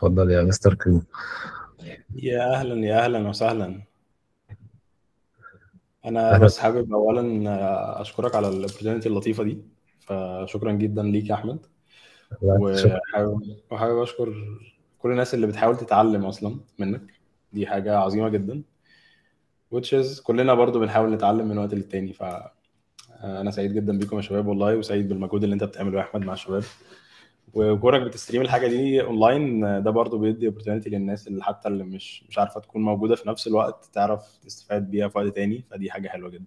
اتفضل يا مستر كريم. يا أهلا يا أهلا وسهلا. أنا أهلا. بس حابب اولا أشكرك على الاوبورتيونيتي اللطيفة دي فشكرا جدا ليك يا أحمد. وحابب وحابب أشكر كل الناس اللي بتحاول تتعلم أصلا منك. دي حاجة عظيمة جدا. Which is كلنا برضو بنحاول نتعلم من وقت للتاني ف أنا سعيد جدا بيكم يا شباب والله وسعيد بالمجهود اللي أنت بتعمله يا أحمد مع الشباب. وكونك بت stream الحاجة دي أونلاين ده برضو بيدي opportunity للناس اللي حتى اللي مش مش عارفة تكون موجودة في نفس الوقت تعرف تستفاد بيها في وقت تاني. فدي حاجة حلوة جدا.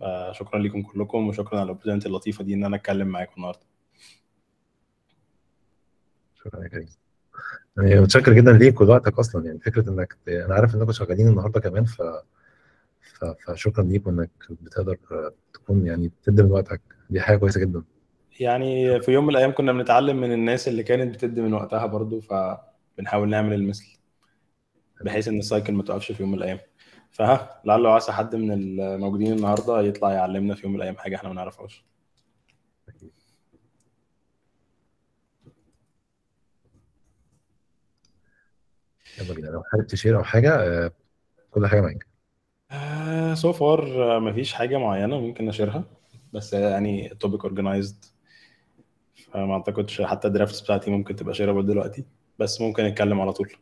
فشكرا لكم كلكم وشكرا على ال opportunity اللطيفة دي إن أنا أتكلم معاكم النهارده. شكرا يا يعني متشكر جدا ليك ولوقتك أصلا. يعني فكرة إنك أنا عارف إنكم شغالين النهارده كمان. ف... فشكرا ليك وإنك بتقدر تكون يعني تدي من وقتك. دي حاجة كويسة جدا. يعني في يوم من الأيام كنا بنتعلم من الناس اللي كانت بتدي من وقتها برضو فبنحاول نعمل المثل بحيث إن السايكل ما توقفش في يوم من الأيام. فها لعل وعسى حد من الموجودين النهارده يطلع يعلمنا في يوم من الأيام حاجة إحنا ما نعرفهاش. يلا بينا. لو حابب تشير أو حاجة آه، كل حاجة معاك. so far مفيش حاجة معينة ممكن أ share ها بس يعني ال topic organized فما أعتقدش حتى ال drafts بتاعتي ممكن تبقى shareable دلوقتي بس ممكن نتكلم على طول.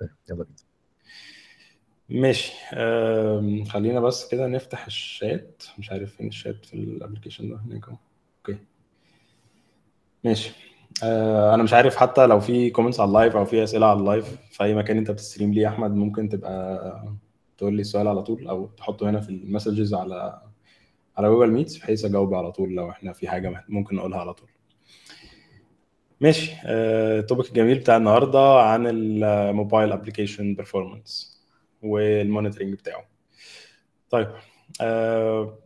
طيب يلا بينا. ماشي. أم، خلينا بس كده نفتح الشات. مش عارف فين الشات في ال application ده. هناك أهو. okay. ماشي. أه، أنا مش عارف حتى لو في comments على ال live أو في أسئلة على ال live في أي مكان أنت بت stream ليه يا أحمد ممكن تبقى تقول لي السؤال على طول أو تحطه هنا في المسجز على على جوجل ميتس بحيث اجاوب على طول لو إحنا في حاجة ممكن نقولها على طول. ماشي. آه، التوبيك الجميل بتاع النهارده عن الموبايل ابلكيشن بيرفورمانس والمونيتورنج بتاعه. طيب آه،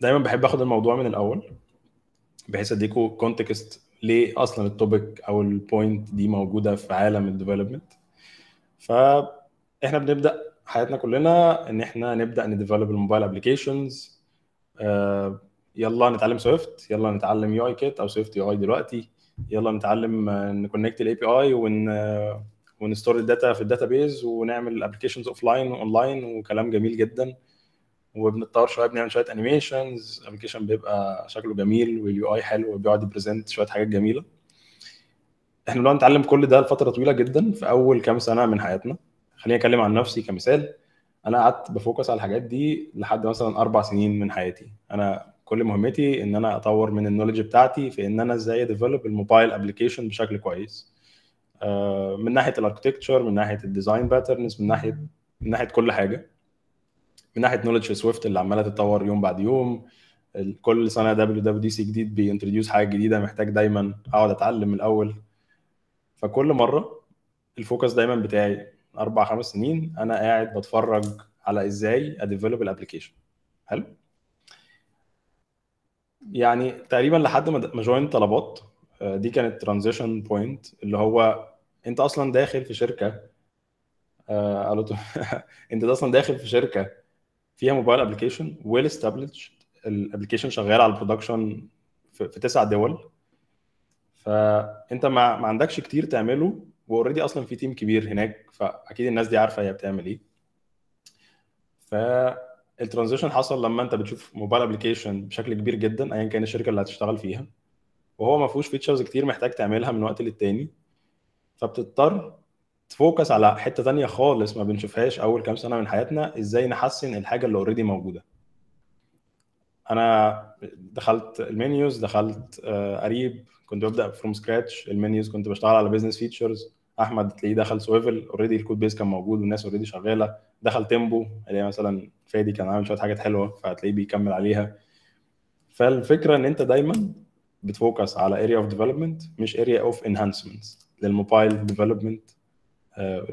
دايما بحب آخد الموضوع من الأول بحيث أديكوا كونتكست ليه أصلا التوبيك أو البوينت دي موجودة في عالم الديفلوبمنت فإحنا بنبدأ حياتنا كلنا إن إحنا نبدأ نديفلوب الموبايل ابلكيشنز يلا نتعلم سويفت يلا نتعلم يو آي كيت أو سويفت يو آي دلوقتي. يلا نتعلم نكونكت الاي بي اي ون ونستور الداتا في الداتابيز ونعمل ابلكيشنز اوف لاين واون لاين وكلام جميل جدا. وبنتطور شوية بنعمل شوية انيميشنز ابلكيشن بيبقى شكله جميل واليو اي حلو وبيقعد يبريزنت شوية حاجات جميلة. إحنا بنقعد نتعلم كل ده لفترة طويلة جدا في أول كام سنة من حياتنا. خليني اتكلم عن نفسي كمثال. أنا قعدت بفوكس على الحاجات دي لحد مثلا أربع سنين من حياتي. أنا كل مهمتي إن أنا أطور من النولج بتاعتي في إن أنا إزاي اديفلوب الموبايل ابلكيشن بشكل كويس. آه، من ناحية الاركتكتشر من ناحية الديزاين باترنز من ناحيه من ناحية كل حاجة. من ناحية نولج سويفت اللي عمالة تتطور يوم بعد يوم. كل سنة دبليو دبليو دي سي جديد بينتروديوس حاجة جديدة محتاج دايما أقعد أتعلم من الأول. فكل مرة الفوكس دايما بتاعي أربع خمس سنين أنا قاعد بتفرج على إزاي اديفلوب الابلكيشن حلو؟ يعني تقريبا لحد ما جوين طلبات آه، دي كانت ترانزيشن بوينت اللي هو أنت أصلا داخل في شركة آه، قالوا تو- أنت أصلا داخل في شركة فيها موبايل ابلكيشن ويل استابليشد الابلكيشن شغال على البرودكشن في, في تسع دول. فأنت ما, ما عندكش كتير تعمله واوريدي أصلا في تيم كبير هناك فأكيد الناس دي عارفة هي بتعمل إيه. فالترانزيشن حصل لما انت بتشوف موبايل ابلكيشن بشكل كبير جدا ايا كان الشركة اللي هتشتغل فيها. وهو ما فيهوش فيتشرز كتير محتاج تعملها من وقت للتاني. فبتضطر تفوكس على حتة تانية خالص ما بنشوفهاش أول كام سنة من حياتنا إزاي نحسن الحاجة اللي اوريدي موجودة. أنا دخلت المنيوز دخلت آه، قريب كنت ببدأ فروم سكراتش المنيوز كنت بشتغل على بزنس فيتشرز أحمد تلاقيه دخل سويفل اوريدي الكود بيس كان موجود والناس اوريدي شغالة. دخل تيمبو اللي مثلا فادي كان عامل شوية حاجات حلوة فهتلاقيه بيكمل عليها. فالفكرة إن أنت دايما بتفوكس على اريا اوف ديفلوبمنت مش اريا اوف انهانسمنتس للموبايل ديفلوبمنت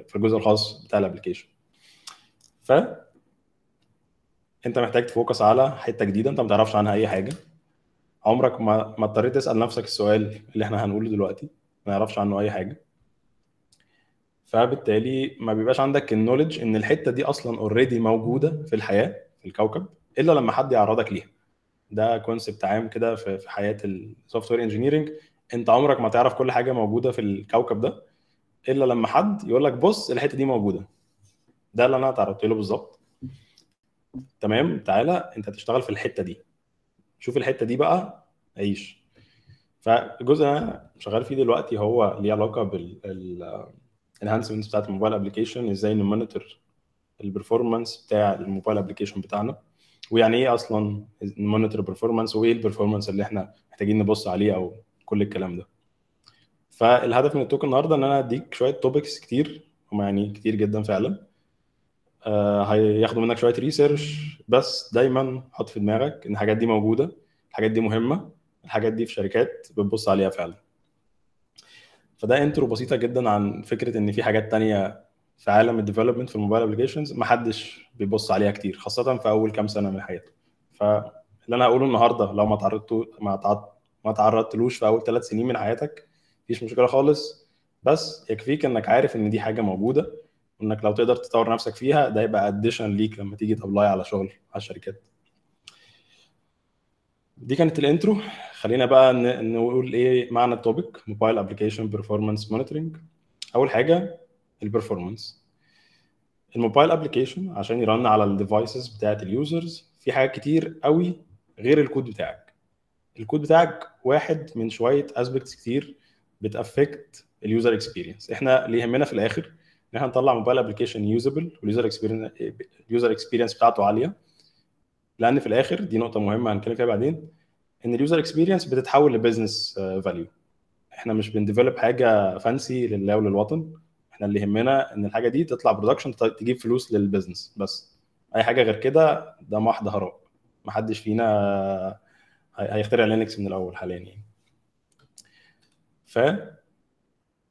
في الجزء الخاص بتاع الابلكيشن ف أنت محتاج تفوكس على حتة جديدة أنت ما تعرفش عنها أي حاجة. عمرك ما ما اضطريت تسأل نفسك السؤال اللي إحنا هنقوله دلوقتي ما نعرفش عنه أي حاجة. فبالتالي ما بيبقاش عندك النولج إن الحتة دي أصلا اوريدي موجودة في الحياة في الكوكب إلا لما حد يعرضك ليها. ده كونسبت عام كده في حياة السوفت وير انجينيرنج أنت عمرك ما تعرف كل حاجة موجودة في الكوكب ده إلا لما حد يقول لك بص الحتة دي موجودة. ده اللي أنا تعرضت له بالظبط. تمام؟ تعالى أنت هتشتغل في الحتة دي. شوف الحتة دي بقى عيش. فالجزء اللي أنا شغال فيه دلوقتي هو ليه علاقة بالانهانسمنتس بتاعت الموبايل ابلكيشن إزاي نمونيتور البرفورمانس بتاع الموبايل ابلكيشن بتاعنا. ويعني إيه أصلا نمونيتور البرفورمانس وإيه البرفورمانس اللي إحنا محتاجين نبص عليه أو كل الكلام ده. فالهدف من التوك النهارده إن أنا أديك شوية توبكس كتير هم يعني كتير جدا فعلا. آه هياخدوا منك شوية ريسيرش بس دايما حط في دماغك إن الحاجات دي موجودة الحاجات دي مهمة الحاجات دي في شركات بتبص عليها فعلا. فده انترو بسيطة جدا عن فكرة إن في حاجات تانية في عالم الديفلوبمنت في الموبايل ابلكيشنز ما حدش بيبص عليها كتير خاصة في أول كام سنة من حياته. فاللي أنا هقوله النهارده لو ما تعرضت ما تعرض ما تعرضتلوش في أول ثلاث سنين من حياتك مفيش مشكلة خالص. بس يكفيك إنك عارف إن دي حاجة موجودة وإنك لو تقدر تطور نفسك فيها ده يبقى اديشن ليك لما تيجي تابلاي على شغل على الشركات. دي كانت الانترو خلينا بقى نقول إيه معنى التوبيك موبايل ابلكيشن بيرفورمانس مونيتورنج أول حاجة البرفورمانس الموبايل ابلكيشن عشان يرن على الديفايسز بتاعت اليوزرز في حاجات كتير قوي غير الكود بتاعك. الكود بتاعك واحد من شوية اسبكتس كتير بتأفكت اليوزر اكسبيرينس إحنا اللي يهمنا في الآخر إن إحنا نطلع موبايل ابلكيشن يوزبل واليوزر اكسبيرينس اليوزر اكسبيرينس بتاعته عالية. لأن في الآخر دي نقطة مهمة هنتكلم فيها بعدين إن اليوزر اكسبيرينس بتتحول لبزنس فاليو إحنا مش بنديفلوب حاجة فانسي لله وللوطن إحنا اللي يهمنا إن الحاجة دي تطلع برودكشن تجيب فلوس للبزنس بس. أي حاجة غير كده ده محض هراء محدش فينا هيخترع لينكس من الأول حاليا يعني. ف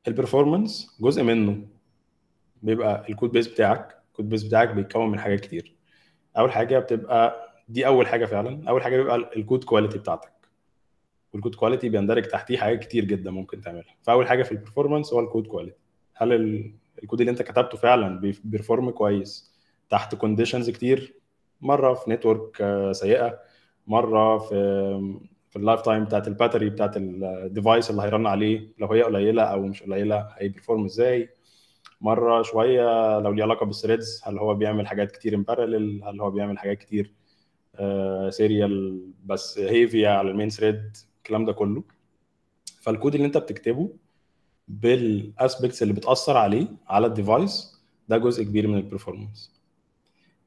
البرفورمانس جزء منه. بيبقى الكود بيس بتاعك الكود بيس بتاعك بيتكون من حاجات كتير. أول حاجة بتبقى دي أول حاجة فعلا. أول حاجة بيبقى الكود كواليتي بتاعتك. والكود كواليتي بيندرج تحتيه حاجات كتير جدا ممكن تعملها. فأول حاجة في البرفورمانس هو الكود كواليتي هل الكود اللي أنت كتبته فعلا ب perform كويس؟ تحت conditions كتير. مرة في network سيئة. مرة في في ال life time بتاعت ال battery بتاعت ال device اللي هيرن عليه. لو هي قليلة أو مش قليلة هي perform إزاي؟ مرة شوية لو ليه علاقة بال threads هل هو بيعمل حاجات كتير in parallel هل هو بيعمل حاجات كتير serial uh, بس heavy على ال main thread الكلام ده كله. فالكود اللي انت بتكتبه بال aspects اللي بتأثر عليه على ال device ده جزء كبير من ال performance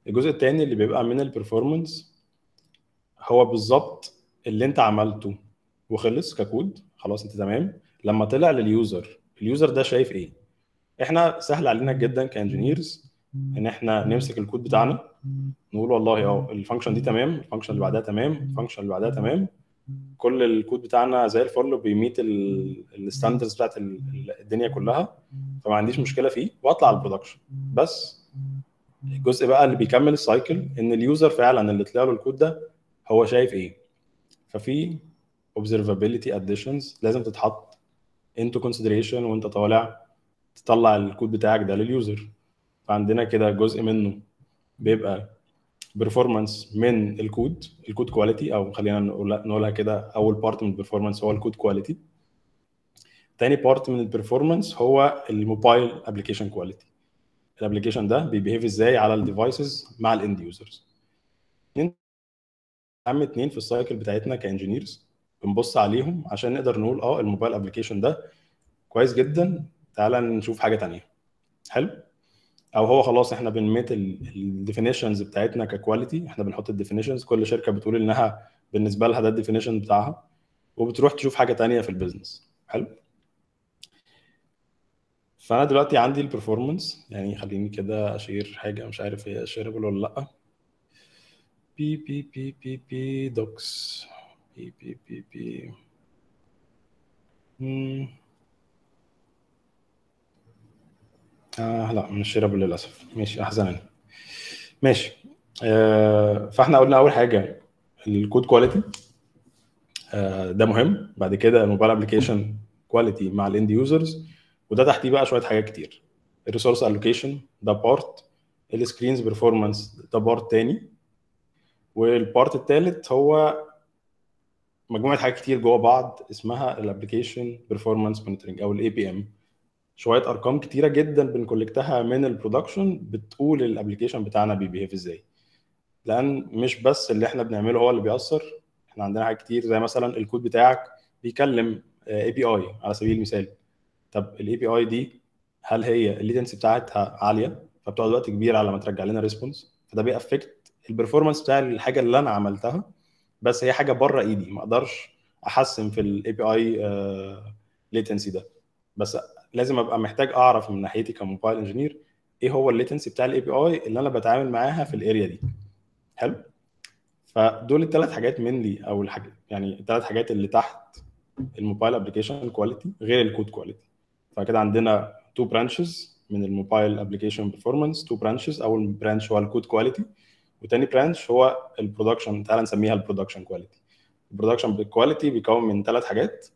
الجزء الثاني اللي بيبقى من ال performance هو بالظبط اللي انت عملته. وخلص ككود خلاص انت تمام. لما طلع لل user ال user ده شايف إيه؟ إحنا سهل علينا جدا ك engineers ان إحنا نمسك الكود بتاعنا نقول والله آه ال function دي تمام ال function اللي بعدها تمام ال function اللي بعدها تمام. كل الكود بتاعنا زي الفل وبي meet ال standards بتاعت الدنيا كلها. فما عنديش مشكلة فيه واطلع على ال production بس الجزء بقى اللي بيكمل ال cycle إن ال user فعلا اللي طلع له الكود ده هو شايف إيه؟ ففي observability additions لازم تتحط into consideration وأنت طالع تطلع الكود بتاعك ده لل user فعندنا كده جزء منه بيبقى performance من الكود ال code quality أو خلينا نقولها كده أول part من ال performance هو ال code quality تاني part من ال performance هو ال mobile application quality ال application ده بي behave إزاي على ال devices مع ال end users أهم اتنين في ال cycle بتاعتنا ك engineers بنبص عليهم عشان نقدر نقول آه ال mobile application ده كويس جدا. تعالى نشوف حاجة تانية. حلو؟ أو هو خلاص إحنا بن meet ال definitions بتاعتنا ك quality إحنا بنحط ال definitions كل شركة بتقول إنها بالنسبة لها ده ال definition بتاعها. وبتروح تشوف حاجة تانية في ال business حلو؟ فأنا دلوقتي عندي ال performance يعني خليني كده أ share حاجة. مش عارف هي shareable ولا لأ. بي بي بي بي بي docs بي بي بي بي. مم. آه لا مش shareable للأسف. ماشي احزنني ماشي. آه فإحنا قلنا أول حاجة ال code quality آه ده مهم. بعد كده ال mobile application quality مع ال end users وده تحتيه بقى شوية حاجات كتير. ال resource allocation ده part ال screens performance ده part تاني. وال part الثالث هو مجموعة حاجات كتير جوه بعض اسمها ال application performance monitoring أو ال APM شوية أرقام كتيرة جدا بن collect ها من ال production بتقول ال application بتاعنا بي behave إزاي. لأن مش بس اللي إحنا بنعمله هو اللي بيأثر إحنا عندنا حاجات كتير زي مثلا الكود بتاعك بيكلم API على سبيل المثال. طب ال API دي هل هي ال latency بتاعتها عالية؟ فبتقعد وقت كبير على ما ترجع لنا response فده بي affect ال performance بتاع الحاجة اللي أنا عملتها بس هي حاجة بره إيدي. ما أقدرش أحسن في ال API latency ده. بس لازم أبقى محتاج أعرف من ناحيتي ك mobile engineer إيه هو ال latency بتاع ال API اللي أنا بتعامل معاها في ال area دي. حلو؟ فدول الثلاث حاجات mainly أو الحاجات يعني الثلاث حاجات اللي تحت ال mobile application quality غير ال code quality فكده عندنا two branches من ال mobile application performance two branches اول branch هو ال code quality وتاني branch هو ال production تعالى نسميها ال production quality ال production quality بيكون من ثلاث حاجات.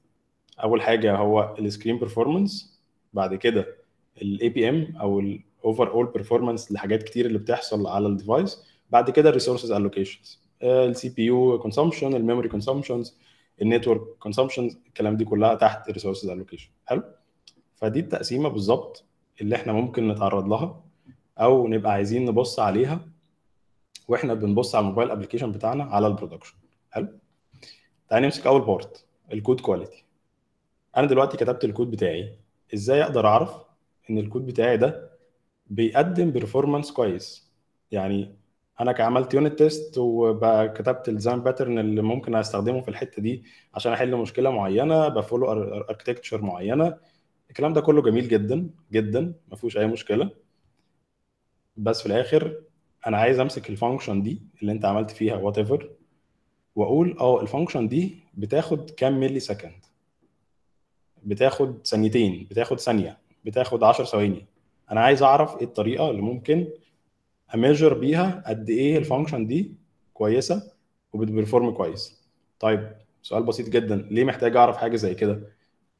أول حاجة هو ال screen performance بعد كده ال APM أو ال overall performance لحاجات كتير اللي بتحصل على ال device بعد كده ال resources allocations ال CPU consumption ال memory consumptions ال network consumptions الكلام دي كلها تحت ال resources allocation حلو؟ فدي التقسيمة بالظبط اللي إحنا ممكن نتعرض لها أو نبقى عايزين نبص عليها وإحنا بنبص على ال mobile application بتاعنا على ال production حلو؟ تعالى نمسك أول part ال code quality أنا دلوقتي كتبت الكود بتاعي. إزاي أقدر اعرف ان الكود بتاعي ده بيقدم performance كويس؟ يعني أنا عملت unit test وكتبت ال design pattern اللي ممكن استخدمه في الحتة دي عشان احل مشكلة معينة ب follow architecture معينة. الكلام ده كله جميل جدا جدا ما فيهوش أي مشكلة. بس في الآخر أنا عايز أمسك ال function دي اللي أنت عملت فيها whatever وأقول آه ال function دي بتاخد كام millisecond بتاخد ثانيتين بتاخد ثانية بتاخد 10 ثواني. أنا عايز أعرف إيه الطريقة اللي ممكن أ measure بيها قد إيه ال function دي كويسة وبت perform كويس. طيب سؤال بسيط جدا. ليه محتاج أعرف حاجة زي كده؟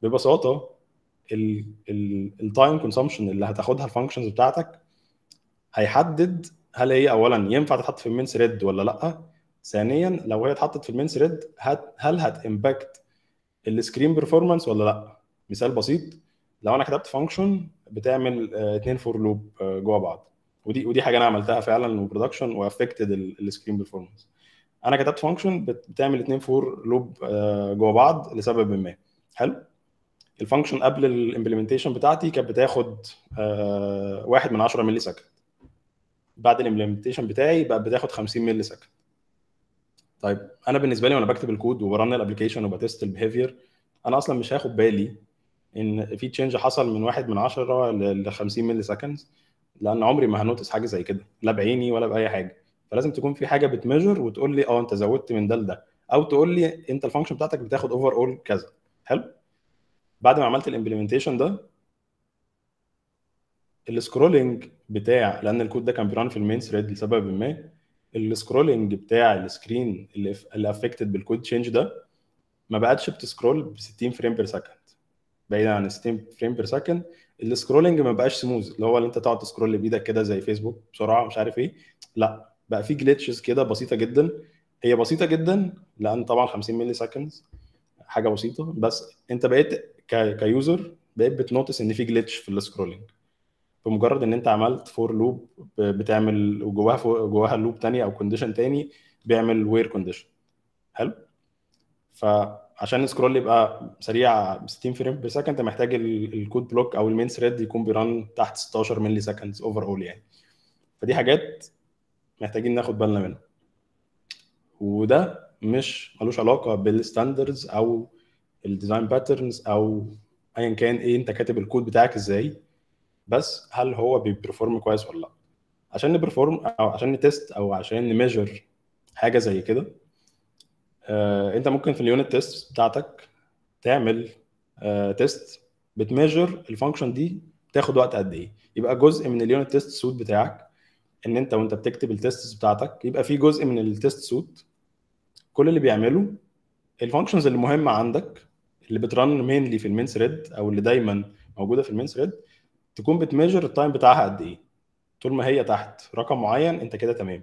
ببساطة ال time consumption اللي هتاخدها ال functions بتاعتك هيحدد هل هي اولا ينفع تتحط في ال main thread ولا لأ. ثانيا لو هي اتحطت في ال main thread هل هت impact ال screen performance ولا لأ؟ مثال بسيط لو أنا كتبت function بتعمل اتنين for loop جوه بعض. ودي ودي حاجة أنا عملتها فعلا و production و affected ال screen performance أنا كتبت function بتعمل اتنين for loop جوه بعض لسبب ما. حلو؟ ال function قبل ال implementation بتاعتي كانت بتاخد واحد من 10 milli second بعد ال implementation بتاعي بقى بتاخد 50 milli second طيب أنا بالنسبة لي وأنا بكتب الكود وبرن الابلكيشن وبتست البيهيفير أنا أصلا مش هاخد بالي إن في change حصل من واحد من 10 ل 50 milli second لأن عمري ما ه notice حاجة زي كده لا بعيني ولا بأي حاجة. فلازم تكون في حاجة بت measure وتقول لي آه أنت زودت من ده لده أو تقول لي أنت ال function بتاعتك بتاخد overall كذا. حلو؟ بعد ما عملت ال implementation ده ال scrolling بتاع لأن الكود ده كان بي run في ال main thread لسبب ما ال scrolling بتاع ال screen اللي اللي affected بال code change ده ما بقتش بت scroll ب 60 frame per second بعيدا عن 60 frame per second ال scrolling ما بقاش سموز اللي هو اللي انت تقعد ت scroll بإيدك كده زي فيسبوك بسرعة مش عارف إيه. لا بقى في glitches كده بسيطة جدا. هي بسيطة جدا لأن طبعا 50 milli second حاجة بسيطة. بس انت بقيت ك user بقيت بت notice إن في glitch في ال scrolling بمجرد إن أنت عملت for loop بتعمل وجواها جواها loop تاني أو condition تاني بيعمل where condition حلو؟ فعشان ال scroll يبقى سريع 60 frame per second أنت محتاج ال code block أو ال main thread يكون بي run تحت 16 milli second overall يعني. فدي حاجات محتاجين ناخد بالنا منها. وده مش ملوش علاقة بال standards أو ال design patterns أو ايا كان إيه أنت كاتب الكود بتاعك إزاي. بس هل هو بي perform كويس ولا لا؟ عشان ن perform أو عشان ن test أو عشان ن measure حاجة زي كده آه أنت ممكن في ال unit test بتاعتك تعمل آه test بت measure ال function دي تاخد وقت قد إيه. يبقى جزء من ال unit test suite بتاعك إن أنت وأنت بتكتب ال test بتاعتك يبقى في جزء من ال test suite كل اللي بيعمله ال functions اللي مهمه عندك اللي بت run mainly في ال main thread أو اللي دايما موجودة في ال main thread تكون بت measure ال time بتاعها قد إيه. طول ما هي تحت. رقم معين أنت كده تمام.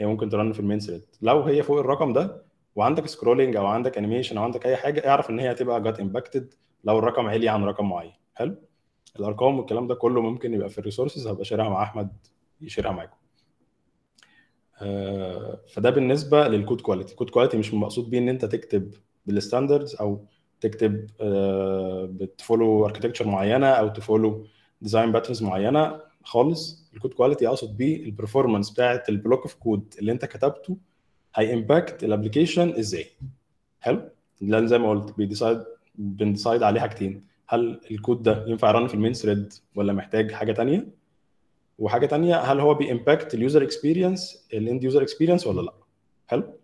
هي ممكن ت run في ال main thread لو هي فوق الرقم ده وعندك scrolling أو عندك animation أو عندك أي حاجة اعرف إن هي هتبقى جات impacted لو الرقم عالي عن رقم معين. حلو؟ الأرقام والكلام ده كله ممكن يبقى في ال resources هبقى share ها مع أحمد ي share ها معاكم. آه، فده بالنسبة لل code quality ال code quality مش مقصود بيه إن أنت تكتب بال standards أو تكتب آه، بت follow architecture معينة أو ت follow design patterns معينة خالص. ال code quality أقصد بيه ال performance بتاعت ال block of code اللي أنت كتبته هي impact ال application إزاي. حلو؟ لأن زي ما قلت بي decide بن decide عليه حاجتين هل الكود ده ينفع ي run في ال main thread ولا محتاج حاجة تانية؟ وحاجة تانية هل هو بي impact ال user experience ال end user experience ولا لأ؟ حلو؟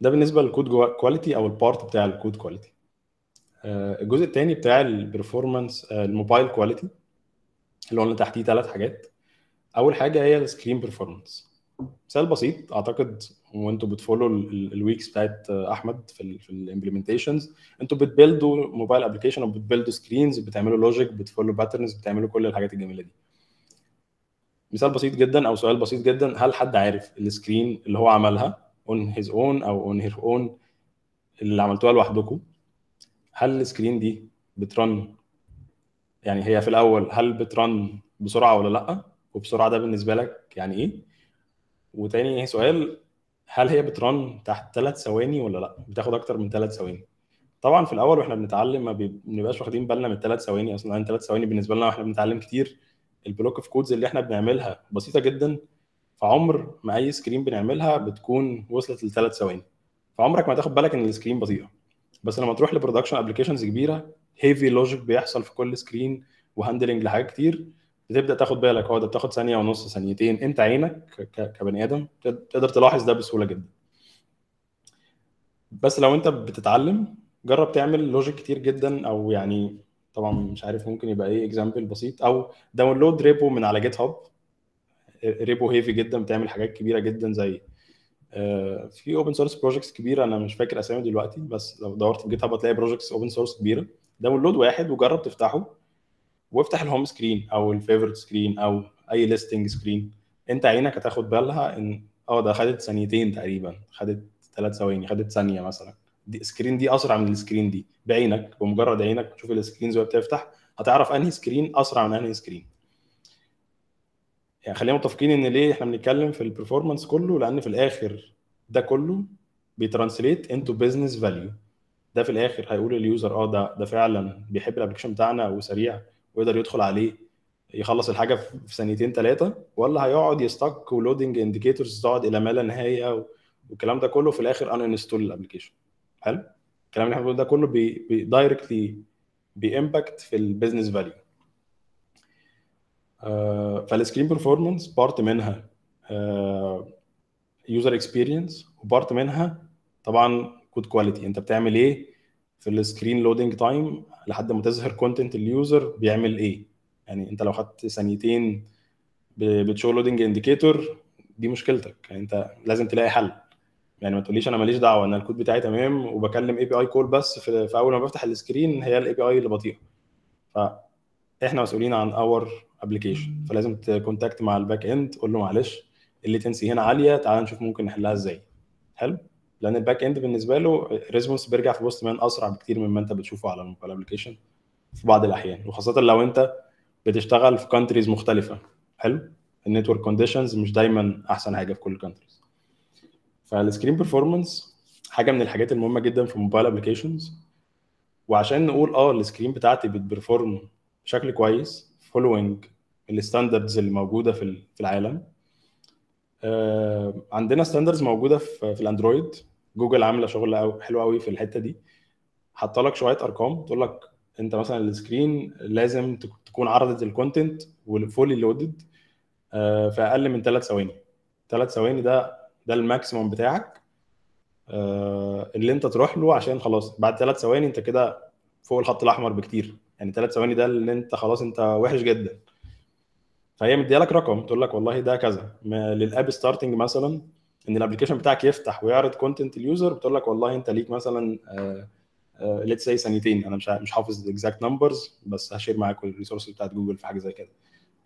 ده بالنسبة لل code quality أو ال part بتاع ال code quality الجزء الثاني بتاع ال performance ال mobile quality اللي قلنا تحتيه ثلاث حاجات. أول حاجة هي ال screen performance مثال بسيط أعتقد وأنتوا بت follow ال weeks بتاعت أحمد في ال في الامبلمنتيشنز أنتوا بتبيلدوا موبايل ابلكيشن أو بتبيلدوا سكرينز بتعملوا لوجيك بتفولو باترنز بتعملوا كل الحاجات الجميلة دي. مثال بسيط جدا أو سؤال بسيط جدا هل حد عارف ال screen اللي هو عملها؟ on his own أو on her own اللي عملتوها لوحدكم. هل ال screen دي بت run؟ يعني هي في الأول هل بت run بسرعة ولا لأ؟ وبسرعة ده بالنسبة لك يعني إيه؟ وتاني سؤال هل هي بت run تحت ثلاث ثواني ولا لأ؟ بتاخد أكتر من ثلاث ثواني. طبعا في الأول وإحنا بنتعلم ما بنبقاش واخدين بالنا من الثلاث ثواني. أصلا ثلاث ثواني بالنسبة لنا وإحنا بنتعلم كتير. ال block of codes اللي إحنا بنعملها بسيطة جدا. فعمر ما أي screen بنعملها بتكون وصلت لثلاث ثواني. فعمرك ما تاخد بالك إن ال screen بطيئة. بس لما تروح ل production applications كبيرة heavy logic بيحصل في كل screen و handling لحاجات كتير. بتبدأ تاخد بالك آه ده بتاخد ثانية ونص ثانيتين. أنت عينك كبني آدم تقدر تلاحظ ده بسهولة جدا. بس لو أنت بتتعلم جرب تعمل logic كتير جدا أو يعني طبعا مش عارف ممكن يبقى إيه example بسيط أو download repo من على جيت هاب repo heavy جدا بتعمل حاجات كبيرة جدا زي في open source projects كبيرة أنا مش فاكر أسامي دلوقتي بس لو دورت في جيت هاب هتلاقي projects open source كبيرة. download واحد وجرب تفتحه وافتح ال home screen أو ال favorite screen أو أي listing screen أنت عينك هتاخد بالها إن آه ده خدت ثانيتين تقريبا خدت ثلاث ثواني خدت ثانية مثلا. دي ال screen دي أسرع من ال screen دي بعينك بمجرد عينك تشوف ال screens وهي بتفتح هتعرف أنهي screen أسرع من أنهي screen يعني خلينا متفقين إن ليه إحنا بنتكلم في ال performance كله؟ لأن في الآخر ده كله بي translate into business value ده في الآخر هيقول ال user آه ده ده فعلا بيحب ال application بتاعنا وسريع ويقدر يدخل عليه يخلص الحاجة في ثانيتين ثلاثة ولا هيقعد ي stuck و loading indicators تقعد إلى ما لا نهاية والكلام ده كله في الآخر uninstall ال application حلو؟ الكلام اللي إحنا بنقوله ده كله بي directly بي impact في ال business value فال screen performance part منها user experience و part منها طبعا code quality انت بتعمل إيه في ال screen loading time لحد ما تظهر content ال user بيعمل إيه؟ يعني انت لو خدت ثانيتين بت show loading indicator دي مشكلتك. يعني انت لازم تلاقي حل. يعني ما تقوليش أنا ماليش دعوة ان الكود بتاعي تمام وبكلم API call بس في, في أول ما بفتح ال screen هي ال API اللي بطيئة. فاحنا مسؤولين عن our application فلازم ت contact مع ال back end تقول له معلش ال latency هنا عالية تعال نشوف ممكن نحلها إزاي. حلو؟ لأن ال back end بالنسبة له response بيرجع في Postman أسرع بكتير مما أنت بتشوفه على الموبايل application في بعض الأحيان. وخاصة لو أنت بتشتغل في countries مختلفة. حلو؟ ال network conditions مش دايما أحسن حاجة في كل ال countries فال screen performance حاجة من الحاجات المهمة جدا في موبايل applications وعشان نقول آه ال screen بتاعتي بت perform بشكل كويس following ال standards اللي موجودة في في العالم. آه عندنا standards موجودة في, في الأندرويد. جوجل عاملة شغل حلو قوي في الحتة دي. حاطة لك شوية أرقام تقول لك أنت مثلا ال screen لازم تكون عرضت ال content وال fully loaded في أقل من ثلاث ثواني. ثلاث ثواني ده ده ال maximum بتاعك آه اللي أنت تروح له عشان خلاص بعد ثلاث ثواني أنت كده فوق الخط الأحمر بكتير. يعني ثلاث ثواني ده اللي انت خلاص انت وحش جدا. فهي مديها لك رقم تقول لك والله ده كذا. لل app starting مثلا إن ال application بتاعك يفتح ويعرض content ال user بتقول لك والله انت ليك مثلا let's say ثانيتين أنا مش مش حافظ ال exact numbers بس ه share معاك ال resource بتاعت جوجل في حاجة زي كده.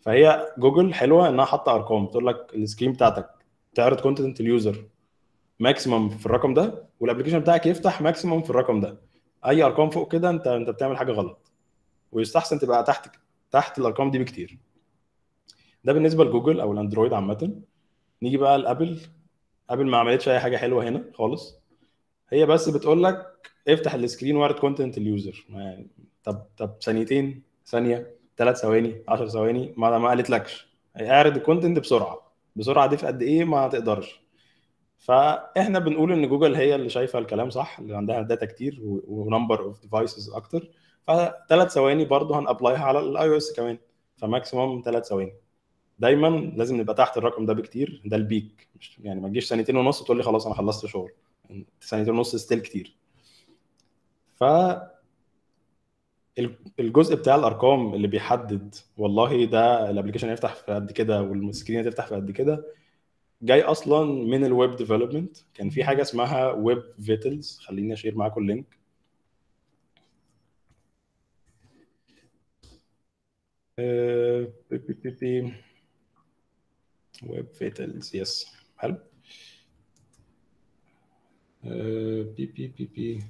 فهي جوجل حلوة إنها حاطة أرقام. بتقول لك ال screen بتاعتك تعرض content ال user maximum في الرقم ده وال application بتاعك يفتح maximum في الرقم ده. أي أرقام فوق كده أنت أنت بتعمل حاجة غلط. ويستحسن تبقى تحت تحت الأرقام دي بكتير. ده بالنسبة لجوجل أو الأندرويد عامة. نيجي بقى لأبل. أبل ما عملتش أي حاجة حلوة هنا خالص. هي بس بتقول لك افتح ال screen واعرض content ال user يعني طب طب ثانيتين ثانية ثلاث ثواني 10 ثواني ما ما قالتلكش. اعرض ال content بسرعة. بسرعة دي في قد إيه؟ ما تقدرش. فإحنا بنقول إن جوجل هي اللي شايفة الكلام صح اللي عندها data كتير و number of devices أكتر. فثلاث ثواني برضه هن apply ها على ال iOS كمان. ف maximum ثلاث ثواني. دايما لازم نبقى تحت الرقم ده بكتير. ده ال peak. يعني ما تجيش ثانيتين ونص تقول لي خلاص أنا خلصت شغل. ثانيتين ونص still كتير. ف الجزء بتاع الأرقام اللي بيحدد والله ده ال application هيفتح في قد كده وال screen هتفتح في قد كده جاي أصلا من ال web development كان في حاجة اسمها web vitals خليني أ share معاكم ال link بي بي بي web vitals yes. حلو. بي بي بي بي.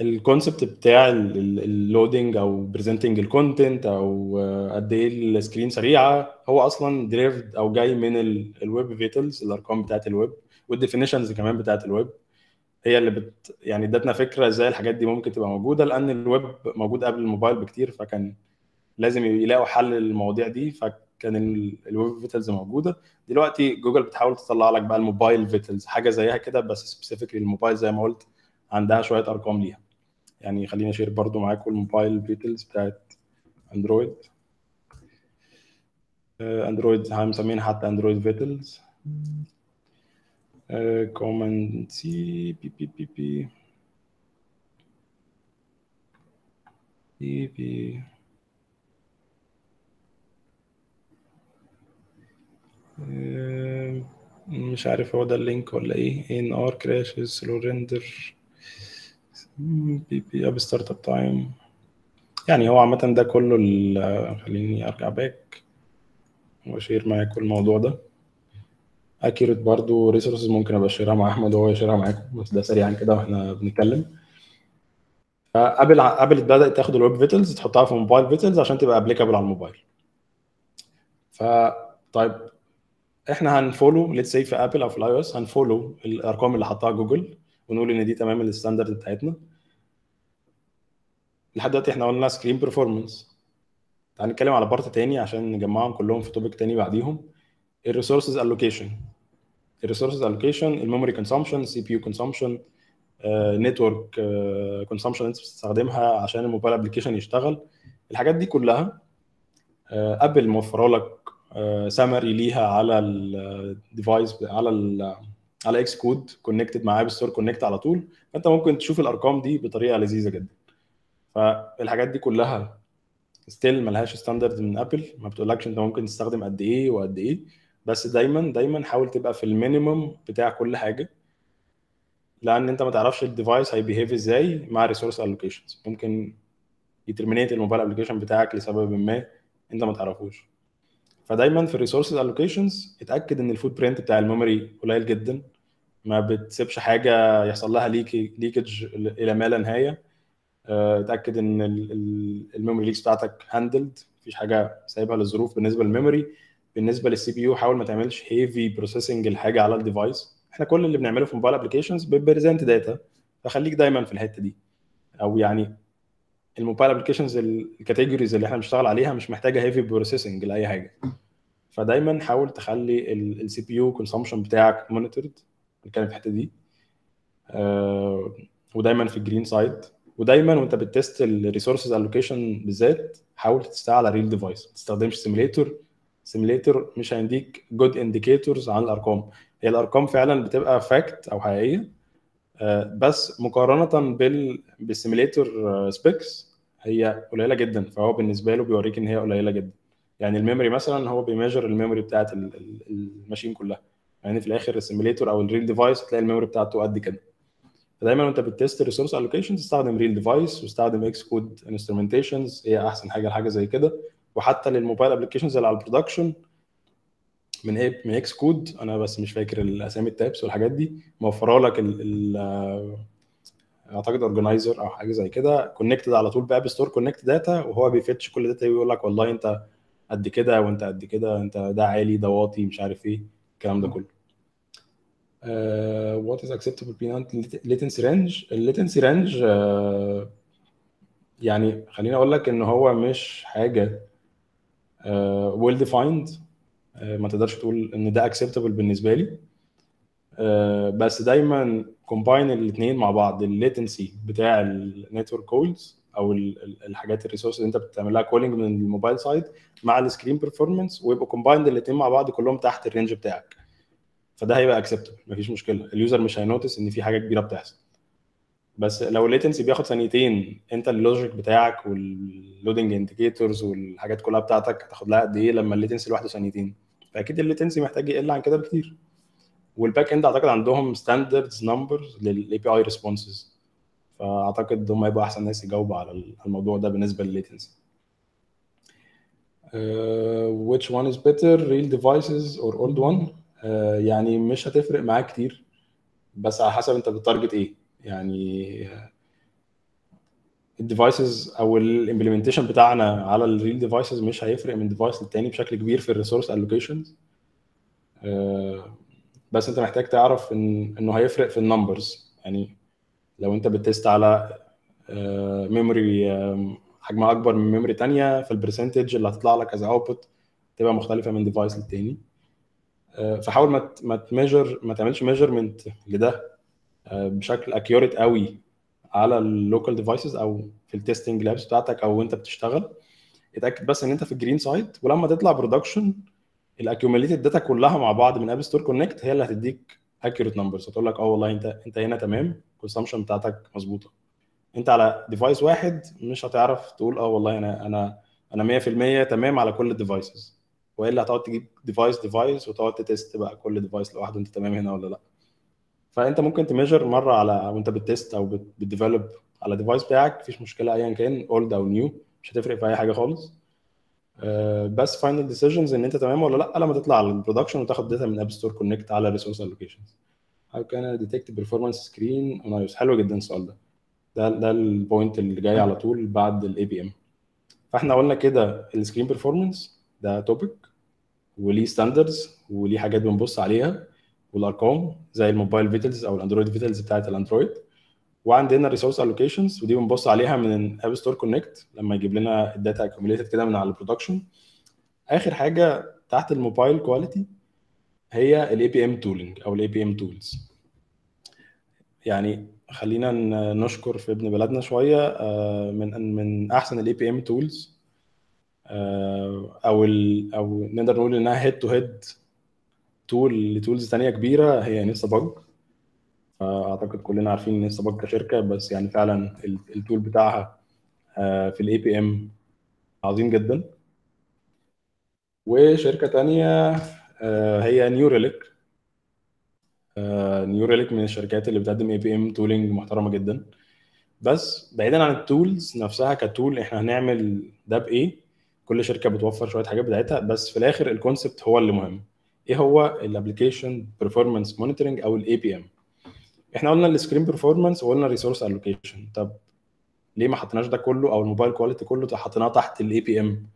ال concept بتاع ال loading أو presenting ال content أو قد إيه ال screen سريعة هو أصلا derived أو جاي من ال web vitals الأرقام بتاعت ال web وال definitions كمان بتاعت الويب هي اللي بت يعني ادتنا فكرة إزاي الحاجات دي ممكن تبقى موجودة لأن الويب موجود قبل الموبايل بكتير فكان لازم يلاقوا حل للمواضيع دي فكان ال web vitals موجودة. دلوقتي جوجل بتحاول تطلع لك بقى الموبايل vitals حاجة زيها كده بس specifically الموبايل زي ما قلت عندها شوية أرقام ليها. يعني خليني أ share برضو معاكم الموبايل vitals بتاعت أندرويد. أندرويد مسمينها حتى أندرويد vitals. بي بي بي بي. بي مش عارف هو ده ال link ولا إيه. ANR crashes slow render بي بي app startup time يعني هو عامة ده كله خليني أرجع back وا share معاكم الموضوع ده. accurate برضو resources ممكن ابقى ا share ها مع أحمد وهو ي share ها معاكم بس ده سريعا كده وإحنا بنتكلم. فابل ابل بدأت تاخد ال web vitals تحطها في موبايل vitals عشان تبقى applicable على الموبايل. فطيب إحنا هن follow let's say في ابل أو في ال iOS هن follow الأرقام اللي حطها جوجل ونقول إن دي تمام ال standard بتاعتنا. لحد دلوقتي إحنا قلنا screen performance تعال نتكلم على part تاني عشان نجمعهم كلهم في topic تاني بعديهم. ال resources allocation ال resources allocation ال memory consumption ال CPU consumption network consumption انت بتستخدمها عشان الموبايل application يشتغل. الحاجات دي كلها ابل موفره لك سمري ليها على ال device على ال على Xcode connected مع App Store Connect على طول. فانت ممكن تشوف الأرقام دي بطريقة لذيذة جدا. فالحاجات دي كلها still ملهاش standard من ابل ما بتقولكش انت ممكن تستخدم قد إيه وقد إيه. بس دايما دايما حاول تبقى في ال minimum بتاع كل حاجة لأن أنت ما تعرفش ال device هي behave إزاي مع resource allocations ممكن ي terminate ال mobile application بتاعك لسبب ما أنت ما تعرفوش. فدايما في ال resources allocations اتأكد إن ال footprint بتاع ال memory قليل جدا ما بتسيبش حاجة يحصل لها leakage إلى ما لا نهاية. اتأكد إن ال memory leaks بتاعتك handled مفيش حاجة سايبها للظروف بالنسبة لل memory. بالنسبة لل CPU حاول ما تعملش heavy processing لحاجة على ال device إحنا كل اللي بنعمله في mobile applications بن present data فخليك دايما في الحتة دي. أو يعني ال mobile applications ال categories اللي إحنا بنشتغل عليها مش محتاجة heavy processing لأي حاجة. فدايما حاول تخلي ال CPU consumption بتاعك monitored نتكلم في الحتة دي. آه ودايما في ال green side ودايما وأنت بت test ال resources allocation بالذات حاول تستعمل على real device ما تستخدمش simulator simulator مش هيديك good indicators عن الأرقام. هي الأرقام فعلا بتبقى fact أو حقيقية بس مقارنة بال بال simulator specs هي قليلة جدا فهو بالنسبة له بيوريك إن هي قليلة جدا. يعني الميموري مثلا هو بيميجر الميموري بتاعت الماشين كلها. يعني في الآخر ال simulator أو ال real device هتلاقي ال memory بتاعته قد كده. فدايما وأنت بت test resource allocation تستخدم real device واستخدم Xcode instrumentations هي أحسن حاجة لحاجة زي كده. وحتى لل mobile applications اللي على ال production من إيه من Xcode أنا بس مش فاكر الأسامي ال tabs والحاجات دي. موفره لك ال ال أعتقد organizer أو حاجة زي كده. connected على طول ب App Store Connect data وهو بي fetch كل data ويقول لك والله أنت قد كده وأنت قد كده أنت ده عالي ده واطي مش عارف إيه الكلام ده كله. what is acceptable peanut latency range ال latency range يعني خليني أقول لك إن هو مش حاجة well uh, defined uh, ما تقدرش تقول إن ده acceptable بالنسبة لي. uh, بس دايما combine الاثنين مع بعض ال latency بتاع ال network calls أو الحاجات ال resource اللي أنت بتعمل calling من ال mobile side مع ال screen performance ويبقوا combined الاثنين مع بعض كلهم تحت ال range بتاعك. فده هيبقى acceptable مفيش مشكلة. ال user مش هي notice إن في حاجة كبيرة بتحصل. بس لو ال latency بياخد ثانيتين انت ال logic بتاعك وال loading indicators والحاجات كلها بتاعتك هتاخد لها قد إيه لما ال latency لوحده ثانيتين؟ فأكيد ال latency محتاج يقل عن كده بكتير. وال backend أعتقد عندهم standards numbers لل API responses فأعتقد هم هيبقوا أحسن ناس يجاوبوا على الموضوع ده بالنسبة للل latency uh, which one is better real devices or old one uh, يعني مش هتفرق معاك كتير. بس على حسب انت بت target إيه. يعني ال devices أو ال implementation بتاعنا على ال real devices مش هيفرق من device للتاني بشكل كبير في ال resource allocations بس أنت محتاج تعرف إن إنه هيفرق في ال numbers يعني لو أنت بت test على memory حجمها أكبر من memory تانية فال percentage اللي هتطلع لك as output تبقى مختلفة من device للتاني. فحاول ما ما ت measure ما تعملش measurement لده. بشكل accurate قوي على ال local devices أو في ال testing labs بتاعتك أو وأنت بتشتغل. اتأكد بس إن أنت في ال green side ولما تطلع production ال accumulated data كلها مع بعض من App Store Connect هي اللي هتديك accurate numbers هتقول لك آه والله أنت أنت هنا تمام ال consumption بتاعتك مظبوطة. أنت على device واحد مش هتعرف تقول آه والله أنا أنا أنا 100% تمام على كل ال devices وإلا هتقعد تجيب device device وتقعد ت test بقى كل device لوحده أنت تمام هنا ولا لأ. فأنت ممكن ت measure مرة على وأنت بت test أو بت develop على ال device بتاعك مفيش مشكلة ايا كان old أو new مش هتفرق في أي حاجة خالص. بس final decisions إن أنت تمام ولا لأ لما تطلع على ال production وتاخد data من App Store Connect على resource allocations how can detect performance screen iOS حلو جدا السؤال ده. ده ده ال point اللي جاي على طول بعد ال APM فإحنا قلنا كده ال screen performance ده topic وليه standards وليه حاجات بنبص عليها. والأرقام زي ال mobile vitals أو ال Android vitals بتاعت ال Android. وعندنا resource allocations ودي بنبص عليها من App Store Connect لما يجيب لنا ال data accumulated كده من على ال production آخر حاجة تحت ال mobile quality هي ال APM tooling أو ال APM tools يعني خلينا نشكر في ابن بلدنا شوية من من أحسن ال APM tools أو ال أو نقدر نقول إنها head to head tool ل tools ثانية كبيرة هي Instabug فأعتقد كلنا عارفين Instabug كشركة بس يعني فعلا ال tool بتاعها في ال APM عظيم جدا. وشركة ثانية هي New Relic New Relic من الشركات اللي بتقدم APM tooling محترمة جدا. بس بعيدا عن ال tools نفسها ك tool إحنا هنعمل ده بايه كل شركة بتوفر شوية حاجات بتاعتها بس في الآخر ال concept هو اللي مهم. إيه هو ال application performance monitoring أو ال APM إحنا قلنا ال screen performance وقلنا resource allocation طب ليه ما حطيناش ده كله أو ال mobile quality كله حطيناه تحت ال APM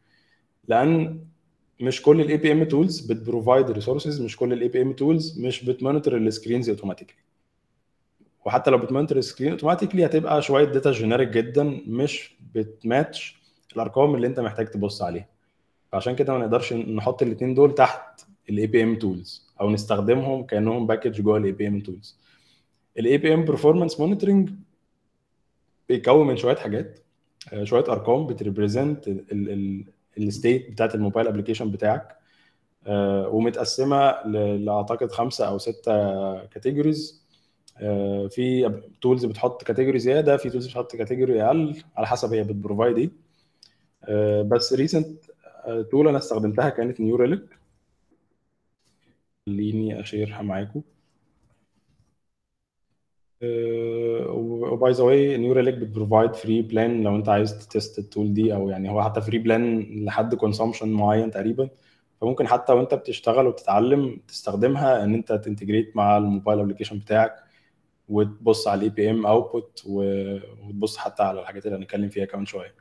لأن مش كل ال APM tools بت provide resources مش كل ال APM tools مش بت monitor ال screens automatically وحتى لو بت monitor ال screen automatically هتبقى شوية data generic جدا مش بتماتش الأرقام اللي أنت محتاج تبص عليها. فعشان كده ما نقدرش نحط الاثنين دول تحت ال APM tools أو نستخدمهم كأنهم package جوه ال APM tools ال APM performance monitoring بيتكون من شوية حاجات شوية أرقام بت represent ال state بتاعت ال mobile application بتاعك ومتقسمة لاعتقد خمسة أو ستة categories في tools بتحط category زيادة في tools بتحط category أقل على حسب هي بت provide إيه. بس recent tool أنا استخدمتها كانت New Relic خليني ا share ها معاكم. و by the way New Relic بت provide free plan لو أنت عايز test ال tool دي أو يعني هو حتى free plan لحد consumption معين تقريبا. فممكن حتى وأنت بتشتغل وبتتعلم تستخدمها إن أنت ت integrate مع ال mobile application بتاعك وتبص على ال APM output وتبص حتى على الحاجات اللي هنتكلم فيها كمان شوية.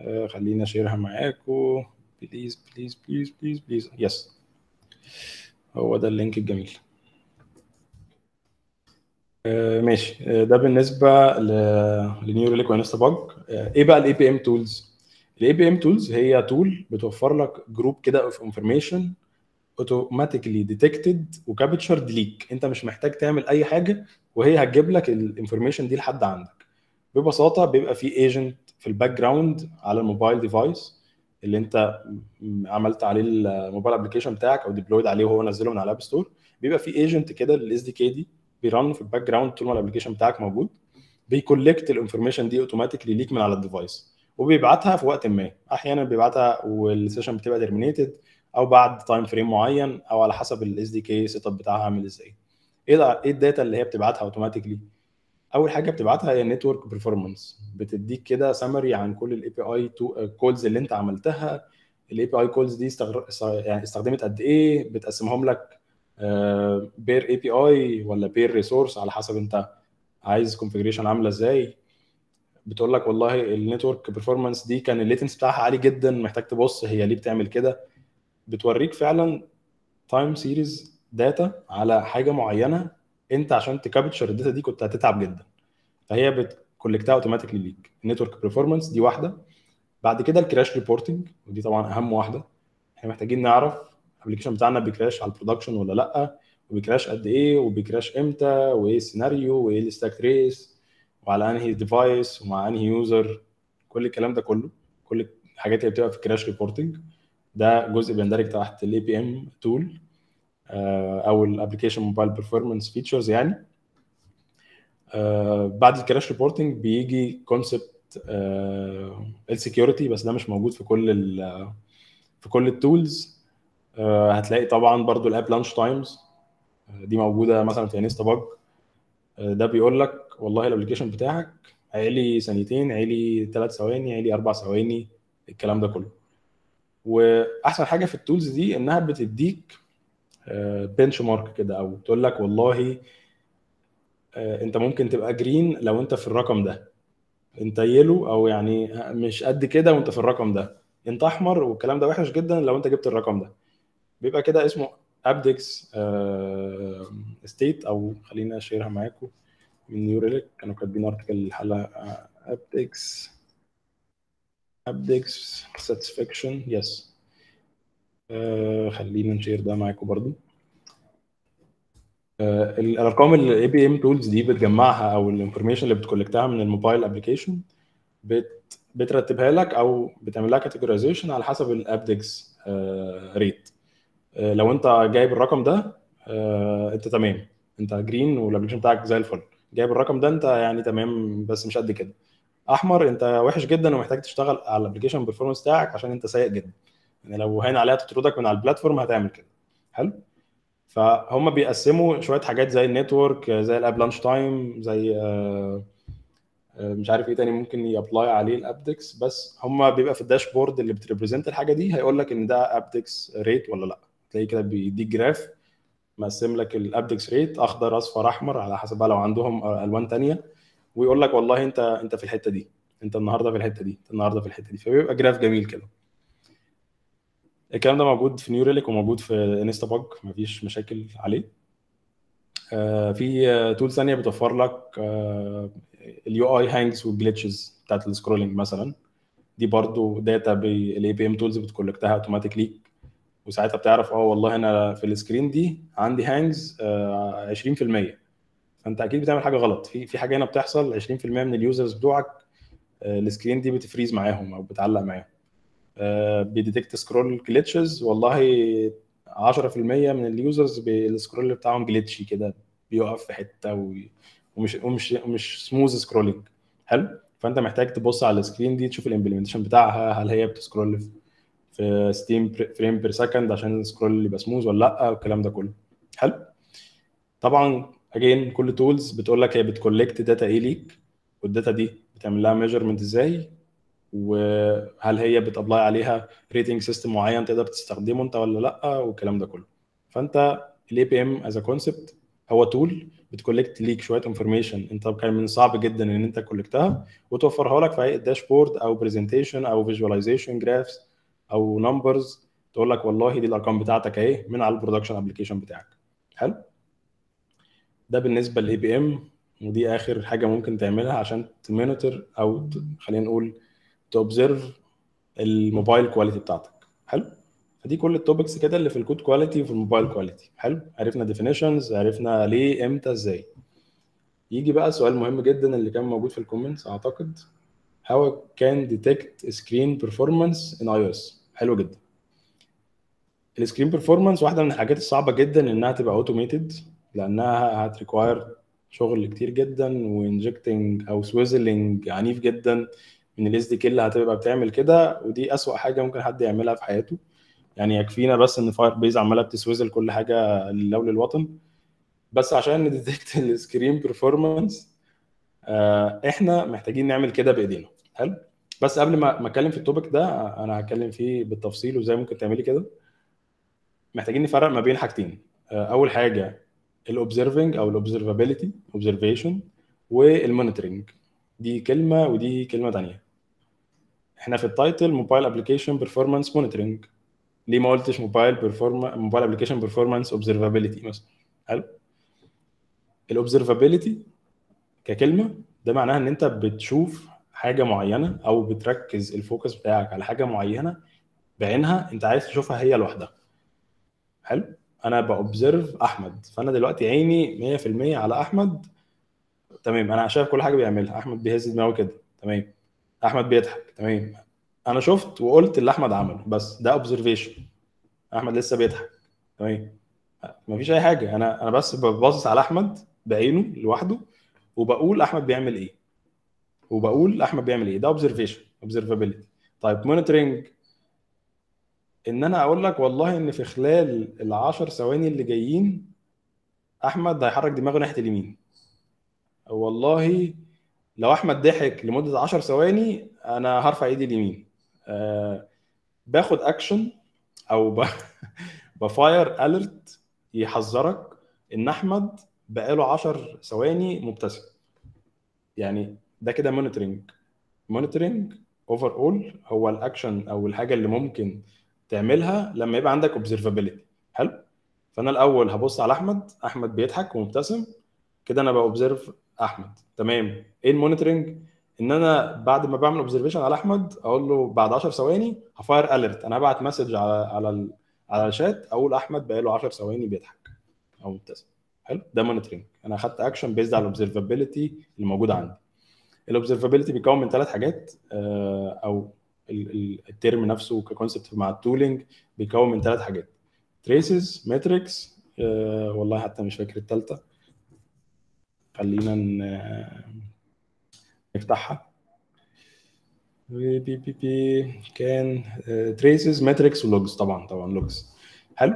آه، خلينا أ share ها معاكم. please please please please please yes هو ده ال link الجميل. آه، ماشي. آه، ده بالنسبة ل New Relic و Instabug إيه بقى ال APM tools ال APM tools هي tool بتوفر لك group كده of information automatically detected و captured ليك انت مش محتاج تعمل أي حاجة وهي هتجيب لك ال information دي لحد عندك. ببساطة بيبقى في agent في ال background على ال mobile device اللي انت عملت عليه ال mobile application بتاعك أو deployed عليه وهو نزله من على ال App Store بيبقى في agent كده لل SDK دي بي run في ال background طول ما ال application بتاعك موجود بي collect ال information دي automatically ليك من على ال device وبيبعتها في وقت ما. أحيانا بيبعتها وال session بتبقى terminated أو بعد time frame معين أو على حسب ال SDK setup بتاعها عامل إزاي. إيه إيه ال data اللي هي بتبعتها automatically أول حاجة بتبعتها هي ال network performance بتديك كده سمري عن كل ال API calls اللي انت عملتها. ال API calls دي استغر... يعني استخدمت قد إيه؟ بتقسمهم لك per API ولا per resource على حسب انت عايز configuration عاملة إزاي. بتقول لك والله ال network performance دي كان ال latency بتاعها عالي جدا محتاج تبص هي ليه بتعمل كده. بتوريك فعلا time series data على حاجة معينة. انت عشان ت capture ال data دي كنت هتتعب جدا. فهي بت collect ها automatically ليك. ال network performance دي واحدة. بعد كده ال crash reporting ودي طبعا أهم واحدة. إحنا محتاجين نعرف ال application بتاعنا بي crash على ال production ولا لأ وبي crash قد إيه وبي crash إمتى وإيه السيناريو وإيه ال stack trace وعلى أنهي device ومع أنهي user كل الكلام ده كله كل الحاجات اللي بتبقى في ال crash reporting ده جزء بيندرج تحت ال APM tool أو ال application mobile performance features يعني. آه، بعد ال crash reporting بيجي concept ال security بس ده مش موجود في كل في كل ال tools آه، هتلاقي طبعا برضو ال app launch times دي موجودة مثلا في Instabug ده بيقول لك والله ال application بتاعك عالي ثانيتين عالي ثلاث ثواني عالي أربع ثواني الكلام ده كله. وأحسن حاجة في ال tools دي إنها بتديك benchmark كده أو تقول لك والله أنت ممكن تبقى green لو أنت في الرقم ده. أنت yellow أو يعني مش قد كده وأنت في الرقم ده. أنت أحمر والكلام ده وحش جدا لو أنت جبت الرقم ده. بيبقى كده اسمه Apdex state أو خلينا أ share ها معاكم من New Relic كانوا كاتبين article الحلقة Apdex Apdex satisfaction yes خلينا ن share ده معاكم برضو. آه، الأرقام اللي ال APM tools دي بتجمعها أو ال information اللي بت collect ها من ال mobile application بت بترتبها لك أو بتعمل لها categorization على حسب ال Apdex rate لو أنت جايب الرقم ده آه، أنت تمام. أنت green وال application بتاعك زي الفل. جايب الرقم ده أنت يعني تمام بس مش قد كده. أحمر أنت وحش جدا ومحتاج تشتغل على ال application performance بتاعك عشان أنت سيء جدا. يعني لو هين عليها تطردك من على ال platform هتعمل كده. حلو؟ فهم بيقسموا شوية حاجات زي ال network زي ال app launch time زي آه، آه، مش عارف إيه تاني ممكن ي apply عليه ال Apdex بس هم بيبقى في ال dashboard اللي بت represent الحاجة دي هيقول لك إن ده Apdex rate ولا لأ. تلاقي كده بيديك graph مقسم لك ال Apdex rate أخضر أصفر أحمر على حسب بقى لو عندهم ألوان تانية ويقول لك والله أنت أنت في الحتة دي أنت النهارده في الحتة دي أنت النهارده في الحتة دي. فبيبقى graph جميل كده. الكلام ده موجود في New Relic وموجود في Instabug مفيش مشاكل عليه. آه، في tool ثانية بتوفر لك ال UI hangs وال glitches بتاعت ال scrolling مثلا. دي برضو data بال APM tools بت collect ها automatically وساعتها بتعرف آه والله أنا في ال screen دي عندي hangs 20% فأنت أكيد بتعمل حاجة غلط. في في حاجة هنا بتحصل 20% من ال users بتوعك آه، ال screen دي بت freeze معاهم أو بتعلق معاهم. بي detect scroll glitches والله 10% من ال users ال scroll بتاعهم glitchy كده بيقف في حتة ومش ومش مش smooth scrolling حلو؟ فأنت محتاج تبص على ال screen دي تشوف ال implementation بتاعها هل هي بت scroll في- في same frame per second عشان ال scroll يبقى smooth ولا لأ والكلام ده كله. حلو؟ طبعا again كل tools بتقول لك هي بت collect data إيه ليك وال data دي بتعمل لها measurement إزاي؟ وهل هي بت apply عليها rating system معين تقدر تستخدمه انت ولا لأ والكلام ده كله. فأنت ال APM as concept هو tool بت collect ليك شوية information انت كان من صعب جدا إن أنت collect ها وتوفرها لك في هيئه dashboard أو presentation أو visualization graphs أو numbers تقول لك والله دي الأرقام بتاعتك أهي من على ال production application بتاعك. حلو؟ ده بالنسبة لل APM ودي آخر حاجة ممكن تعملها عشان ت monitor أو خلينا نقول ت observe ال mobile quality بتاعتك. حلو؟ فدي كل ال topics كده اللي في ال code quality وفي ال mobile quality حلو؟ عرفنا definitions عرفنا ليه إمتى إزاي. يجي بقى سؤال مهم جدا اللي كان موجود في ال comments أعتقد. How can detect screen performance in iOS حلو جدا. ال screen performance واحدة من الحاجات الصعبة جدا إنها تبقى automated لأنها هت require شغل كتير جدا و injecting أو swizzling عنيف جدا. من ال SDK اللي هتبقى بتعمل كده ودي أسوأ حاجة ممكن حد يعملها في حياته. يعني يكفينا بس إن Firebase عمالة بت swizzle كل حاجة لله وللوطن بس عشان ن detect ال screen performance إحنا محتاجين نعمل كده بإيدينا. حلو؟ بس قبل ما أتكلم في ال topic ده أنا هتكلم فيه بالتفصيل وإزاي ممكن تعملي كده. محتاجين نفرق ما بين حاجتين. أول حاجة ال observing أو ال observability observation وال monitoring دي كلمة ودي كلمة ثانية إحنا في ال title mobile application performance monitoring ليه ما قلتش mobile perform mobile application performance observability مثلا؟ حلو. ال observability ككلمة ده معناها إن أنت بتشوف حاجة معينة أو بتركز ال focus بتاعك على حاجة معينة بعينها أنت عايز تشوفها هي لوحدها. حلو. أنا ب observe أحمد. فأنا دلوقتي عيني 100% على أحمد. تمام. أنا شايف كل حاجة بيعملها. أحمد بيهز دماغه كده. تمام. أحمد بيضحك. تمام. أنا شفت وقلت اللي أحمد عمله بس ده observation أحمد لسه بيضحك. تمام. مفيش أي حاجة. أنا أنا بس ببصص على أحمد بعينه لوحده وبقول أحمد بيعمل إيه. وبقول أحمد بيعمل إيه. ده observation observability طيب monitoring إن أنا أقول لك والله إن في خلال ال 10 ثواني اللي جايين أحمد هيحرك دماغه ناحية اليمين. والله لو أحمد ضحك لمدة 10 ثواني أنا هرفع إيدي اليمين. أه باخد اكشن أو ب... ب fire alert يحذرك إن أحمد بقاله 10 ثواني مبتسم. يعني ده كده monitoring monitoring overall هو الاكشن أو الحاجة اللي ممكن تعملها لما يبقى عندك observability حلو؟ فأنا الأول هبص على أحمد أحمد بيضحك ومبتسم. كده أنا ب observe أحمد. تمام. إيه ال monitoring إن أنا بعد ما بعمل observation على أحمد أقول له بعد 10 ثواني ه fire alert أنا هبعت message على على ال... على الشات أقول أحمد بقى له 10 ثواني بيضحك أو مبتسم. حلو؟ ده monitoring أنا اخدت اكشن بيزد على ال observability اللي موجوده عندي. ال observability بيتكون من ثلاث حاجات أو ال term نفسه ك concept مع ال tooling بيتكون من ثلاث حاجات. traces metrics والله حتى مش فاكر الثالثه خلينا نفتحها. بي بي بي كان traces metrics و logs. طبعا طبعا logs. حلو.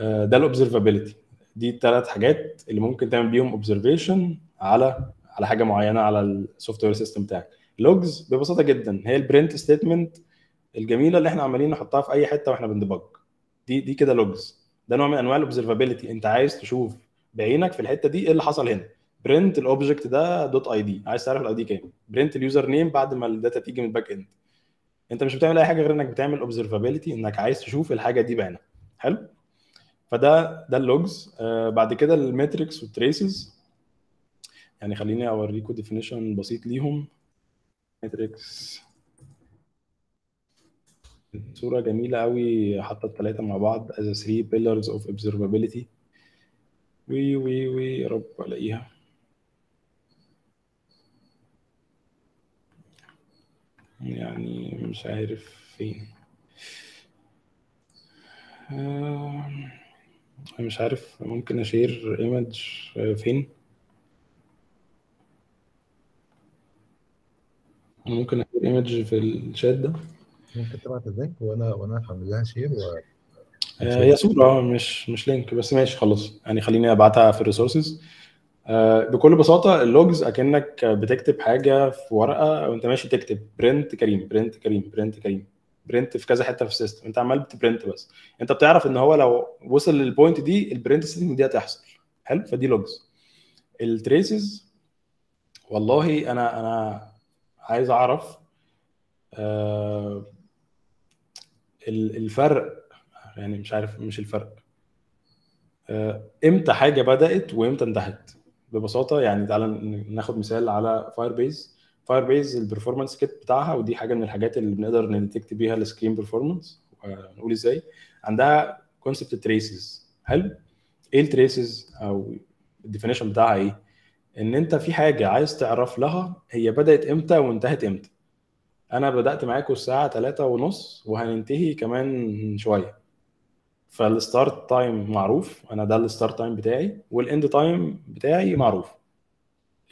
ده ال observability دي الثلاث حاجات اللي ممكن تعمل بيهم observation على على حاجة معينة على ال software system بتاعك. logs ببساطة جدا هي ال print statement الجميلة اللي إحنا عمالين نحطها في أي حتة وإحنا بن debug دي دي كده logs. ده نوع من أنواع ال observability انت عايز تشوف بعينك في الحتة دي إيه اللي حصل هنا. print ال object ده dot ID عايز تعرف ال ID كام. print ال username بعد ما ال data تيجي من ال backend انت مش بتعمل أي حاجة غير إنك بتعمل observability إنك عايز تشوف الحاجة دي بعينها حلو؟ فده ده ال logs آه بعد كده ال metrics وال traces يعني خليني اوريكم definition بسيط ليهم. metrics صورة جميلة قوي حاطة الثلاثة مع بعض as three pillars of observability. وي وي وي يا رب ألاقيها. يعني مش عارف فين. آه مش عارف ممكن أ share image فين؟ ممكن أ share image في الشات ده. ممكن تبعت إزاي وأنا وأنا هعمل لها share و... هي صورة مش مش link بس ماشي خلاص. يعني خليني أبعتها في ال resources آه، بكل بساطة ال logs أكنك بتكتب حاجة في ورقة وأنت ماشي تكتب. print كريم print كريم print كريم. print في كذا حتة في ال system أنت عمال بت print بس. أنت بتعرف إن هو لو وصل لل point دي ال print statement دي هتحصل. حلو؟ فدي logs ال traces والله أنا أنا عايز أعرف آه ال- الفرق. يعني مش عارف مش الفرق. آه إمتى حاجة بدأت وإمتى انتهت؟ ببساطة يعني تعالى ناخد مثال على Firebase Firebase ال performance kit بتاعها ودي حاجة من الحاجات اللي بنقدر ن detect بيها ال screen performance نقول إزاي؟ عندها concept ال traces حلو؟ إيه ال traces أو ال definition بتاعها إيه؟ إن أنت في حاجة عايز تعرف لها هي بدأت إمتى وانتهت إمتى. أنا بدأت معاكم الساعة 3 ونص وهننتهي كمان شوية. فال start time معروف أنا ده ال start time بتاعي وال end time بتاعي معروف.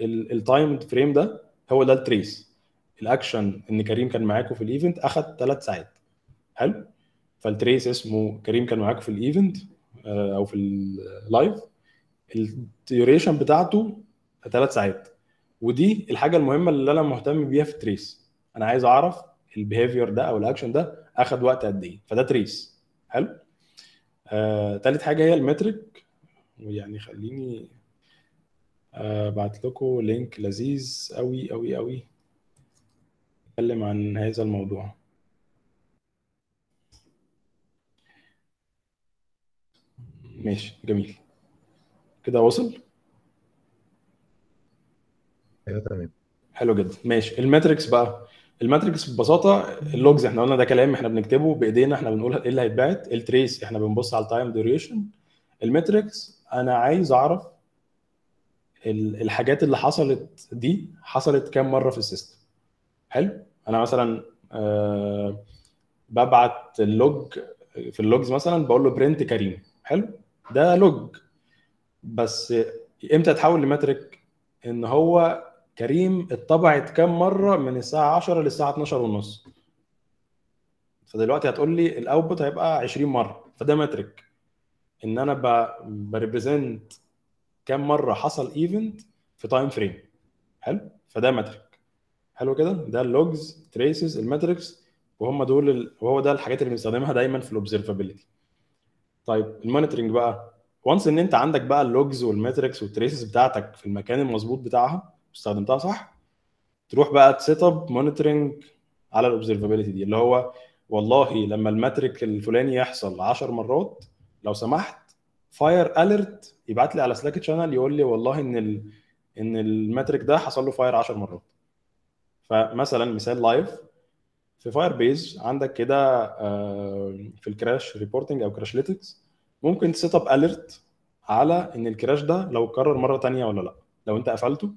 ال time frame ده هو ده ال trace. الأكشن إن كريم كان معاكم في ال event أخد ثلاث ساعات. حلو؟ فال trace اسمه كريم كان معاكم في ال event آه، أو في ال live ال duration بتاعته ثلاث ساعات. ودي الحاجة المهمة اللي أنا مهتم بيها في ال trace. أنا عايز أعرف ال behavior ده أو الأكشن ده أخد وقت قد إيه. فده trace. حلو؟ آه، تالت حاجة هي ال metric ويعني خليني آه، أبعت لكم link لذيذ قوي قوي قوي يتكلم عن هذا الموضوع. ماشي جميل. كده وصل؟ أيوه تمام. حلو جدا. ماشي ال metrics بقى. ال metrics ببساطة ال logs إحنا قلنا ده كلام إحنا بنكتبه بإيدينا إحنا بنقول إيه اللي هيتبعت؟ ال trace إحنا بنبص على ال time duration ال metrics أنا عايز أعرف ال- الحاجات اللي حصلت دي حصلت كام مرة في ال system. حلو؟ أنا مثلا آه ببعت ال log في ال logs مثلا بقول له print كريم. حلو؟ ده log. بس إمتى اتحول ل metric؟ إن هو كريم اتطبعت كام مرة من الساعة 10 للساعة 12 ونص. فدلوقتي هتقول لي ال output هيبقى 20 مرة. فده metric إن أنا ب represent كام مرة حصل event في time frame حلو؟ فده metric حلو كده؟ ده ال logs traces ال metrics. وهم دول ال... وهو ده الحاجات اللي بنستخدمها دايما في ال observability طيب ال monitoring بقى. once إن أنت عندك بقى ال logs وال metrics وال traces بتاعتك في المكان المظبوط بتاعها واستخدمتها صح؟ تروح بقى ت set up monitoring على ال observability دي اللي هو والله لما ال metric الفلاني يحصل 10 مرات لو سمحت fire alert يبعت لي على Slack channel يقول لي والله إن ال... إن ال metric ده حصل له fire 10 مرات. فمثلا مثال live في Firebase عندك كده آه، في ال crash reporting أو Crashlytics ممكن ت set up alert على إن ال crash ده لو اتكرر مرة تانية ولا لأ. لو أنت قفلته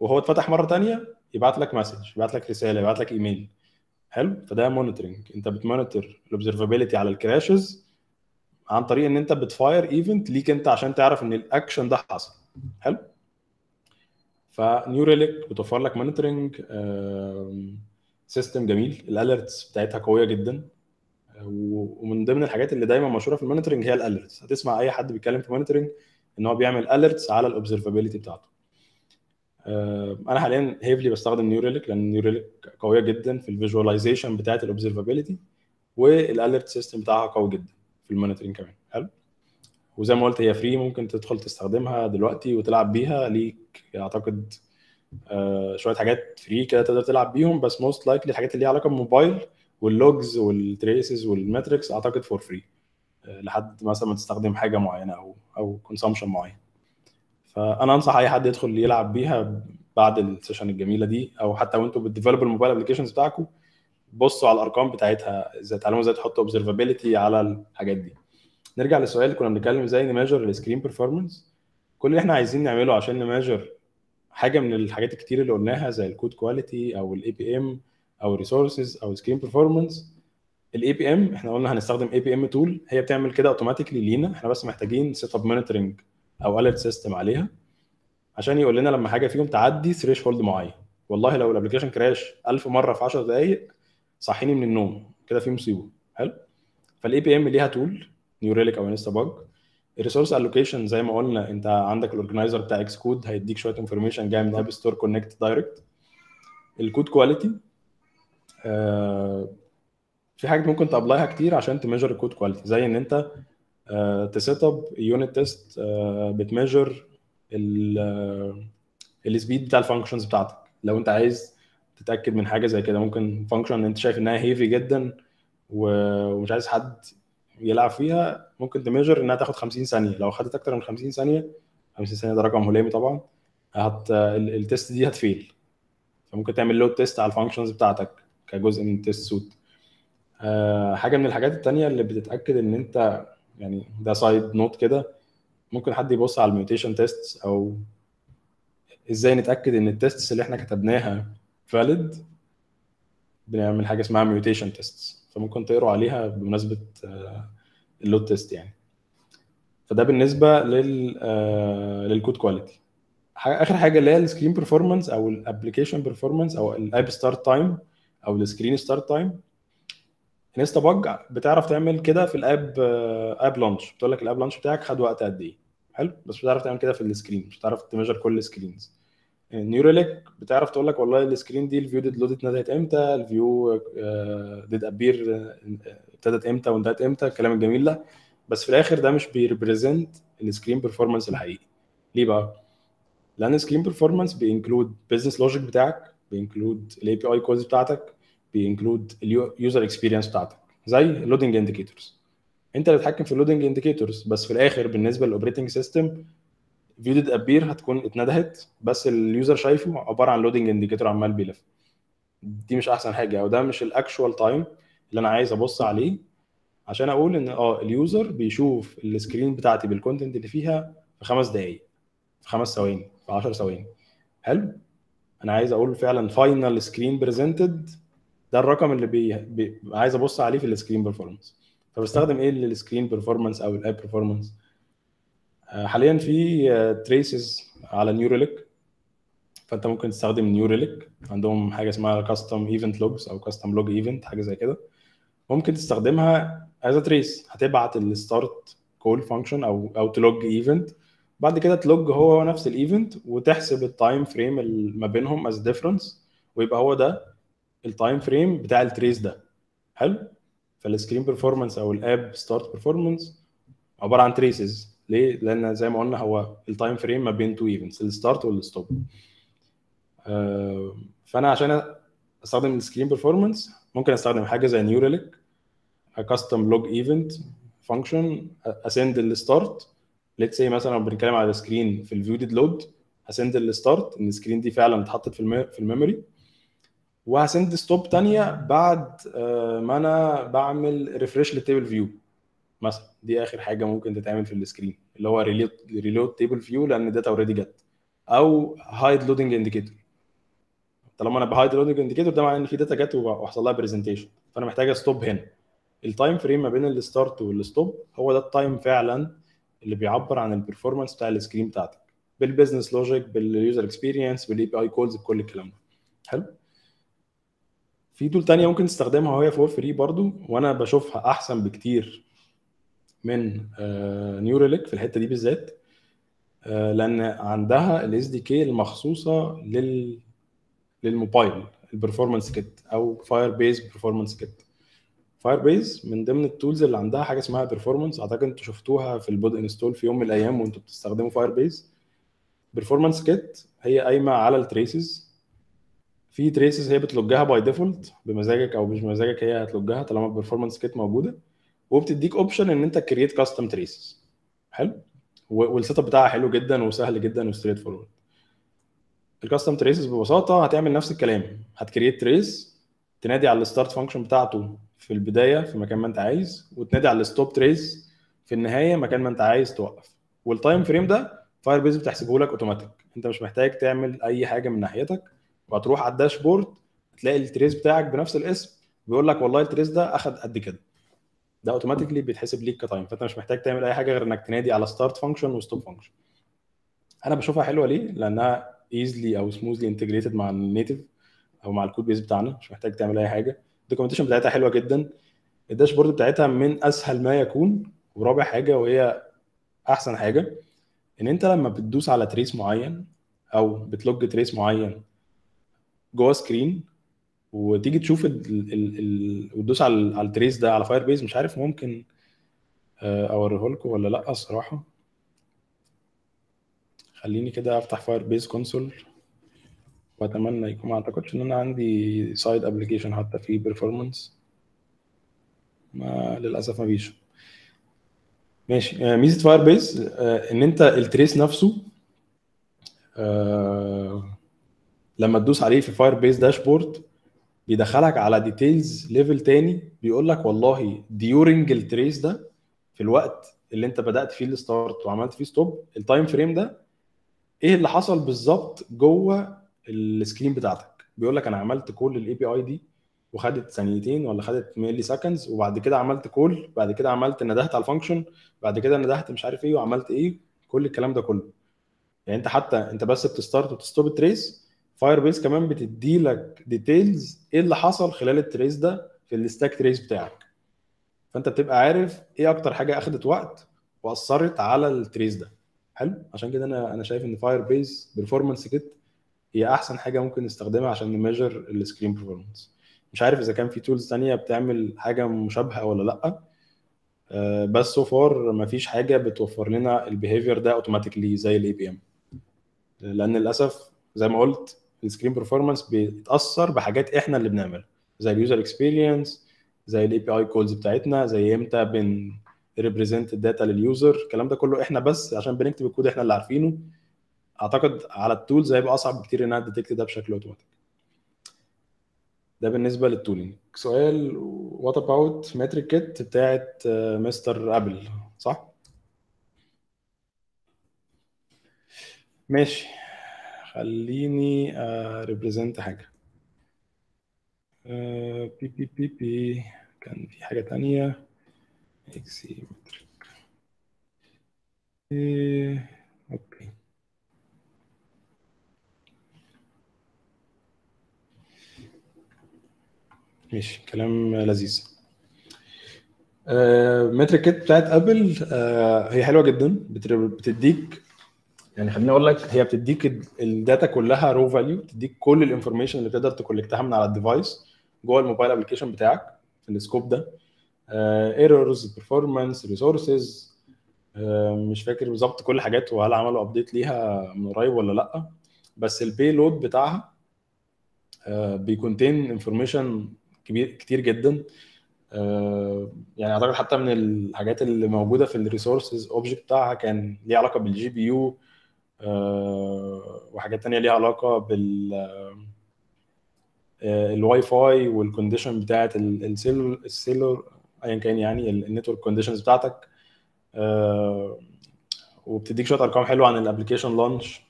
وهو اتفتح مرة تانية يبعت لك message يبعت لك رسالة يبعت لك ايميل حلو؟ فده monitoring انت بت monitor ال observability على ال crashes عن طريق إن أنت بت fire event ليك أنت عشان تعرف إن الاكشن ده حصل. حلو؟ ف New Relic بتوفر لك monitoring system جميل. ال alerts بتاعتها قوية جدا. ومن ضمن الحاجات اللي دايما مشهورة في ال monitoring هي ال alerts هتسمع أي حد بيتكلم في monitoring إن هو بيعمل alerts على ال observability بتاعته. أنا حاليا heavily بستخدم New Relic لأن New Relic قوية جدا في ال visualization بتاعت ال observability وال alert system بتاعها قوي جدا في ال monitoring كمان. حلو؟ وزي ما قلت هي free ممكن تدخل تستخدمها دلوقتي وتلعب بيها ليك أعتقد آه، شوية حاجات free كده تقدر تلعب بيهم بس most likely الحاجات اللي ليها علاقة بالموبايل وال logs وال traces وال metrics أعتقد for free لحد مثلا ما تستخدم حاجة معينة أو أو consumption معين. فأنا أنصح أي حد يدخل يلعب بيها بعد ال session الجميلة دي أو حتى وانتوا بت develop ال mobile applications بتاعكم بصوا على الأرقام بتاعتها إزاي تعلموا إزاي تحطوا observability على الحاجات دي. نرجع للسؤال كنا بنتكلم إزاي ن measure ال screen performance كل اللي إحنا عايزين نعمله عشان ن measure حاجة من الحاجات الكتير اللي قلناها زي ال code quality أو ال APM أو ال resources أو screen performance ال APM إحنا قلنا هنستخدم APM tool هي بتعمل كده automatically لينا. إحنا بس محتاجين set up monitoring أو alert system عليها عشان يقول لنا لما حاجة فيهم تعدي threshold معين. والله لو ال application crash 1000 مرة في 10 دقائق صحيني من النوم. كده في مصيبة. حلو؟ فال APM ليها tool New Relic أو Instabug ال resource allocation زي ما قلنا أنت عندك ال organizer بتاع Xcode هيديك شوية information جاية من App Store Connect direct ال code quality في حاجات ممكن ت apply ها كتير عشان ت measure ال code quality زي إن أنت ت set up unit test بت measure ال speed بتاع ال functions بتاعتك. لو انت عايز تتأكد من حاجة زي كده ممكن function انت شايف إنها heavy جدا ومش عايز حد يلعب فيها ممكن ت measure إنها تاخد 50 ثانية. لو خدت أكتر من 50 ثانية 50 ثانية ده رقم هلامي طبعا هت ال test دي هت fail. فممكن تعمل load test على ال functions بتاعتك كجزء من ال test suite أه حاجة من الحاجات التانية اللي بتتأكد إن أنت يعني ده side note كده ممكن حد يبص على ال mutation test أو إزاي نتأكد إن ال tests اللي إحنا كتبناها valid بنعمل حاجة اسمها mutation test فممكن تقروا عليها بمناسبة ال load test يعني. فده بالنسبة لل لل code quality آخر حاجة اللي هي ال screen performance أو ال application performance أو ال app start time أو ال screen start time Instabug بتعرف تعمل كده في ال app app launch. بتقول لك ال app launch بتاعك خد وقت قد إيه. حلو؟ بس بتعرف تعمل كده في ال screen مش بتعرف ت measure كل ال screens New Relic بتعرف تقول لك والله ال screen دي ال view did load ندهت إمتى ال view did appear ابتدت إمتى وانتهت إمتى الكلام الجميل ده. بس في الآخر ده مش بي represent ال screen performance الحقيقي. ليه بقى؟ لأن ال screen performance بي include business logic بتاعك بي include ال API calls بتاعتك بي include ال user experience بتاعتك زي ال loading indicators انت اللي تتحكم في ال loading indicators بس في الآخر بالنسبة لل operating system view did appear هتكون اتندهت بس ال user شايفه عبارة عن loading indicator عمال بيلف. دي مش أحسن حاجة أو ده مش ال actual time اللي أنا عايز أبص عليه عشان أقول إن آه ال user بيشوف ال screen بتاعتي بال content اللي فيها في خمس دقائق في خمس ثواني في 10 ثواني. حلو؟ أنا عايز أقول فعلا final screen presented ده الرقم اللي بي... بي... عايز أبص عليه في ال screen performance فبستخدم إيه لل screen performance أو ال app performance حاليا في traces على New Relic فأنت ممكن تستخدم New Relic عندهم حاجة اسمها custom event logs أو custom log event حاجة زي كده. ممكن تستخدمها as trace هتبعت ال start call function أو أو ت log event بعد كده ت log هو نفس ال event وتحسب ال time frame ما بينهم as difference ويبقى هو ده. ال time frame بتاع ال trace ده. حلو؟ فال screen performance أو ال app start performance عبارة عن traces ليه؟ لأن زي ما قلنا هو ال time frame ما بين two events ال start وال stop فأنا عشان أستخدم ال screen performance ممكن أستخدم حاجة زي New Relic custom log event function ا send ال start let's say مثلا بنتكلم على السكرين في الفيو ديد لود هسند الستارت إن السكرين دي فعلا اتحطت. في ال memory. وه send stop ثانية بعد ما أنا بعمل refresh لل table view مثلا. دي آخر حاجة ممكن تتعمل في ال screen اللي هو reload table view لأن ال data already جت. أو hide loading indicator طالما أنا ب hide loading indicator ده معناه إن في data جت وحصل لها presentation فأنا محتاج stop هنا. ال time frame ما بين ال start وال stop هو ده ال time فعلا اللي بيعبر عن ال performance بتاع ال screen بتاعتك. بال business logic بال user experience بال API calls بكل الكلام ده. حلو؟ في tool تانية ممكن تستخدمها وهي for free برضو وأنا بشوفها أحسن بكتير من New Relic في الحتة دي بالذات لأن عندها ال SDK المخصوصة لل للموبايل ال performance kit أو Firebase performance kit Firebase من ضمن ال tools اللي عندها حاجة اسمها performance أعتقد إنتوا شفتوها في ال pod install في يوم من الأيام وأنتوا بتستخدموا Firebase performance kit هي قايمة على ال traces في traces هي بت log ها by default بمزاجك أو مش بمزاجك هي هت log ها طالما ال performance kit موجودة وبتديك option إن أنت create custom traces حلو؟ وال set up بتاعها حلو جدا وسهل جدا و straightforward ال custom traces ببساطة هتعمل نفس الكلام. هت create trace تنادي على ال start function بتاعته في البداية في مكان ما أنت عايز وتنادي على ال stop trace في النهاية مكان ما أنت عايز توقف. وال time frame ده Firebase بتحسبه لك اوتوماتيك أنت مش محتاج تعمل أي حاجة من ناحيتك. وهتروح على ال dashboard تلاقي ال trace بتاعك بنفس الاسم بيقول لك والله ال trace ده أخد قد كده. ده automatically بيتحسب ليك ك time فأنت مش محتاج تعمل أي حاجة غير إنك تنادي على start function و stop function أنا بشوفها حلوة ليه؟ لأنها easily أو smoothly integrated مع ال native أو مع ال code base بتاعنا مش محتاج تعمل أي حاجة. ال documentation بتاعتها حلوة جدا. ال dashboard بتاعتها من أسهل ما يكون ورابع حاجة وهي أحسن حاجة إن أنت لما بتدوس على trace معين أو بت log trace معين جوه screen وتيجي تشوف وتدوس على ال trace ده على Firebase مش عارف ممكن آه، اوريه لكم ولا لأ الصراحة. خليني كده أفتح Firebase console وأتمنى يكون ما أعتقدش إن أنا عندي side application حتى فيه performance ما للأسف ما فيش. ماشي. آه، ميزة Firebase إن أنت ال trace نفسه آه، لما تدوس عليه في Firebase dashboard بيدخلك على details level تاني بيقول لك والله during ال trace ده في الوقت اللي انت بدأت فيه ال start وعملت فيه stop ال time frame ده إيه اللي حصل بالظبط جوه ال screen بتاعتك؟ بيقول لك أنا عملت call ال API دي وخدت ثانيتين ولا خدت milliseconds وبعد كده عملت call بعد كده عملت ندهت على ال function بعد كده ندهت مش عارف إيه وعملت إيه كل الكلام ده كله. يعني انت حتى انت بس بت start وت stop ال trace Firebase كمان بتدي لك details إيه اللي حصل خلال ال trace ده في ال stack trace بتاعك. فأنت بتبقى عارف إيه أكتر حاجة أخدت وقت وأثرت على ال trace ده. حلو؟ عشان كده أنا أنا شايف إن Firebase Performance Kit هي أحسن حاجة ممكن نستخدمها عشان ن measure ال screen performance مش عارف إذا كان في tools تانية بتعمل حاجة مشابهة ولا لأ. آه، بس so far مفيش حاجة بتوفر لنا ال behavior ده automatically زي ال APM لأن للأسف زي ما قلت ال screen performance بيتأثر بحاجات إحنا اللي بنعملها زي ال user experience زي ال API calls بتاعتنا زي إمتى بن represent ال data لل user الكلام ده كله إحنا بس عشان بنكتب الكود إحنا اللي عارفينه. أعتقد على ال tools هيبقى أصعب بكتير إنها ت detect ده بشكل اوتوماتيك ده بالنسبة لل tooling سؤال what about MetricKit بتاعت مستر Apple صح؟ ماشي. خليني represent حاجة. آه، بي بي بي بي. كان في حاجة تانية. اكسي metric إيه، okay. ماشي كلام لذيذ. metric بتاعت Apple آه، هي حلوة جدا بتديك يعني خليني أقول لك هي بتديك ال- ال data كلها raw value بتديك كل ال information اللي تقدر ت collect ها من على ال device جوه ال mobile application بتاعك في ال scope ده. errors performance resources مش فاكر بالظبط كل حاجات وهل عملوا update ليها من قريب ولا لأ. بس ال payload بتاعها آه، بي contain information كبير كتير جدا. آه، يعني أعتقد حتى من الحاجات اللي موجودة في ال resources object بتاعها كان ليها علاقة بال GPU وحاجات تانية ليها علاقة بال آه، ال Wi-Fi وال condition بتاعت ال- cellular cellular ايا كان يعني ال network conditions بتاعتك. آه، وبتديك شوية أرقام حلوة عن ال application launch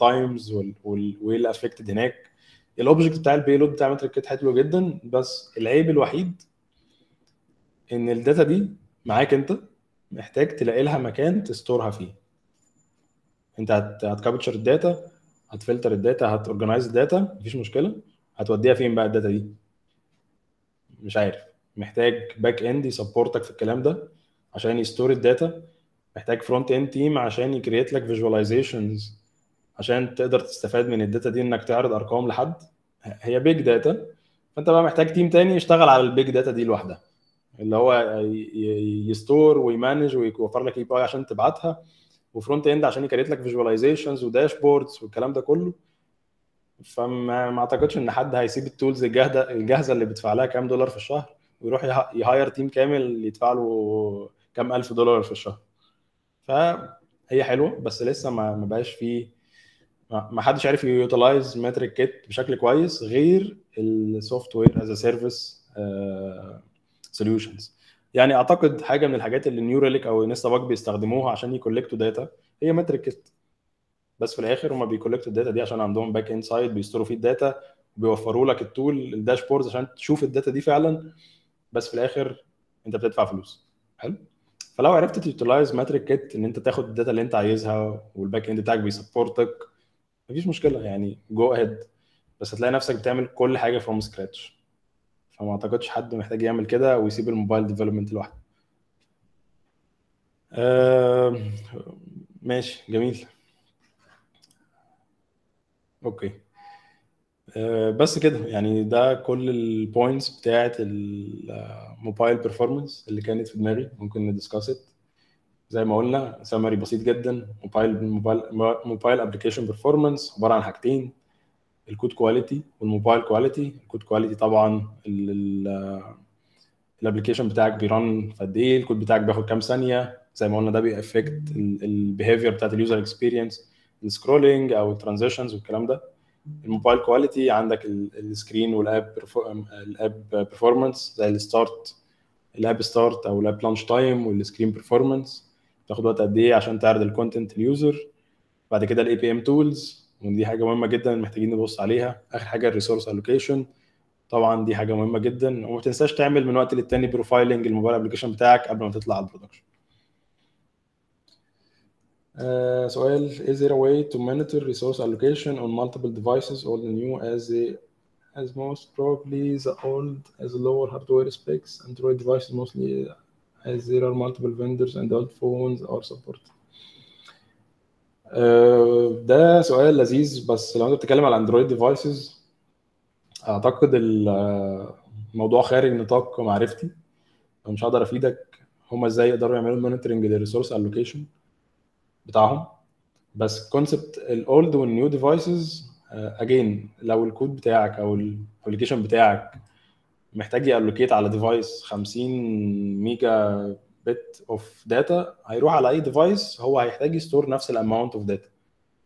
times وإيه اللي affected هناك. ال object بتاع ال payload بتاع metric حلو جدا بس العيب الوحيد إن ال data دي معاك أنت محتاج تلاقي لها مكان ت store ها فيه. انت هت- هتكابتشر الداتا هتفلتر الداتا هتورجنايز الداتا مفيش مشكلة. هتوديها فين بقى ال data دي؟ مش عارف. محتاج back end ي support ك في الكلام ده عشان ي store ال data. محتاج front end team عشان ي create لك visualizations عشان تقدر تستفاد من ال data دي إنك تعرض أرقام لحد. هي big data فأنت بقى محتاج team تاني يشتغل على ال big data دي لوحدها. اللي هو ي store وي manage ويوفر لك API عشان تبعتها. و front end عشان ي create لك visualizations و dashboards والكلام ده كله. فما ما أعتقدش إن حد هيسيب ال tools الجاهزه الجاهزة اللي بيدفع لها كام دولار في الشهر ويروح يه- ي hire team كامل يدفع له كام ألف دولار في الشهر. فهي حلوة بس لسه ما ما بقاش فيه ما ما حدش عارف ي utilize MetricKit بشكل كويس غير ال software as service solutions يعني أعتقد حاجة من الحاجات اللي New Relic أو Instabug بيستخدموها عشان ي collect وا data هي MetricKit بس في الآخر هم بي collect وا ال data دي عشان عندهم back end side بي store وا فيه ال data وبيوفروا لك ال tool ال dashboards عشان تشوف ال data دي فعلا. بس في الآخر أنت بتدفع فلوس. حلو؟ فلو عرفت ت utilize MetricKit إن أنت تاخد ال data اللي أنت عايزها وال back end بتاعك بي support ك مفيش مشكلة يعني go ahead بس هتلاقي نفسك بتعمل كل حاجة from scratch فما أعتقدش حد محتاج يعمل كده ويسيب ال mobile development لوحده. ماشي جميل. okay. آه بس كده يعني ده كل ال points بتاعت ال mobile performance اللي كانت في دماغي. ممكن ن discuss زي ما قلنا سمري بسيط جدا. mobile mobile mobile application performance عبارة عن حاجتين. ال code quality وال mobile quality ال code quality طبعا ال application بتاعك بي run في قد إيه الكود بتاعك بياخد كام ثانية؟ زي ما قلنا ده بي affect ال behavior بتاعت ال user experience ال scrolling أو ال transitions والكلام ده. ال mobile quality عندك ال screen وال app ال app performance زي ال start ال app start أو ال app launch time وال screen performance تاخد وقت قد إيه عشان تعرض ال content لل user بعد كده ال APM tools ودي حاجة مهمه جدا محتاجين نبص عليها اخر حاجة ال resource allocation طبعا دي حاجة مهمه جدا وما تنساش تعمل من وقت للتاني profiling ال mobile application بتاعك قبل ما تطلع على ال production Uh, سؤال is there a way to monitor resource allocation on multiple devices old and new as the as most probably the old as lower hardware specs Android devices mostly as there are multiple vendors and old phones are supported uh, ده سؤال لذيذ بس لو انت بتتكلم على اندرويد ديفايسز أعتقد الموضوع خارج نطاق معرفتي. مش هقدر أفيدك. هما إزاي يقدروا يعملوا monitoring لل resource allocation بتاعهم. بس concept ال old وال new devices again لو الكود بتاعك أو ال application بتاعك محتاج ي allocate على device 50 mega bit of data هيروح على أي device هو هيحتاج ي store نفس ال amount of data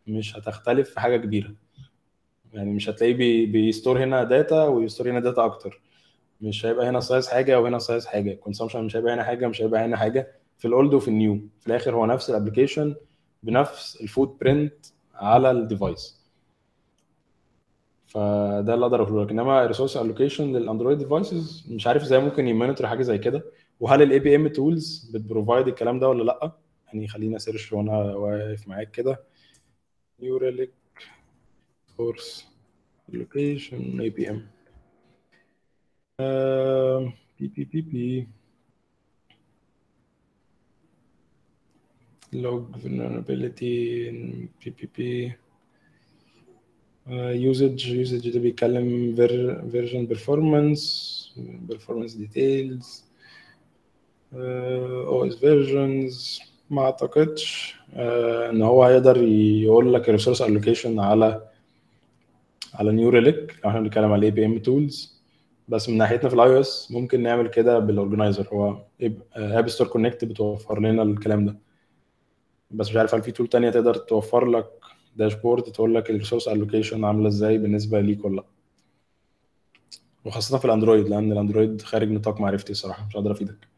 مش هتختلف في حاجة كبيرة. يعني مش هتلاقيه بي بي store هنا data وي store هنا data أكتر. مش هيبقى هنا size حاجة وهنا size حاجة. ال consumption مش هيبقى هنا حاجة مش هيبقى هنا حاجة. في ال old وفي ال new في الآخر هو نفس ال application بنفس ال footprint على ال device فده اللي أقدر أقوله لك. إنما ال resource allocation للأندرويد devices مش عارف إزاي ممكن ي monitor حاجة زي كده. وهل ال APM tools بت provide الكلام ده ولا لأ؟ يعني خلينا search وأنا واقف معاك كده. New Relic سورس لوكيشن اي بي آم بي بي بي بي. Log vulnerability بي بي بي usage usage ده بيتكلم version performance performance details. Uh, OS versions ما اعتقدش إن هو هيقدر يقول لك ال resource allocation على على New Relic لو إحنا بنتكلم على APM tools بس من ناحيتنا في ال iOS ممكن نعمل كده بال organizer هو App Store Connect بتوفر لنا الكلام ده. بس مش عارف هل في tool تانية تقدر توفر لك dashboard تقول لك ال resource allocation عاملة إزاي بالنسبة ليك ولا لأ. وخاصة في الأندرويد لأن الأندرويد خارج نطاق معرفتي الصراحة مش هقدر أفيدك.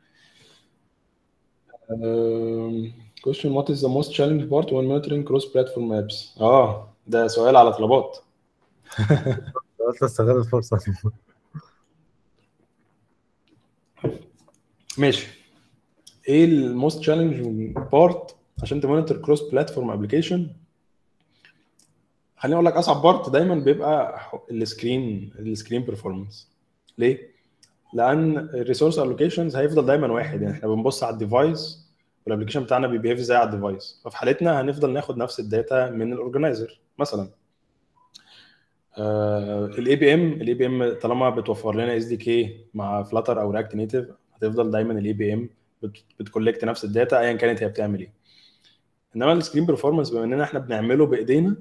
Um, question what is the most challenging part when monitoring cross platform apps آه ده سؤال على طلبات. قلت استغل الفرصة. ماشي. إيه ال most challenging part عشان ت monitor cross platform application خليني أقول لك أصعب part دايما بيبقى ال screen ال screen performance ليه؟ لأن ال resource allocations هيفضل دايما واحد. يعني إحنا بنبص على ال device وال application بتاعنا بي behave زي على ال device. ففي حالتنا هنفضل ناخد نفس ال data من ال organizer مثلا. ال APM ال APM طالما بتوفر لنا SDK مع Flutter أو React Native هتفضل دايما ال APM بت collect نفس ال data ايا كانت هي بتعمل إيه. إنما ال screen performance بما إننا إحنا بنعمله بإيدينا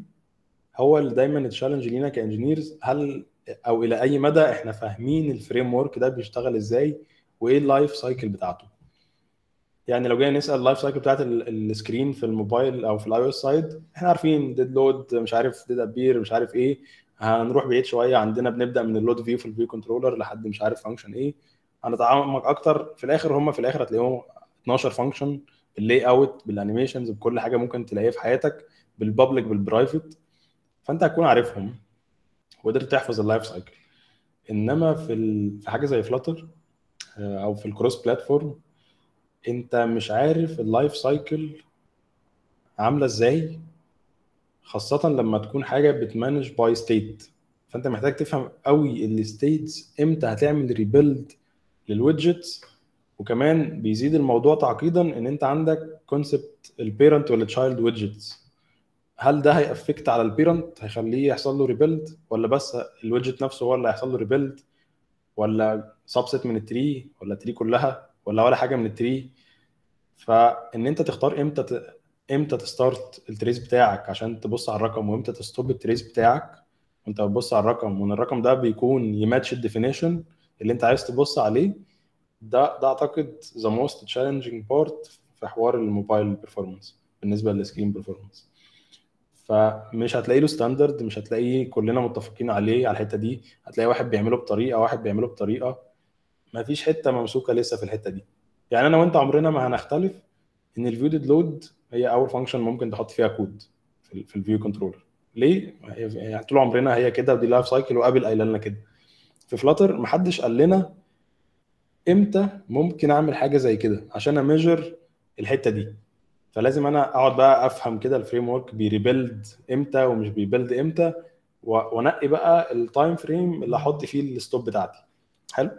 هو اللي دايما ال challenge لينا ك engineers هل أو إلى أي مدى إحنا فاهمين ال framework ده بيشتغل إزاي وإيه ال life cycle بتاعته. يعني لو جينا نسأل ال life cycle بتاعت ال screen في الموبايل أو في ال iOS side إحنا عارفين did load مش عارف did appear مش عارف إيه. هنروح بعيد شوية عندنا بنبدأ من ال load view في ال view controller لحد مش عارف function إيه. هنتعمق أكتر في الآخر هم في الآخر هتلاقيهم 12 function بال layout بال animations بكل حاجة ممكن تلاقيها في حياتك بال public بال private فأنت هتكون عارفهم. وقدرت تحفظ ال life cycle. إنما في ال... في حاجة زي Flutter أو في ال cross platform أنت مش عارف ال life cycle عاملة إزاي خاصة لما تكون حاجة بت manage by state فأنت محتاج تفهم قوي ال states إمتى هتعمل rebuild لل widgets وكمان بيزيد الموضوع تعقيدا إن أنت عندك concept ال parent وال child widgets هل ده هي affect على ال parent؟ هيخليه يحصل له rebuild ولا بس ال widget نفسه هو اللي هيحصل له rebuild ولا subset من ال tree؟ ولا ال tree كلها؟ ولا ولا حاجة من ال tree؟ فإن أنت تختار إمتى ت... إمتى ت start ال trace بتاعك عشان تبص على الرقم وإمتى ت stop ال trace بتاعك وأنت بتبص على الرقم وإن الرقم ده بيكون ي match ال definition اللي أنت عايز تبص عليه ده ده أعتقد the most challenging part في حوار ال mobile performance بالنسبة لل screen performance فمش هتلاقي له standard مش هتلاقيه كلنا متفقين عليه على الحتة دي. هتلاقي واحد بيعمله بطريقة واحد بيعمله بطريقة. ما فيش حتة ممسوكة لسه في الحتة دي. يعني أنا وأنت عمرنا ما هنختلف إن ال view did load هي أول function ممكن تحط فيها كود في, في ال view controller ليه؟ يعني طول عمرنا هي كده ودي life cycle و Apple قايله لنا كده. في Flutter محدش قال لنا إمتى ممكن أعمل حاجة زي كده عشان a measure الحتة دي. فلازم أنا أقعد بقى أفهم كده ال framework بي rebuild إمتى ومش بي build إمتى وأنقي بقى ال time frame اللي أحط فيه ال stop بتاعتي حلو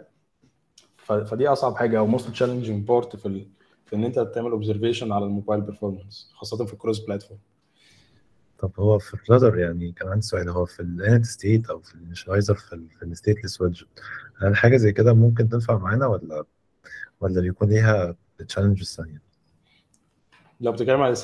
فدي أصعب حاجة أو most challenging part في. في إن أنت تعمل observation على ال mobile performance خاصة في ال cross platform طب هو في Flutter يعني كان عندي سؤال هو في ال init state أو في ال initializer في, ال في ال stateless هل حاجة زي كده ممكن تنفع معانا ولا ولا بيكون ليها challenges ثانية؟ لو بتتكلم على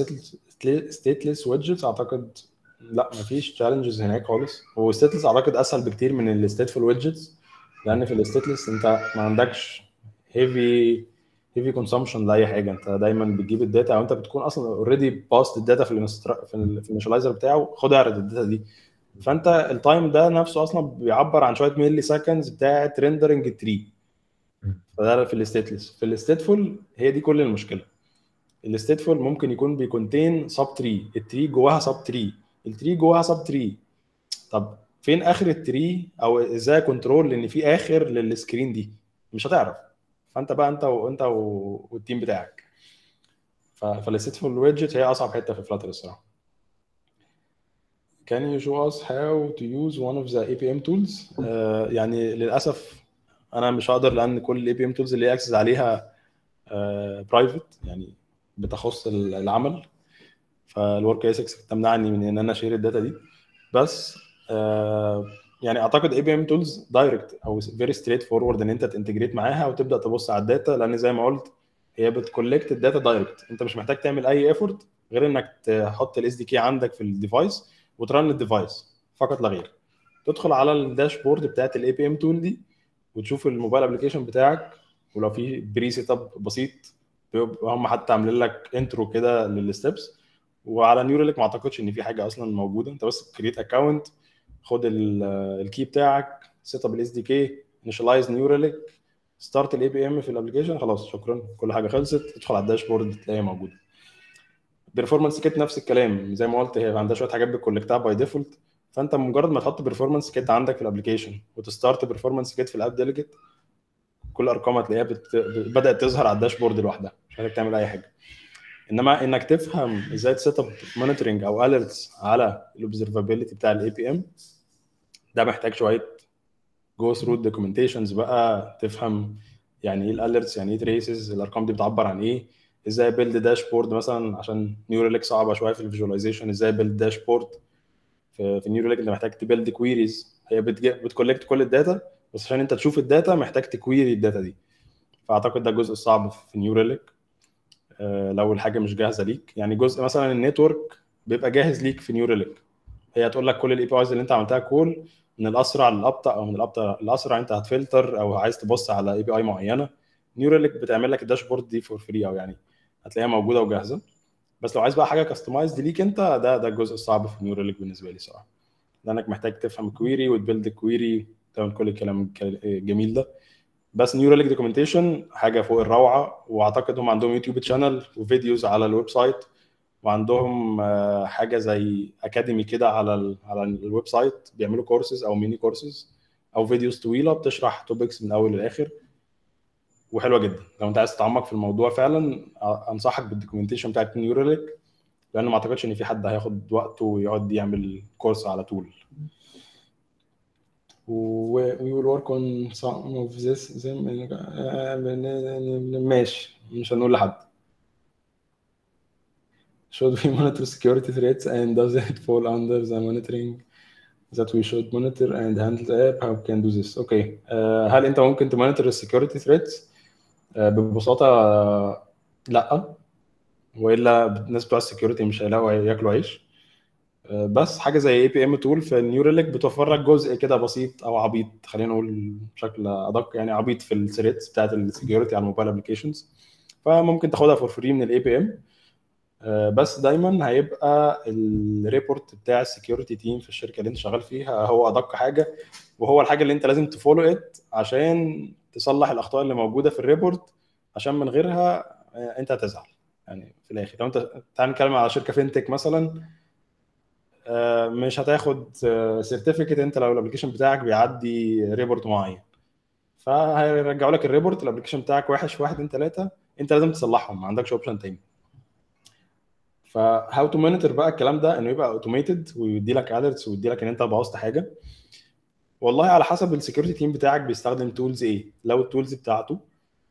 stateless widgets أعتقد لا مفيش challenges هناك خالص. هو stateless أعتقد أسهل بكتير من ال stateful widgets لأن في ال stateless أنت ما عندكش heavy heavy consumption لأي حاجة. أنت دايما بتجيب ال data أو أنت بتكون أصلا already passed ال data في. في ال initializer بتاعه خد اعرض ال data دي. فأنت ال time ده نفسه أصلا بيعبر عن شوية milliseconds بتاعت rendering tree فده في ال stateless في ال stateful هي دي كل المشكلة. ال stateful ممكن يكون بي contain sub tree ال tree جواها sub tree ال tree جواها sub tree طب فين آخر ال tree؟ أو إزاي control إن في آخر لل screen دي؟ مش هتعرف. فأنت بقى أنت وانت وال team بتاعك. فال stateful widget هي أصعب حتة في Flutter الصراحة. Can you show us how to use one of the APM tools؟ uh, يعني للأسف أنا مش هقدر لأن كل ال APM tools اللي access عليها private uh, يعني بتخص العمل. فال work ethics تمنعني من إن أنا ا share ال data دي. بس uh, يعني أعتقد APM tools direct أو very straightforward إن أنت ت integrate معاها وتبدأ تبص على ال data لأن زي ما قلت هي بت collect ال data direct أنت مش محتاج تعمل أي effort غير إنك تحط ال SDK عندك في ال device وترن ال device فقط لا غير. تدخل على ال dashboard بتاعت ال APM tool دي وتشوف ال mobile application بتاعك. ولو في pre setup بسيط هم حتى عاملين لك intro كده لل steps وعلى New Relic ما أعتقدش إن في حاجة أصلا موجودة. أنت بس create account خد ال key بتاعك setup ال SDK initialize New Relic start ال APM في ال application خلاص شكرا كل حاجة خلصت. تدخل على ال dashboard تلاقيها موجودة. performance kit نفس الكلام زي ما قلت هي عندها شوية حاجات بت collect ها by default فأنت مجرد ما تحط performance kit عندك في ال application وت start performance kit في ال app delegate كل ارقام هتلاقيها. بدأت تظهر على ال dashboard لوحدها. مش محتاج تعمل أي حاجة. إنما إنك تفهم إزاي ت setup monitoring أو alerts على ال observability بتاع ال APM ده محتاج شوية go through ال documentations بقى تفهم يعني إيه ال alerts يعني إيه traces الأرقام دي بتعبر عن إيه إزاي build dashboard مثلا عشان New Relic صعبة شوية في ال visualization إزاي build dashboard في, في New Relic أنت محتاج ت build queries هي بت collect كل ال data بس عشان أنت تشوف ال data محتاج ت query ال data دي. فأعتقد ده الجزء الصعب في New Relic آه لو الحاجة مش جاهزة ليك. يعني جزء مثلا ال network بيبقى جاهز ليك في New Relic هي هتقول لك كل ال APIs اللي انت عملتها call من الأسرع للأبطأ أو من الأبطأ للأسرع انت هتفلتر أو عايز تبص على API معينة. New Relic بتعمل لك ال dashboard دي for free أو يعني هتلاقيها موجودة وجاهزة. بس لو عايز بقى حاجة customized ليك انت ده ده الجزء الصعب في New Relic بالنسبة لي صراحة. لأنك محتاج تفهم query وت build query تعمل كل الكلام الجميل ده. بس New Relic documentation حاجة فوق الروعة وأعتقد هم عندهم YouTube channel و videos على ال website وعندهم حاجة زي academy كده على على ال website بيعملوا كورسز أو mini courses أو فيديوز طويلة بتشرح topics من الأول للاخر وحلوة جدا لو أنت عايز تتعمق في الموضوع فعلا أنصحك بال documentation بتاعت New Relic لأن ما أعتقدش إن في حد هياخد وقته ويقعد يعمل كورس على طول. We will work on some of this ماشي مش هنقول لحد should we monitor security threats and does it fall under the monitoring that we should monitor and handle the app how we can do this okay. uh, هل انت ممكن ت monitor ال security threats uh, ببساطه uh, لا والا الناس بتوع ال security مش هيلاقوا ياكلوا عيش بس حاجة زي APM tool في ال New Relic بتوفر لك جزء كده بسيط أو عبيط خلينا نقول بشكل أدق يعني عبيط في ال threats بتاعت ال security على ال mobile applications فممكن تاخدها for free من ال APM بس دايما هيبقى ال report بتاع ال security team في الشركة اللي أنت شغال فيها هو أدق حاجة وهو الحاجة اللي أنت لازم ت follow it عشان تصلح الأخطاء اللي موجودة في ال report عشان من غيرها أنت هتزعل. يعني في الآخر لو أنت تعال نتكلم على شركة fintech مثلا مش هتاخد certificate انت لو ال application بتاعك بيعدي report معين. فهيرجعوا لك ال report ال application بتاعك وحش واحد اتنين تلاتة انت لازم تصلحهم ما عندكش option تاني. ف how to monitor بقى الكلام ده انه يبقى automated ويدي لك alerts ويدي لك ان انت بوظت حاجة. والله على حسب ال security team بتاعك بيستخدم tools إيه. لو ال tools بتاعته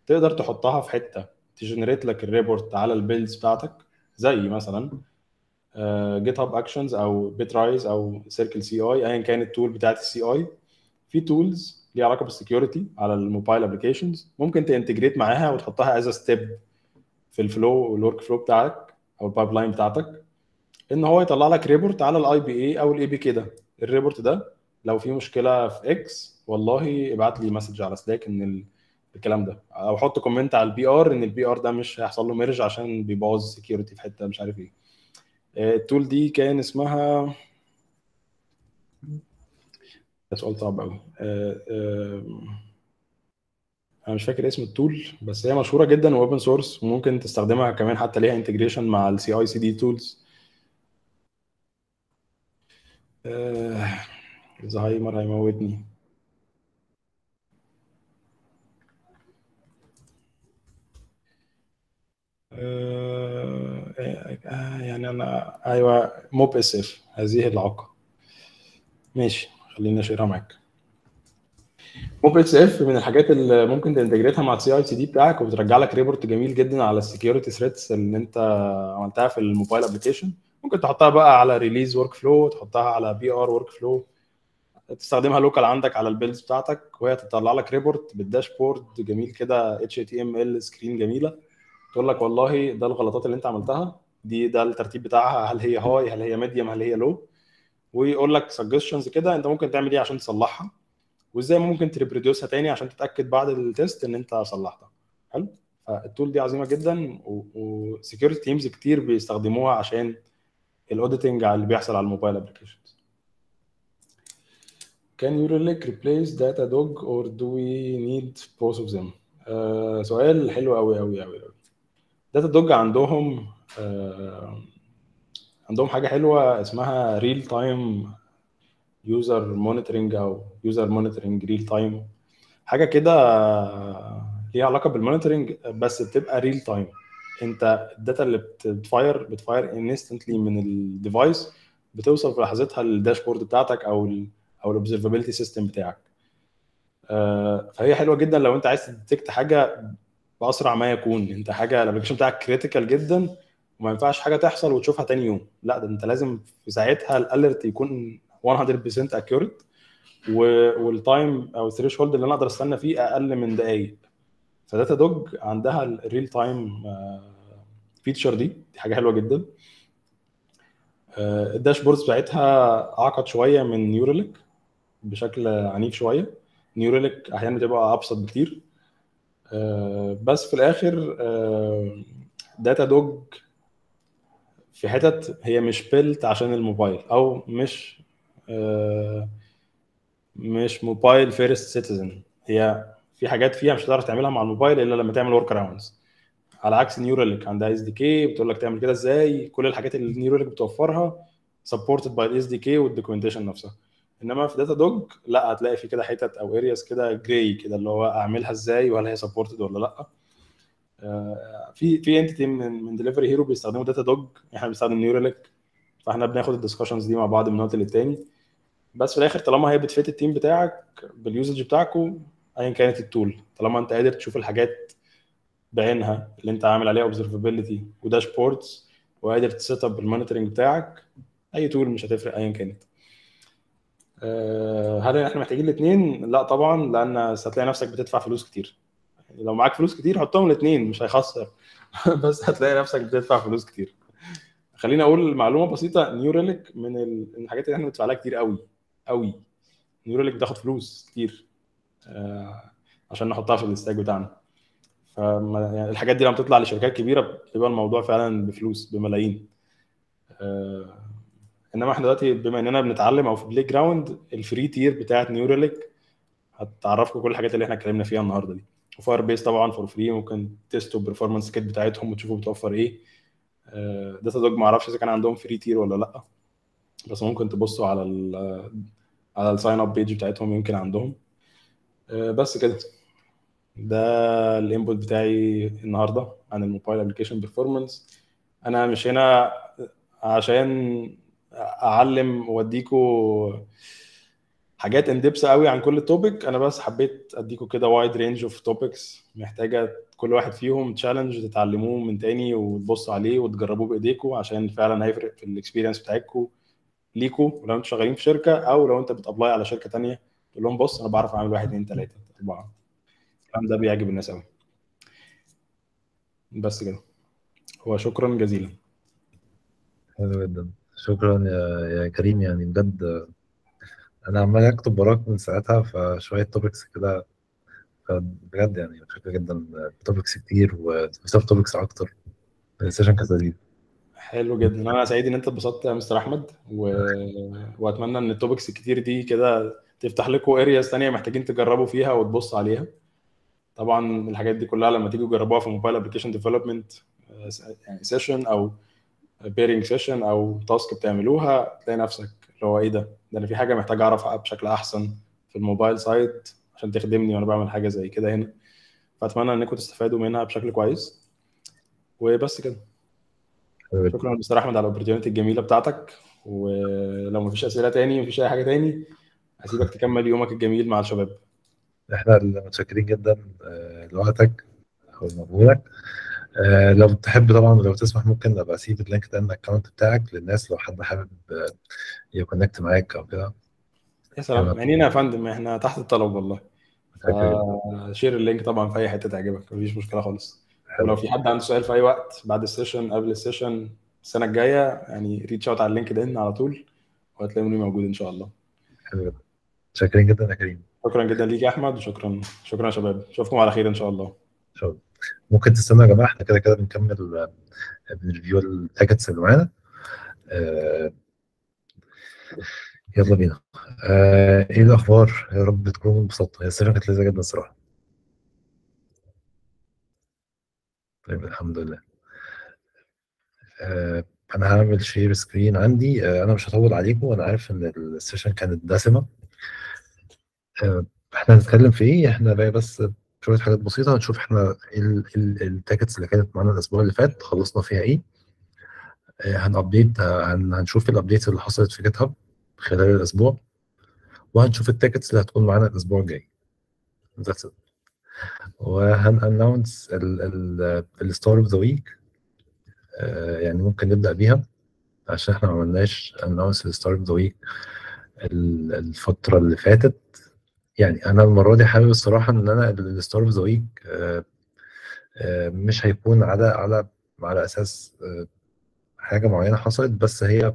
تقدر تحطها في حتة ت generate لك ال report على ال builds بتاعتك زي مثلا GitHub Actions أو Bitrise أو CircleCI ايا كان ال tool بتاعت ال CI في tools ليها علاقة بال security على ال mobile applications ممكن ت integrate معاها وتحطها as step في ال flow وال workflow بتاعك أو ال pipeline بتاعتك. إن هو يطلع لك report على ال IPA أو ال APK ده ال report ده. لو في مشكلة في X والله ابعت لي message على Slack إن الكلام ده. أو حط comment على ال PR إن ال PR ده مش هيحصل له merge عشان بيبوظ security في حتة مش عارف إيه. ال tool دي كان اسمها ده سؤال صعب قوي أنا مش فاكر اسم ال tool بس هي مشهورة جدا و open source وممكن تستخدمها كمان حتى ليها integration مع ال CI/CD tools الزهايمر هيموتني. آه يعني أنا أيوه MobSF هذه العاقه ماشي خليني أ share ها معاك. MobSF من الحاجات اللي ممكن ت integrate ها مع ال CI/CD بتاعك وبترجع لك report جميل جدا على ال security threats اللي أنت عملتها في ال mobile application ممكن تحطها بقى على release workflow تحطها على PR workflow تستخدمها local عندك على ال builds بتاعتك وهي تطلع لك report بال dashboard جميل كده HTML screen جميلة. تقول لك والله ده الغلطات اللي انت عملتها دي ده الترتيب بتاعها هل هي high هل هي medium هل هي low ويقول لك suggestions كده انت ممكن تعمل إيه عشان تصلحها؟ وازاي ممكن ت reproduce ها تاني عشان تتأكد بعد ال test ان انت صلحتها. حلو؟ فال tool دي عظيمة جدا و security teams كتير بيستخدموها عشان ال auditing على اللي بيحصل على ال mobile applications Can New Relic replace Datadog or do we need both of them؟ آه سؤال حلو قوي قوي قوي قوي Datadog عندهم آه عندهم حاجة حلوة اسمها real-time user monitoring أو user monitoring real-time حاجة كده ليها علاقة بال monitoring بس بتبقى real-time انت ال data اللي بت fire بت fire instantly من ال device بتوصل في لحظتها لل dashboard بتاعتك أو ال أو ال observability system بتاعك. آه فهي حلوة جدا لو انت عايز تديتكت حاجة بأسرع ما يكون. أنت حاجة ال application بتاعك critical جدا وما ينفعش حاجة تحصل وتشوفها تاني يوم. لا ده أنت لازم في ساعتها ال alert يكون 100% accurate وال time أو ال threshold اللي أنا أقدر أستنى فيه أقل من دقائق ف Datadog عندها ال real-time feature دي. دي حاجة حلوة جدا. ال dashboards بتاعتها أعقد شوية من New Relic بشكل عنيف شوية. New Relic أحيانا بتبقى أبسط بكتير. بس في الآخر Datadog في حتت هي مش built عشان الموبايل أو مش مش mobile first citizen هي في حاجات فيها مش هتعرف تعملها مع الموبايل إلا لما تعمل workarounds على عكس New Relic عندها SDK بتقول لك تعمل كده إزاي؟ كل الحاجات اللي New Relic بتوفرها supported by ال SDK وال documentation نفسها. إنما في Datadog لا هتلاقي في كده حتت أو areas كده gray كده اللي هو أعملها إزاي وهل هي supported ولا لأ. في في entity من من Delivery Hero بيستخدموا Datadog إحنا بنستخدم New Relic فإحنا بناخد ال discussions دي مع بعض من وقت للتاني. بس في الآخر طالما هي بت fit ال team بتاعك بال usage بتاعكم ايا كانت ال tool طالما أنت قادر تشوف الحاجات بعينها اللي أنت عامل عليها observability و dashboards وقادر ت set up ال monitoring بتاعك أي tool مش هتفرق ايا كانت. هل إحنا محتاجين الاثنين لا طبعا لأن هتلاقي نفسك بتدفع فلوس كتير. يعني لو معاك فلوس كتير حطهم الاثنين مش هيخسر. بس هتلاقي نفسك بتدفع فلوس كتير. خليني أقول معلومة بسيطة. New Relic من الحاجات اللي إحنا بندفع لها كتير قوي قوي. New Relic بتاخد فلوس كتير أه عشان نحطها في ال stack بتاعنا. يعني الحاجات دي لما بتطلع لشركات كبيرة بيبقى الموضوع فعلا بفلوس بملايين. أه إنما إحنا دلوقتي بما إننا بنتعلم أو في playground ال free tier بتاعت New Relic هتعرفكم كل الحاجات اللي إحنا اتكلمنا فيها النهارده دي. و Firebase طبعا for free ممكن ت test وا ال performance kit بتاعتهم وتشوفوا بتوفر إيه. Datadog ما أعرفش إذا كان عندهم free tier ولا لأ. بس ممكن تبصوا على ال على ال sign up page بتاعتهم يمكن عندهم. بس كده. ده ال input بتاعي النهارده عن ال mobile application performance أنا مش هنا عشان أعلم وأديكوا حاجات in-depth قوي عن كل topic أنا بس حبيت أديكوا كده wide range of topics محتاجة كل واحد فيهم challenge تتعلموه من تاني وتبصوا عليه وتجربوه بايديكم عشان فعلا هيفرق في ال experience بتاعتكم ليكوا. ولو أنتوا شغالين في شركة أو لو أنت بت apply على شركة تانية تقول لهم بص أنا بعرف أعمل واحد اثنين ثلاثة أربعة. الكلام ده بيعجب الناس قوي. بس كده. هو شكرا جزيلا. حلو جدا. شكرا يا كريم. يعني بجد أنا عمال أكتب وراك من ساعتها فشوية topics كده. بجد يعني متشكر جدا topics كتير و sub topics أكتر. ال session كانت لذيذ حلو جدا. أنا سعيد إن أنت اتبسطت يا مستر أحمد. و... وأتمنى إن ال topics الكتير دي كده تفتح لكم areas ثانية محتاجين تجربوا فيها وتبص عليها. طبعا الحاجات دي كلها لما تيجوا تجربوها في mobile application development يعني session أو pairing session أو task بتعملوها تلاقي نفسك اللي هو إيه ده؟ ده أنا في حاجة محتاج اعرفها بشكل أحسن في ال mobile side عشان تخدمني وأنا بعمل حاجة زي كده هنا. فأتمنى إنكم تستفادوا منها بشكل كويس. وبس كده. شكرا مستر أحمد على ال opportunity الجميلة بتاعتك. ولو مفيش أسئلة تاني مفيش أي حاجة تاني هسيبك تكمل يومك الجميل مع الشباب. إحنا متشكرين جدا لوقتك ومجهودك أه لو تحب طبعا لو تسمح ممكن أبقى أسيب ال link ده ال account بتاعك للناس لو حد حابب ي connect معاك أو كده. يا سلام. عينينا يا فندم إحنا تحت الطلب والله. share ال link طبعا في أي حتة تعجبك مفيش مشكلة خالص. حلو. ولو في حد عنده سؤال في أي وقت بعد ال session قبل ال session السنة الجاية يعني reach out على ال LinkedIn على طول وهتلاقوني موجود إن شاء الله. حلو جدا. شاكرين جدا يا كريم. شكرا جدا ليك يا أحمد وشكرا شكرا يا شباب. أشوفكم على خير إن شاء الله. إن شاء الله. ممكن تستنوا يا جماعة إحنا كده كده بنكمل بن review ال tasks اللي معانا آه يلا بينا. آه إيه الأخبار؟ يا رب تكونوا انبسطتوا هي ال session كانت لذيذة جدا الصراحة. طيب الحمد لله. آه أنا هعمل share screen عندي. أنا مش هطول عليكم. أنا عارف إن ال session كانت دسمة. إحنا هنتكلم في إيه؟ إحنا بقى بس شوية حاجات بسيطة هنشوف إحنا ال tasks اللي كانت معانا الأسبوع اللي فات خلصنا فيها إيه. هن update هنشوف ال updates اللي حصلت في GitHub خلال الأسبوع وهنشوف ال tasks اللي هتكون معانا الأسبوع الجاي. That's it. وهن announce ال star of the week يعني ممكن نبدأ بيها عشان إحنا ما عملناش announce ال star of the week الفترة اللي فاتت. يعني أنا المرة دي حابب الصراحة إن أنا ال star of the week مش هيكون على على على أساس حاجة معينة حصلت بس هي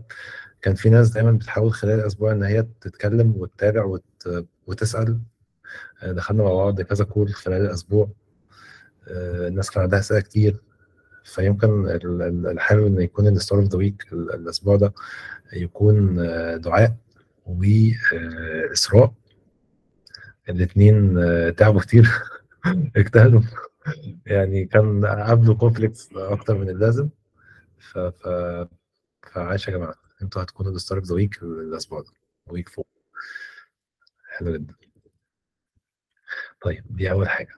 كان في ناس دايما بتحاول خلال الأسبوع إن هي تتكلم وتتابع وت... وتسأل. دخلنا مع بعض كذا call خلال الأسبوع. الناس كان عندها أسئلة كتير. فيمكن الحابب إن يكون ال star of the week الأسبوع ده يكون دعاء واسراء الاثنين تعبوا كتير. اجتهدوا. يعني كان قابلوا conflicts أكتر من اللازم. ف ف فعاش يا جماعة. أنتوا هتكونوا ال star of the week الأسبوع ده. week فوق حلو جدا. طيب دي أول حاجة.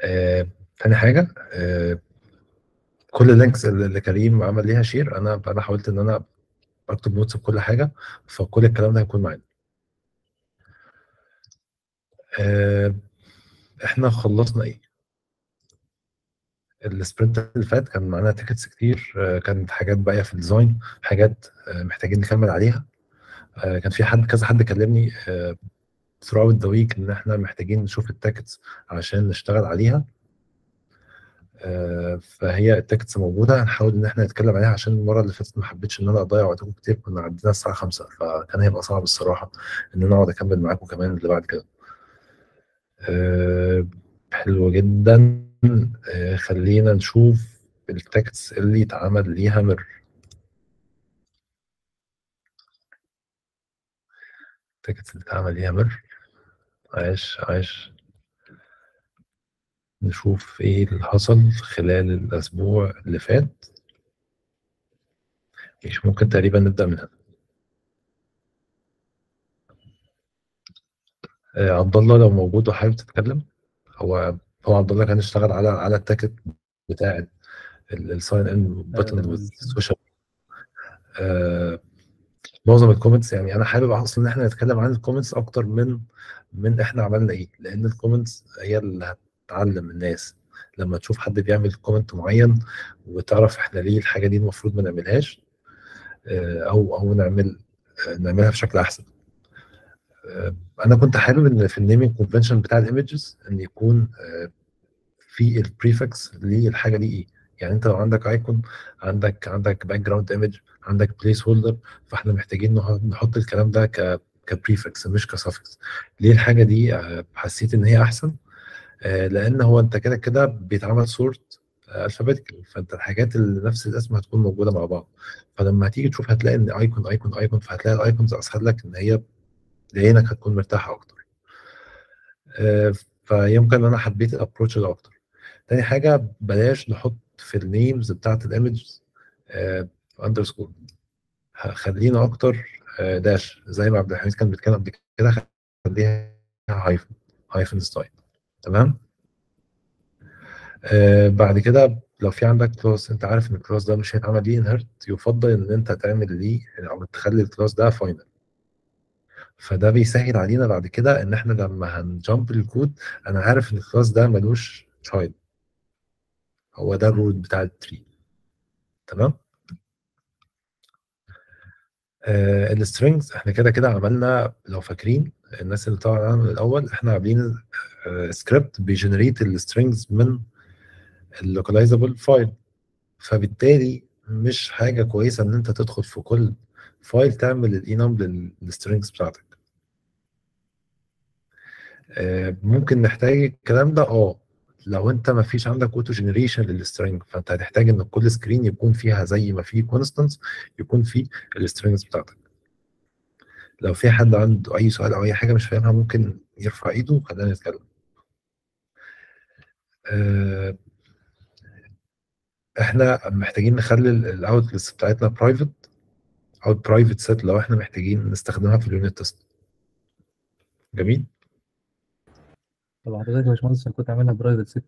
آه، تاني حاجة آه، كل ال links اللي كريم عمل ليها share أنا أنا حاولت إن أنا أكتب notes بكل حاجة فكل الكلام ده هيكون معانا. آه، إحنا خلصنا إيه؟ ال sprint اللي فات كان معانا tickets كتير آه، كانت حاجات باقيه في ال design حاجات آه، محتاجين نكمل عليها. آه، كان في حد كذا حد كلمني throughout the week إن إحنا محتاجين نشوف ال tickets عشان نشتغل عليها. آه، فهي ال tickets موجودة هنحاول إن إحنا نتكلم عليها عشان المرة اللي فاتت ما حبيتش إن أنا أضيع وقتكم كتير كنا عندنا الساعة 5 فكان هيبقى صعب الصراحة إن أنا أقعد أكمل معاكم كمان اللي بعد كده. آه، حلو جدا. آه، خلينا نشوف ال tickets اللي اتعمل ليها merge ال tickets اللي اتعمل ليها merge عايش عايش نشوف إيه اللي حصل خلال الأسبوع اللي فات. مش ممكن تقريبا نبدأ من هنا آه، عبد الله لو موجود وحابب تتكلم هو هو عبد الله كان اشتغل على على ال ticket بتاع ال sign in button وال social معظم ال comments يعني أنا حابب أصلا إن إحنا نتكلم عن ال comments أكتر من من إحنا عملنا إيه لأن ال comments هي اللي هتعلم الناس. لما تشوف حد بيعمل comment معين وتعرف إحنا ليه الحاجة دي المفروض ما نعملهاش آه، أو أو نعمل نعملها بشكل أحسن. أنا كنت حابب إن في ال naming convention بتاع ال images إن يكون في ال prefix للحاجة دي إيه يعني أنت لو عندك icon عندك عندك background image عندك placeholder فإحنا محتاجين نحط الكلام ده ك ك prefix مش ك suffix ليه الحاجة دي؟ حسيت إن هي أحسن. لأن هو أنت كده كده بيتعمل sort alphabetical فأنت الحاجات اللي نفس الاسم هتكون موجودة مع بعض. فلما هتيجي تشوف هتلاقي إن icon icon icon فهتلاقي ال icons اسهل لك إن هي لعينك هتكون مرتاحة أكتر. فيمكن أنا حبيت ال approach ده أكتر. تاني حاجة بلاش نحط في ال names بتاعت ال images underscore خلينا أكتر dash زي ما عبد الحميد كان بيتكلم قبل كده خليها hyphen hyphen style تمام؟ آه بعد كده لو في عندك class أنت عارف إن ال class ده مش هيتعمل ليه inherit يفضل إن أنت تعمل ليه أو تخلي ال class ده final فده بيسهل علينا بعد كده إن إحنا لما هن jump ال code أنا عارف إن ال class ده ملوش child هو ده ال root بتاع ال tree تمام؟ آه ال strings إحنا كده كده عملنا لو فاكرين الناس اللي طبعا من الأول إحنا عاملين script بي generate ال strings من ال localizable file فبالتالي مش حاجة كويسة إن أنت تدخل في كل file تعمل ال enum لل strings بتاعتك. ممكن نحتاج الكلام ده آه لو أنت ما فيش عندك auto generation لل string فأنت هتحتاج إن كل screen يكون فيها زي ما في constants يكون في ال strings بتاعتك. لو في حد عنده أي سؤال أو أي حاجة مش فاهمها ممكن يرفع إيده وخلينا نتكلم. آه إحنا محتاجين نخلي ال outlets بتاعتنا private أو private set لو إحنا محتاجين نستخدمها في ال unit test جميل؟ طب حضرتك يا باشمهندس كنت عاملها private set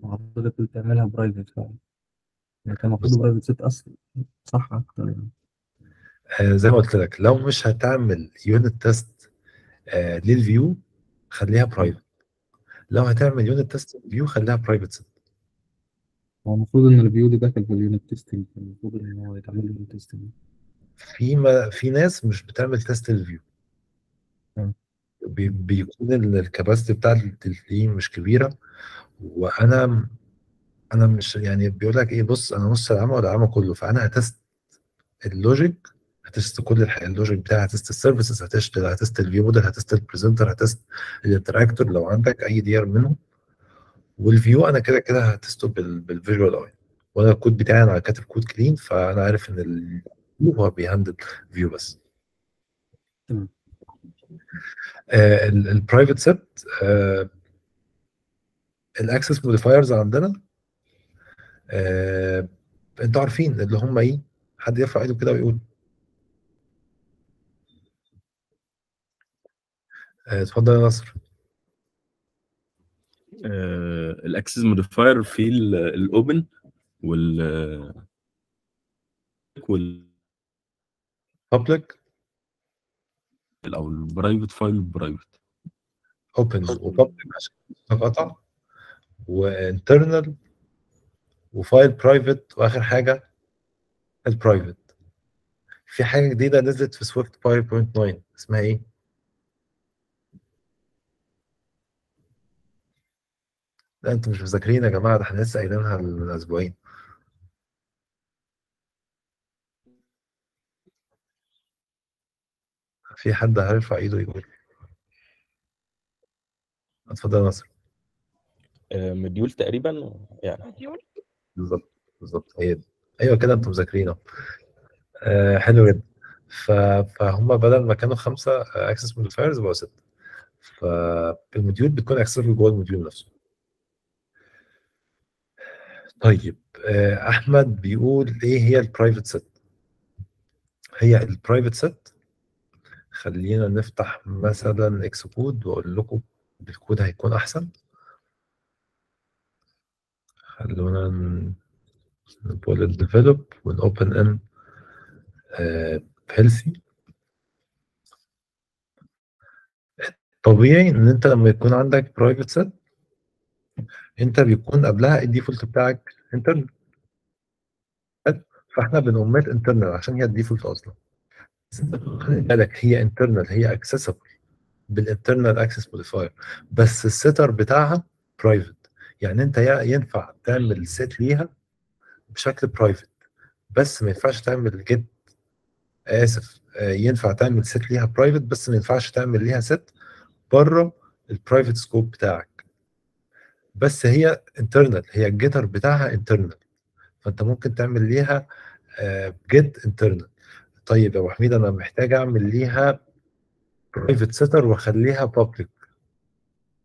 وحضرتك كنت تعملها private فعلا. يعني كان المفروض private set أصلا صح آه زي ما قلت لك لو مش هتعمل unit test آه لل view خليها private لو هتعمل unit test لل view خليها private set هو المفروض إن ال view دي داخل في ال unit testing المفروض إن هو يتعمل unit testing في ما في ناس مش بتعمل test لل view بي بيكون ال capacity بتاع التلفزيون مش كبيرة. وأنا أنا مش يعني بيقول لك إيه بص أنا نص العمى ولا العمى كله فأنا ه test ال logic ه test كل الحاجة ال logic بتاعي ه test ال services ه test ه test ال view model ه test ال presenter ه test ال interactor لو عندك أي layer منهم. وال view أنا كده كده ه test ـه بال visual UI وأنا الكود بتاعي أنا كاتب code clean فأنا عارف إن هو بي handle view بس. تمام. ال private set آه ال access modifiers عندنا آه أنتوا عارفين اللي هم إيه؟ حد يرفع ايده كده ويقول. آه، اتفضل يا نصر ال access modifier في ال open وال وال public أو ال private file private open و public عشان قطع و internal و file private وآخر حاجة ال private في حاجة جديدة نزلت في سويفت 5.9 اسمها إيه؟ لا أنتوا مش مذاكرين يا جماعة ده إحنا لسه قايلينها من أسبوعين في حد هيرفع ايده يقول اتفضل يا نصر آه، مديول تقريبا يعني. بالظبط بالظبط هي دي. أيوه كده أنتوا مذاكرين اهو. آه حلو جدا. ف... فهم بدل ما كانوا خمسة access modifiers بقوا ستة. فال module بتكون accessible جوه ال module نفسه. طيب آه أحمد بيقول إيه هي ال private set هي ال private set خلينا نفتح مثلا Xcode وأقول لكم بالكود هيكون أحسن. خلونا نقول الديفلوب ونوبن ان هيلثي طبيعي إن أنت لما يكون عندك برايفت سيت أنت بيكون قبلها الديفولت بتاعك انترنال فإحنا بنقومات انترنال عشان هي الديفولت أصلا. بالك هي internal هي accessible بال internal access modifier بس ال setter بتاعها private يعني انت ينفع تعمل set ليها بشكل private بس ما ينفعش تعمل get آسف ينفع تعمل set ليها private بس ما ينفعش تعمل ليها set بره ال private scope بتاعك. بس هي internal هي ال getter بتاعها internal فانت ممكن تعمل ليها get internal طيب يا أبو حميد أنا محتاج أعمل ليها private setter وأخليها public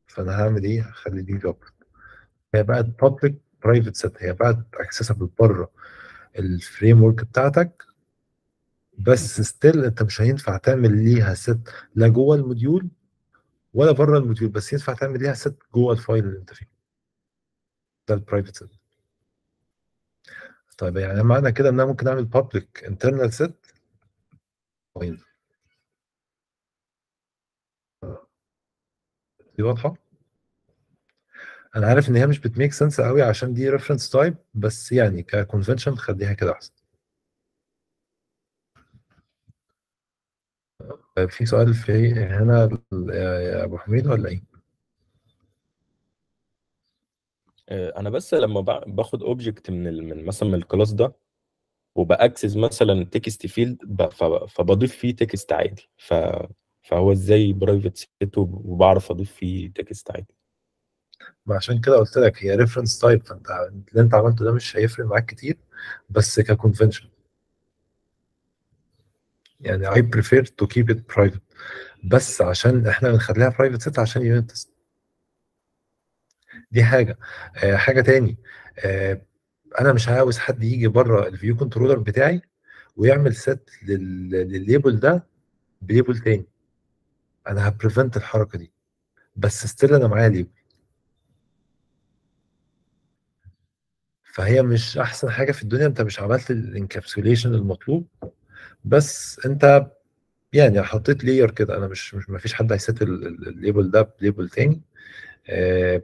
فأنا هعمل إيه؟ هخلي دي public هي بقت public private set هي بقت accessible بره ال framework بتاعتك. بس still أنت مش هينفع تعمل ليها set لا جوه ال module ولا بره ال module بس ينفع تعمل ليها set جوه ال file اللي أنت فيه. ده ال private set طيب يعني معنى كده إن أنا ممكن أعمل public internal set دي واضحة؟ أنا عارف إن هي مش بت make sense قوي عشان دي reference type بس يعني ك convention خليها كده أحسن. في سؤال في هنا يا أبو حميد ولا إيه؟ آه، أنا بس لما باخد object من من مثلا من ال class ده وب access مثلا text field فبضيف فيه text عادي. ف فهو إزاي private set وبعرف أضيف فيه text عادي. ما عشان كده قلت لك هي reference type فأنت اللي أنت عملته ده مش هيفرق معاك كتير بس ك convention يعني I prefer to keep it private. بس عشان إحنا بنخليها private set عشان unit دي حاجة. آه حاجة تاني. آه أنا مش عاوز حد يجي بره ال view controller بتاعي ويعمل set لل label ده ب label تاني. أنا ه prevent الحركة دي. بس still أنا معايا label فهي مش أحسن حاجة في الدنيا. أنت مش عملت ال encapsulation المطلوب. بس أنت يعني حطيت layer كده. أنا مش مش ما فيش حد هي set ال label ده ب label تاني. آه،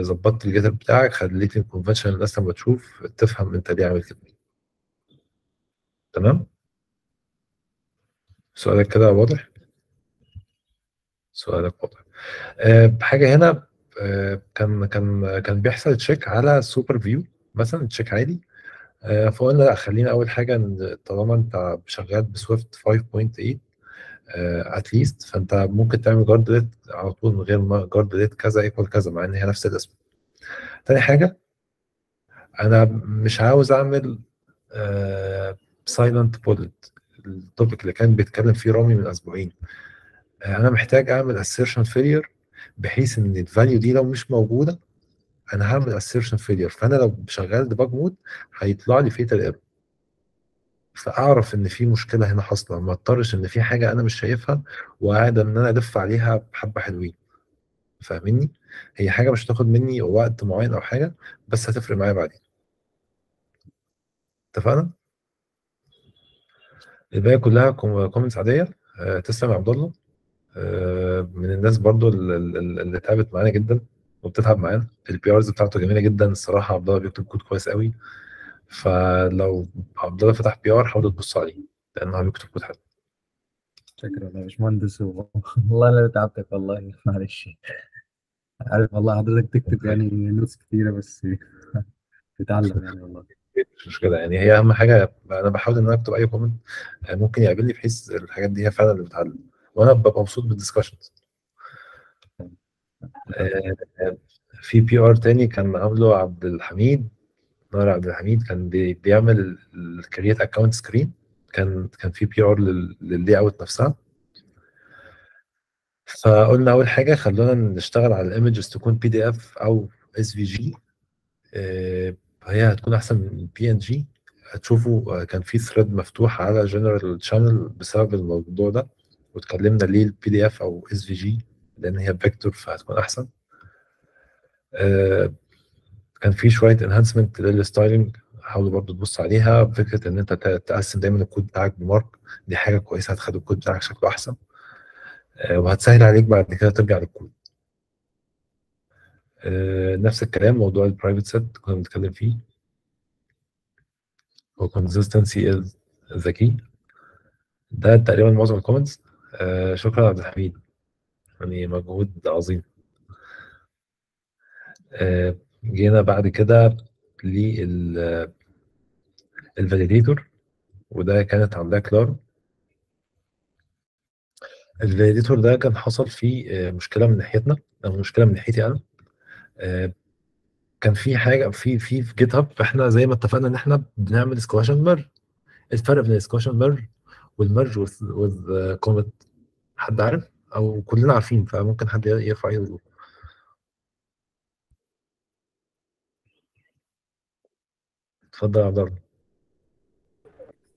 ظبطت ال getter بتاعك خليت ال convention الناس لما تشوف تفهم انت ليه عامل كده. تمام؟ سؤالك كده واضح؟ سؤالك واضح. آه، حاجة هنا آه، كان كان كان بيحصل check على super view مثلا check عادي. آه، فقلنا لا خلينا أول حاجة طالما أنت شغال ب Swift 5.8 at least فأنت ممكن تعمل guard let على طول من غير ما guard let كذا equal كذا مع إن هي نفس الاسم. تاني حاجة أنا مش عاوز أعمل silent bug ال topic اللي كان بيتكلم فيه رامي من أسبوعين. آه، أنا محتاج أعمل assertion failure بحيث إن ال value دي لو مش موجودة أنا هعمل assertion failure. فأنا لو شغال debug mode هيطلع لي fatal error فأعرف إن في مشكلة هنا حاصلة ما أضطرش إن في حاجة أنا مش شايفها وقاعد إن أنا ألف عليها بحبة حلوين. فاهمني؟ هي حاجة مش هتاخد مني وقت معين أو حاجة بس هتفرق معايا بعدين. اتفقنا؟ الباقي كلها comments عادية. آه، تسلم يا عبد الله. آه، من الناس برضو ال- ال- ال- اللي تعبت معانا جدا وبتتعب معانا. ال PRs بتاعته جميلة جدا الصراحة عبد الله بيكتب كود كويس قوي. فلو عبد الله فتح PR حاولوا تبصوا عليه لأنه هو بيكتب كود حلو شكرا يا باشمهندس. والله أنا تعبتك والله معلش. عارف والله حضرتك تكتب يعني notes كتيرة بس تتعلم يعني والله. مش مشكلة. يعني هي أهم حاجة أنا بحاول إن أنا أكتب أي comment ممكن يقابلني بحيث الحاجات دي هي فعلا اللي بتعلم. وأنا ببقى مبسوط بال discussions في PR تاني كان عامله عبد الحميد. نار عبد الحميد كان بي- بيعمل ال create account screen كان كان في PR لل layout نفسها. فقلنا أول حاجة خلونا نشتغل على ال images تكون PDF أو SVG هي هتكون أحسن من PNG هتشوفوا آه، كان في thread مفتوح على general channel بسبب الموضوع ده. واتكلمنا ليه ال PDF أو SVG لأن هي vector فهتكون أحسن. آه، كان في شوية enhancement لل styling حاولوا برضو تبص عليها. فكرة إن أنت تقسم دايما الكود بتاعك ب mark دي حاجة كويسة هتخلي الكود بتاعك شكله أحسن. آه، وهتسهل عليك بعد كده ترجع للكود آه، نفس الكلام موضوع ال private set كنا بنتكلم فيه. consistency is the key. ده تقريبا معظم ال comments آه شكرا عبد الحميد. يعني مجهود عظيم. جينا بعد كده لل ال validator وده كانت عندها كلار ال validator ده كان حصل فيه آه مشكلة من ناحيتنا أو مشكلة من ناحيتي أنا. آه كان في حاجة في في في GitHub إحنا زي ما اتفقنا إن إحنا بنعمل squash and merge الفرق بين ال squash and merge وال merge with commit حد عارف؟ أو كلنا عارفين فممكن حد يرفع ايده ويقول اتفضل يا عبد الله.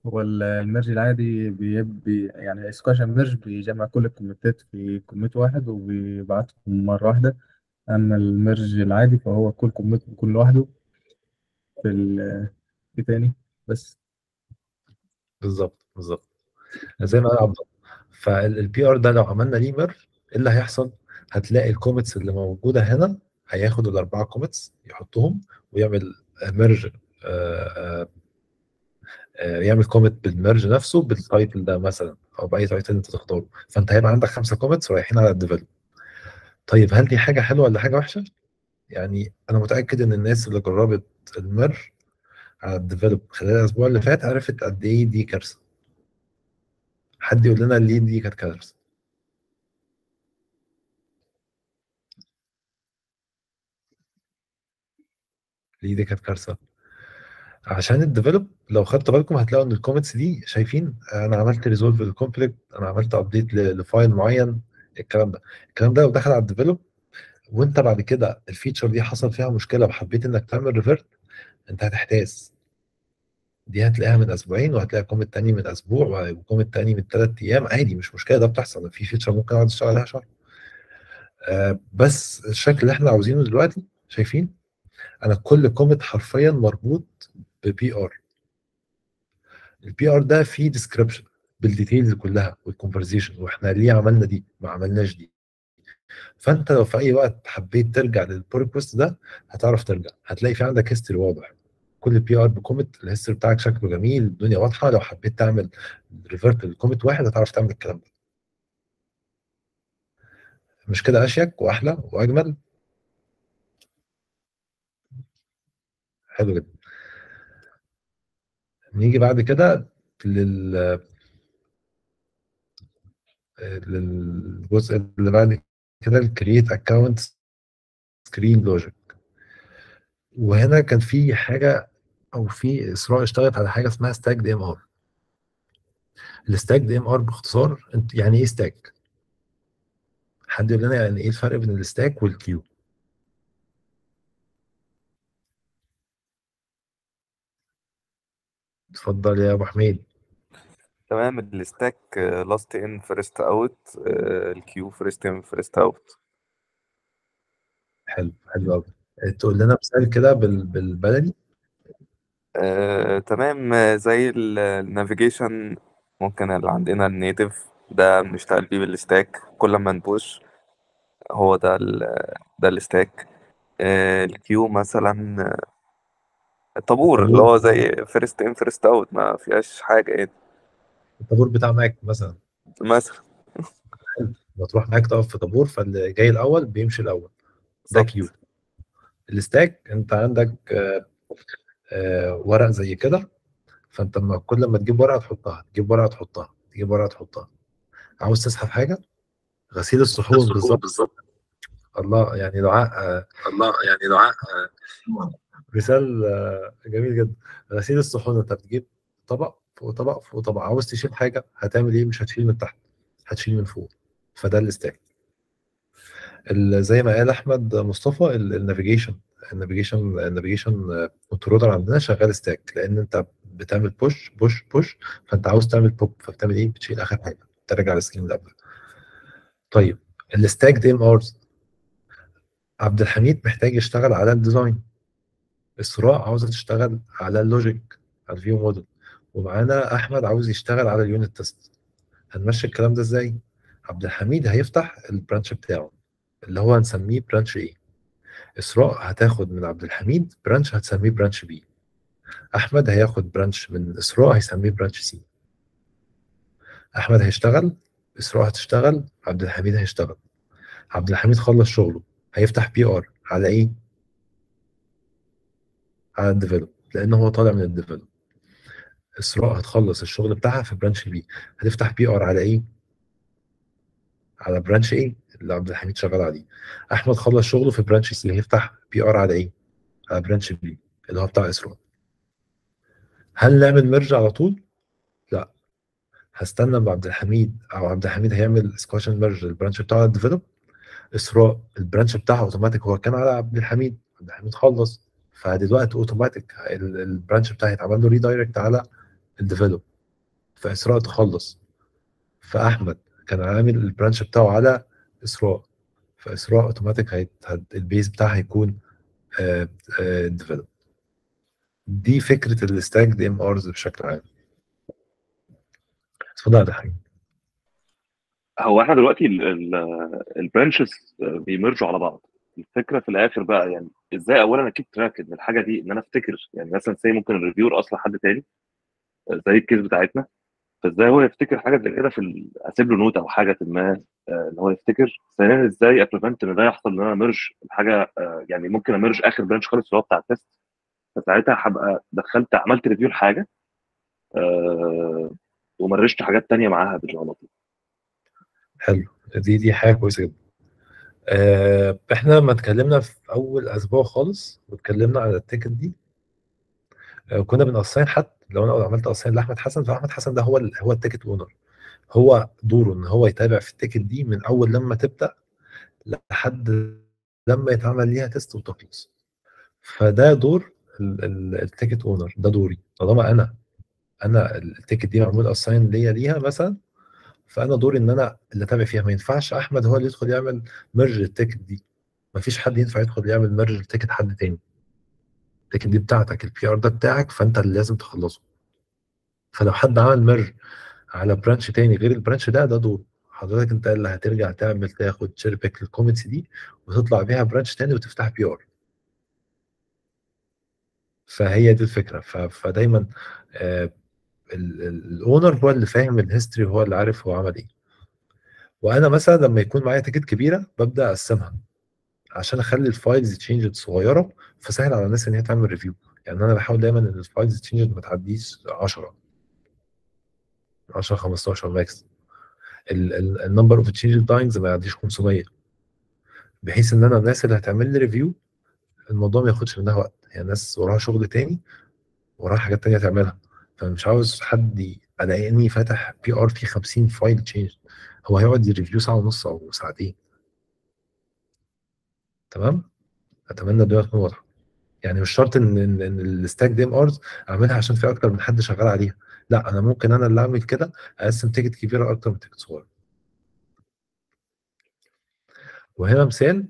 هو ال- ال merge العادي بي بي يعني squash and merge بيجمع كل ال commit ات في commit واحد وبيبعتهم مرة واحدة. أما ال merge العادي فهو كل commit بيكون لوحده في ال في تاني بس. بالظبط بالظبط. زي ما قال عبد الله فال PR ده لو عملنا ليه merge إيه اللي هيحصل؟ هتلاقي ال commits اللي موجودة هنا هياخد الأربعة commits يحطهم ويعمل merge يعمل commit بال merge نفسه بال title ده مثلا أو بأي title أنت تختاره. فأنت هيبقى عندك خمسة commits رايحين على ال develop طيب هل دي حاجة حلوة ولا حاجة وحشة؟ يعني أنا متأكد إن الناس اللي جربت ال merge على ال develop خلال الأسبوع اللي فات عرفت قد إيه دي كارثة. حد يقول لنا ليه دي كانت كارثة؟ ليه دي كانت كارثة؟ عشان ال develop لو خدت بالكم هتلاقوا إن ال commits دي شايفين أنا عملت resolve لل conflict أنا عملت update ل file معين الكلام ده. الكلام ده لو دخل على ال develop وأنت بعد كده ال feature دي حصل فيها مشكلة وحبيت إنك تعمل revert أنت هتحتاس. دي هتلاقيها من أسبوعين وهتلاقي commit تاني من أسبوع و commit تاني من ثلاث أيام. عادي مش مشكلة ده بتحصل. في feature ممكن أقعد أشتغل عليها شهر. آه بس الشكل اللي إحنا عاوزينه دلوقتي شايفين؟ أنا كل commit حرفيا مربوط ب PR ال PR ده فيه description بال details كلها وال conversation وإحنا ليه عملنا دي؟ ما عملناش دي. فانت لو في أي وقت حبيت ترجع لل pull request ده هتعرف ترجع. هتلاقي في عندك history واضح. كل PR ب commit ال history بتاعك شكله جميل الدنيا واضحة. لو حبيت تعمل revert ل commit واحد هتعرف تعمل الكلام ده. مش كده أشيك وأحلى وأجمل؟ حلو جدا. نيجي بعد كده لل للجزء اللي بعد كده ال create account screen logic وهنا كان في حاجة أو في اسراء اشتغلت على حاجة اسمها stacked MR ال stacked MR باختصار يعني إيه stack حد يقول لنا يعني إيه الفرق بين ال stack وال queue اتفضل يا أبو حميد. تمام ال stack last in first out ال queue first in first out حلو حلو قوي تقول لنا مثال كده بال... بالبلدي؟ آه، تمام آه، زي ال navigation ممكن اللي عندنا ال native ده بنشتغل بيه بال stack كل ما ن push هو ده ال ده ال stack آه، ال queue مثلا آه، الطابور اللي هو زي first in first out ما فيهاش حاجة يعني. الطابور بتاع ماك مثلا. مثلا. لما تروح معاك تقف في طابور فاللي جاي الأول بيمشي الأول. ده queue ال stack انت عندك آه، آه، ورق زي كده. فانت لما كل ما تجيب ورقة تحطها تجيب ورقة تحطها تجيب ورقة تحطها. عاوز تسحب حاجة؟ غسيل الصحون بالظبط. بالظبط. الله يعني دعاء آه، الله يعني دعاء مثال آه، جميل جدا. غسيل الصحون انت بتجيب طبق فوق طبق فوق طبق عاوز تشيل حاجة هتعمل إيه؟ مش هتشيل من تحت هتشيل من فوق فده ال stack ال- زي ما قال أحمد مصطفى ال- ال navigation ال navigation ال navigation controller عندنا شغال stack لأن انت بتعمل push push push فانت عاوز تعمل بوب فبتعمل إيه؟ بتشيل آخر حاجة ترجع لل screen اللي قبلها. طيب ال stacked MRs. عبد الحميد محتاج يشتغل على ال design اسراء عاوزة تشتغل على ال logic على ال view model. ومعانا أحمد عاوز يشتغل على ال unit test. هنمشي الكلام ده إزاي؟ عبد الحميد هيفتح ال branch بتاعه اللي هو هنسميه branch A اسراء هتاخد من عبد الحميد برانش هتسميه branch B أحمد هياخد branch من اسراء هيسميه branch C أحمد هيشتغل اسراء هتشتغل عبد الحميد هيشتغل. عبد الحميد خلص شغله هيفتح PR على إيه على ال develop لأن هو طالع من ال develop اسراء هتخلص الشغل بتاعها في branch B هتفتح PR على إيه على branch A اللي عبد الحميد شغال عليه. أحمد خلص شغله في branch C هيفتح PR على إيه على branch B اللي هو بتاع إسراء. هل نعمل merge على طول؟ لا. هستنى لما عبد الحميد أو عبد الحميد هيعمل squash and merge ال branch بتاعه ال develop إسراء ال branch بتاعها اوتوماتيك هو كان على عبد الحميد. عبد الحميد خلص. فدلوقتي اوتوماتيك ال- ال branch بتاعي هيتعمل له redirect على ال develop فاسراء تخلص. فأحمد كان عامل ال branch بتاعه على إسراء. فاسراء automatic. ال base بتاعها هيكون develop دي فكرة ال stacked MRs بشكل عام. اتفضل يا عبد الحميد هو إحنا دلوقتي ال branches بيمرجوا على بعض. الفكرة في الآخر بقى يعني إزاي اولا أكيد track إن الحاجة دي إن أنا أفتكر؟ يعني مثلا زي ممكن ال reviewer أصلا حد تاني زي ال case بتاعتنا فإزاي هو يفتكر حاجة زي كده في اسيب له note أو حاجة ما آه، إن هو يفتكر؟ ثانيا إزاي ا prevent إن ده يحصل إن أنا merge الحاجة آه، يعني ممكن ا merge آخر branch خالص اللي هو بتاع ال test فساعتها هبقى دخلت عملت review لحاجة آه، ومرجت حاجات تانية معاها بالغلط حلو. دي دي حاجة كويسة جدا. آه، إحنا لما اتكلمنا في أول أسبوع خالص واتكلمنا على ال ticket دي آه، كنا بنقصين حد لو أنا عملت قصين لأحمد حسن فأحمد حسن ده هو هو ال ticket owner هو دوره إن هو يتابع في ال ticket دي من أول لما تبدأ لحد لما يتعمل ليها test وتخلص. فده دور ال- ال- ال ticket owner ده دوري. طالما أنا أنا ال ticket دي معمول assign ليا ليها مثلا فأنا دوري إن أنا اللي أتابع فيها. ما ينفعش أحمد هو اللي يدخل يعمل merge ال ticket دي. ما فيش حد ينفع يدخل يعمل merge ال ticket حد تاني. ال ticket دي بتاعتك ال PR ده بتاعك فأنت اللي لازم تخلصه. فلو حد عمل merge على branch تاني غير ال branch ده ده دور. حضرتك أنت اللي هترجع تعمل تاخد cherry-pick لل commits دي وتطلع بيها branch تاني وتفتح PR فهي دي الفكرة. فدايما آه ال owner هو اللي فاهم ال history هو اللي عارف هو عمل إيه. وأنا مثلا لما يكون معايا ticket كبيرة ببدأ أقسمها عشان أخلي ال files changed صغيرة فسهل على الناس إن هي تعمل review يعني أنا بحاول دايما إن ال files changed ما تعديش 10 10 15 max ال number of changed lines ما يعديش 500 بحيث إن أنا الناس اللي هتعمل لي review الموضوع ما ياخدش منها وقت. يعني الناس وراها شغل تاني وراها حاجات تانية تعملها. فمش عاوز حد ألاقيني فاتح PR فيه 50 file changed هو هيقعد ي review ساعة ونص أو ساعتين. تمام؟ أتمنى الدنيا تكون واضحه يعني مش شرط إن إن, إن ال stacked MRs أعملها عشان في أكتر من حد شغال عليها. لا أنا ممكن أنا اللي أعمل كده أقسم ticket كبيرة أكتر من ticket صغيرة. وهنا مثال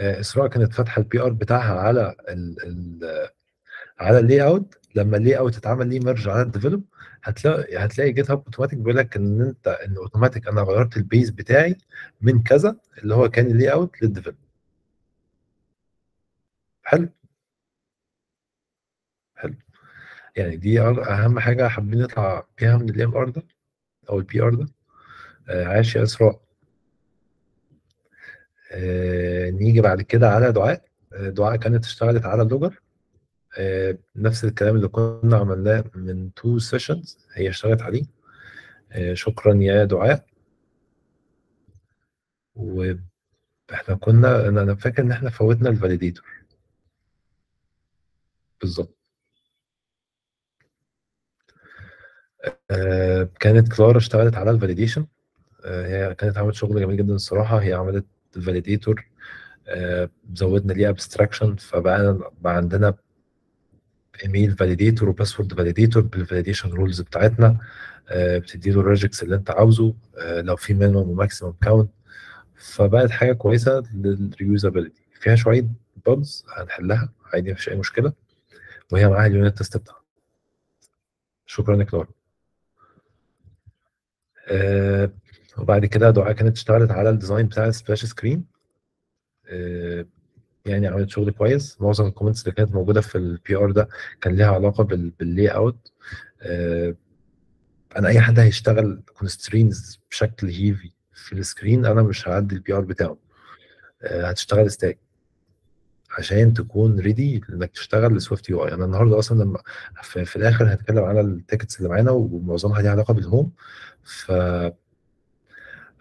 آه، إسراء كانت فاتحة ال PR بتاعها على ال على ال layout لما ال layout اتعمل ليه merge على ال develop هتلاقي هتلاقي GitHub automatic بيقول لك إن أنت إن اوتوماتيك أنا غيرت ال base بتاعي من كذا اللي هو كان ال layout لل develop حلو؟ حلو. يعني دي أهم حاجة حابين نطلع بيها من ال MR ده أو ال PR ده. آه، عاش يا إسراء. آه، نيجي بعد كده على دعاء. آه، دعاء كانت اشتغلت على ال logger آه، نفس الكلام اللي كنا عملناه من two sessions هي اشتغلت عليه. آه، شكرا يا دعاء. وإحنا كنا أنا فاكر إن إحنا فوتنا ال validator بالظبط. آه، كانت كلارا اشتغلت على ال validation هي كانت عملت شغل جميل جدا الصراحة. هي عملت ال validator زودنا ليه abstraction فبقى بقى عندنا email validator و password validator بال validation rules بتاعتنا. آه، بتدي له ال regex اللي انت عاوزه آه، لو في minimum و maximum count فبقت حاجة كويسة لل reusability فيها شوية bugs هنحلها عادي مفيش أي مشكلة. وهي معاها ال unit test بتاعها. شكرا يا كلارا آه وبعد كده دعاء كانت اشتغلت على ال design بتاع ال splash screen يعني عملت شغل كويس. معظم ال comments اللي كانت موجودة في ال PR ده كان ليها علاقة بال- بال layout آه أنا أي حد هيشتغل constraints بشكل heavy في ال screen أنا مش هعدي ال PR بتاعه. آه هتشتغل stack عشان تكون ready إنك تشتغل ل SwiftUI أنا النهارده أصلا لما في, في الآخر هنتكلم على ال tickets اللي معانا ومعظمها ليها علاقة بال home ف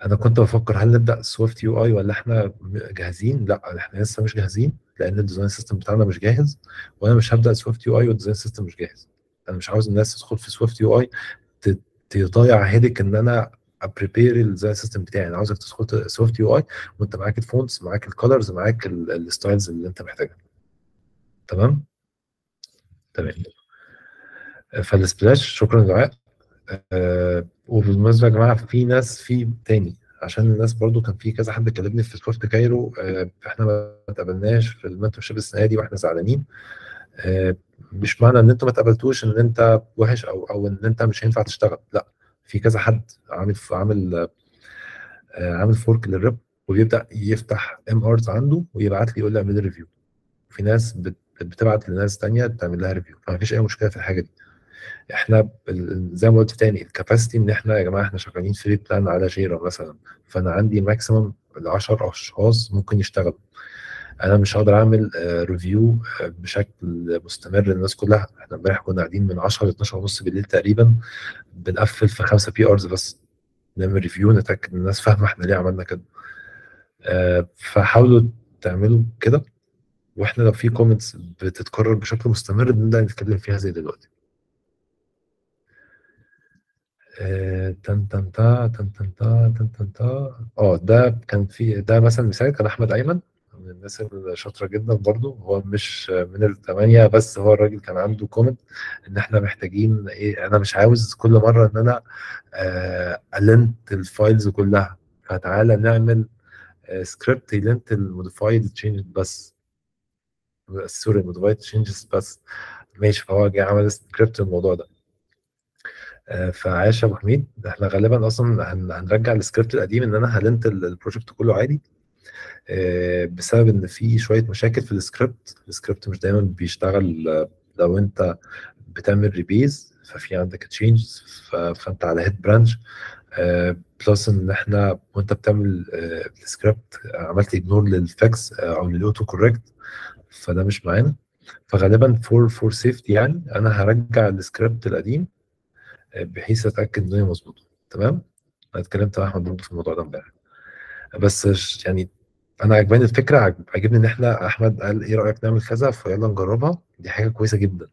أنا كنت بفكر هل نبدأ SwiftUI ولا إحنا جاهزين؟ لأ إحنا لسه مش جاهزين لأن ال design system بتاعنا مش جاهز وأنا مش هبدأ SwiftUI وال design system مش جاهز. أنا مش عاوز الناس تدخل في SwiftUI تضيع هيدك إن أنا a prepare ال design system بتاعي. أنا عاوزك تدخل SwiftUI وأنت معاك ال fonts معاك ال colors معاك ال styles اللي أنت محتاجها. تمام؟ تمام. فال splash شكرا دعاء. آه وبالمناسبة يا جماعة في ناس في تاني عشان الناس برضو كان في كذا حد كلمني في Swift Cairo آه إحنا ما اتقابلناش في ال mentorship السنة دي وإحنا زعلانين. آه مش معنى ان أنتوا ما اتقابلتوش ان انت وحش أو أو ان انت مش هينفع تشتغل. لا في كذا حد عامل عامل آه عامل fork لل repo وبيبدأ يفتح MRs عنده ويبعت لي يقول لي اعمل لي review في ناس بت بتبعت لناس تانية تعمل لها review فما فيش أي مشكلة في الحاجة دي. إحنا زي ما قلت تاني ال capacity إن إحنا يا جماعة إحنا شغالين في plan على Jira مثلا فأنا عندي maximum ل 10 أشخاص ممكن يشتغلوا. أنا مش هقدر أعمل review بشكل مستمر للناس كلها. إحنا امبارح كنا قاعدين من 10 ل 12 ونص بالليل تقريبا بنقفل في خمسة PRs بس نعمل review نتأكد إن الناس فاهمة إحنا ليه عملنا كده. فحاولوا تعملوا كده وإحنا لو في comments بتتكرر بشكل مستمر بنبدأ نتكلم فيها زي دلوقتي. تن تن تا تن تن تا تن تن تا. آه ده كان في ده مثلا مثال كان أحمد أيمن من الناس الشاطرة جدا برضو. هو مش من الثمانيه بس هو الراجل كان عنده comment إن إحنا محتاجين إيه أنا مش عاوز كل مرة إن أنا آه a lint ال files كلها. فتعالى نعمل آه script ي lint ال modified change بس. sorry modified changes بس. ماشي فهو جه عمل سكريبت الموضوع ده. فعاش يا أبو حميد. إحنا غالبا أصلا هنرجع السكريبت القديم إن أنا ه lint ال project كله عادي. بسبب إن في شوية مشاكل في ال script. ال script مش دايما بيشتغل لو أنت بتعمل rebase ففي عندك changes فأنت على head branch plus إن إحنا وأنت بتعمل السكريبت عملت ignore لل fix أو لل auto correct فده مش معانا. فغالبا for for safety يعني أنا هرجع السكريبت القديم. بحيث أتأكد إن هي مظبوطة. تمام؟ أنا اتكلمت مع أحمد برضه في الموضوع ده امبارح. بس يعني أنا عجباني الفكرة عجبني إن إحنا أحمد قال إيه رأيك نعمل كذا؟ فيلا نجربها. دي حاجة كويسة جدا.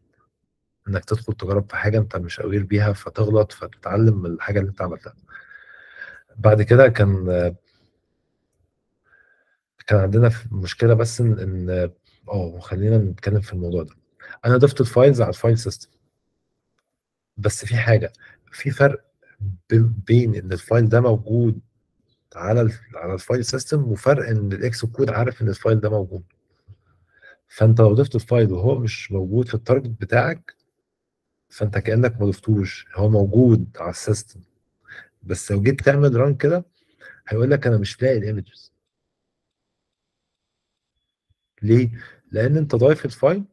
إنك تدخل تجرب في حاجة أنت مش قوي بيها فتغلط فتتعلم من الحاجة اللي أنت عملتها. بعد كده كان كان عندنا مشكلة بس إن آه خلينا نتكلم في الموضوع ده. أنا ضفت ال files على ال file system. بس في حاجة في فرق بين إن ال file ده موجود على على ال file system وفرق إن ال Xcode عارف إن ال file ده موجود. فأنت لو ضفت ال file وهو مش موجود في ال target بتاعك فأنت كأنك ما ضفتوش هو موجود على ال system بس لو جيت تعمل run كده هيقول لك أنا مش لاقي ال images ليه؟ لأن أنت ضايف ال file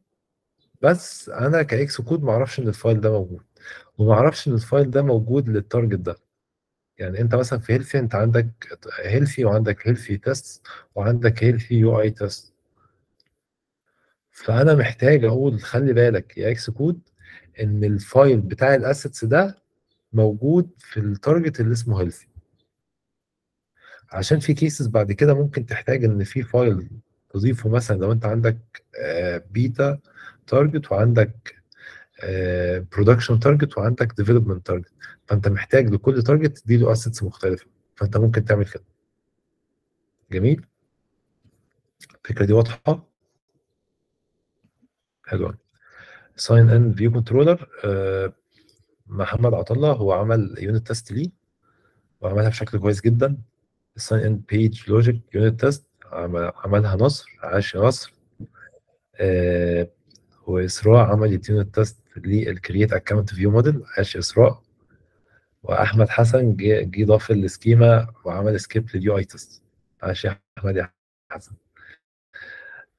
بس أنا ك Xcode ما أعرفش إن ال file ده موجود. وما أعرفش إن ال file ده موجود لل target ده. يعني انت مثلا في Healthy انت عندك Healthy وعندك Healthy test وعندك Healthy UI test فأنا محتاج أقول خلي بالك يا Xcode إن ال file بتاع ال assets ده موجود في ال target اللي اسمه Healthy عشان في cases بعد كده ممكن تحتاج إن في file تضيفه مثلا لو أنت عندك beta target وعندك production target وعندك development target فأنت محتاج لكل target تديله assets مختلفة. فأنت ممكن تعمل كده. جميل؟ الفكرة دي واضحة؟ حلوة sign in view controller محمد عطلة هو عمل unit test ليه؟ وعملها بشكل كويس جدا. ال sign in page logic unit test عملها نصر عاش نصر. آه واسراء عملت unit test لل create account view model عاش إسراء. وأحمد حسن جه ضاف ال schema وعمل skip لل UI test عاش يا أحمد يا حسن.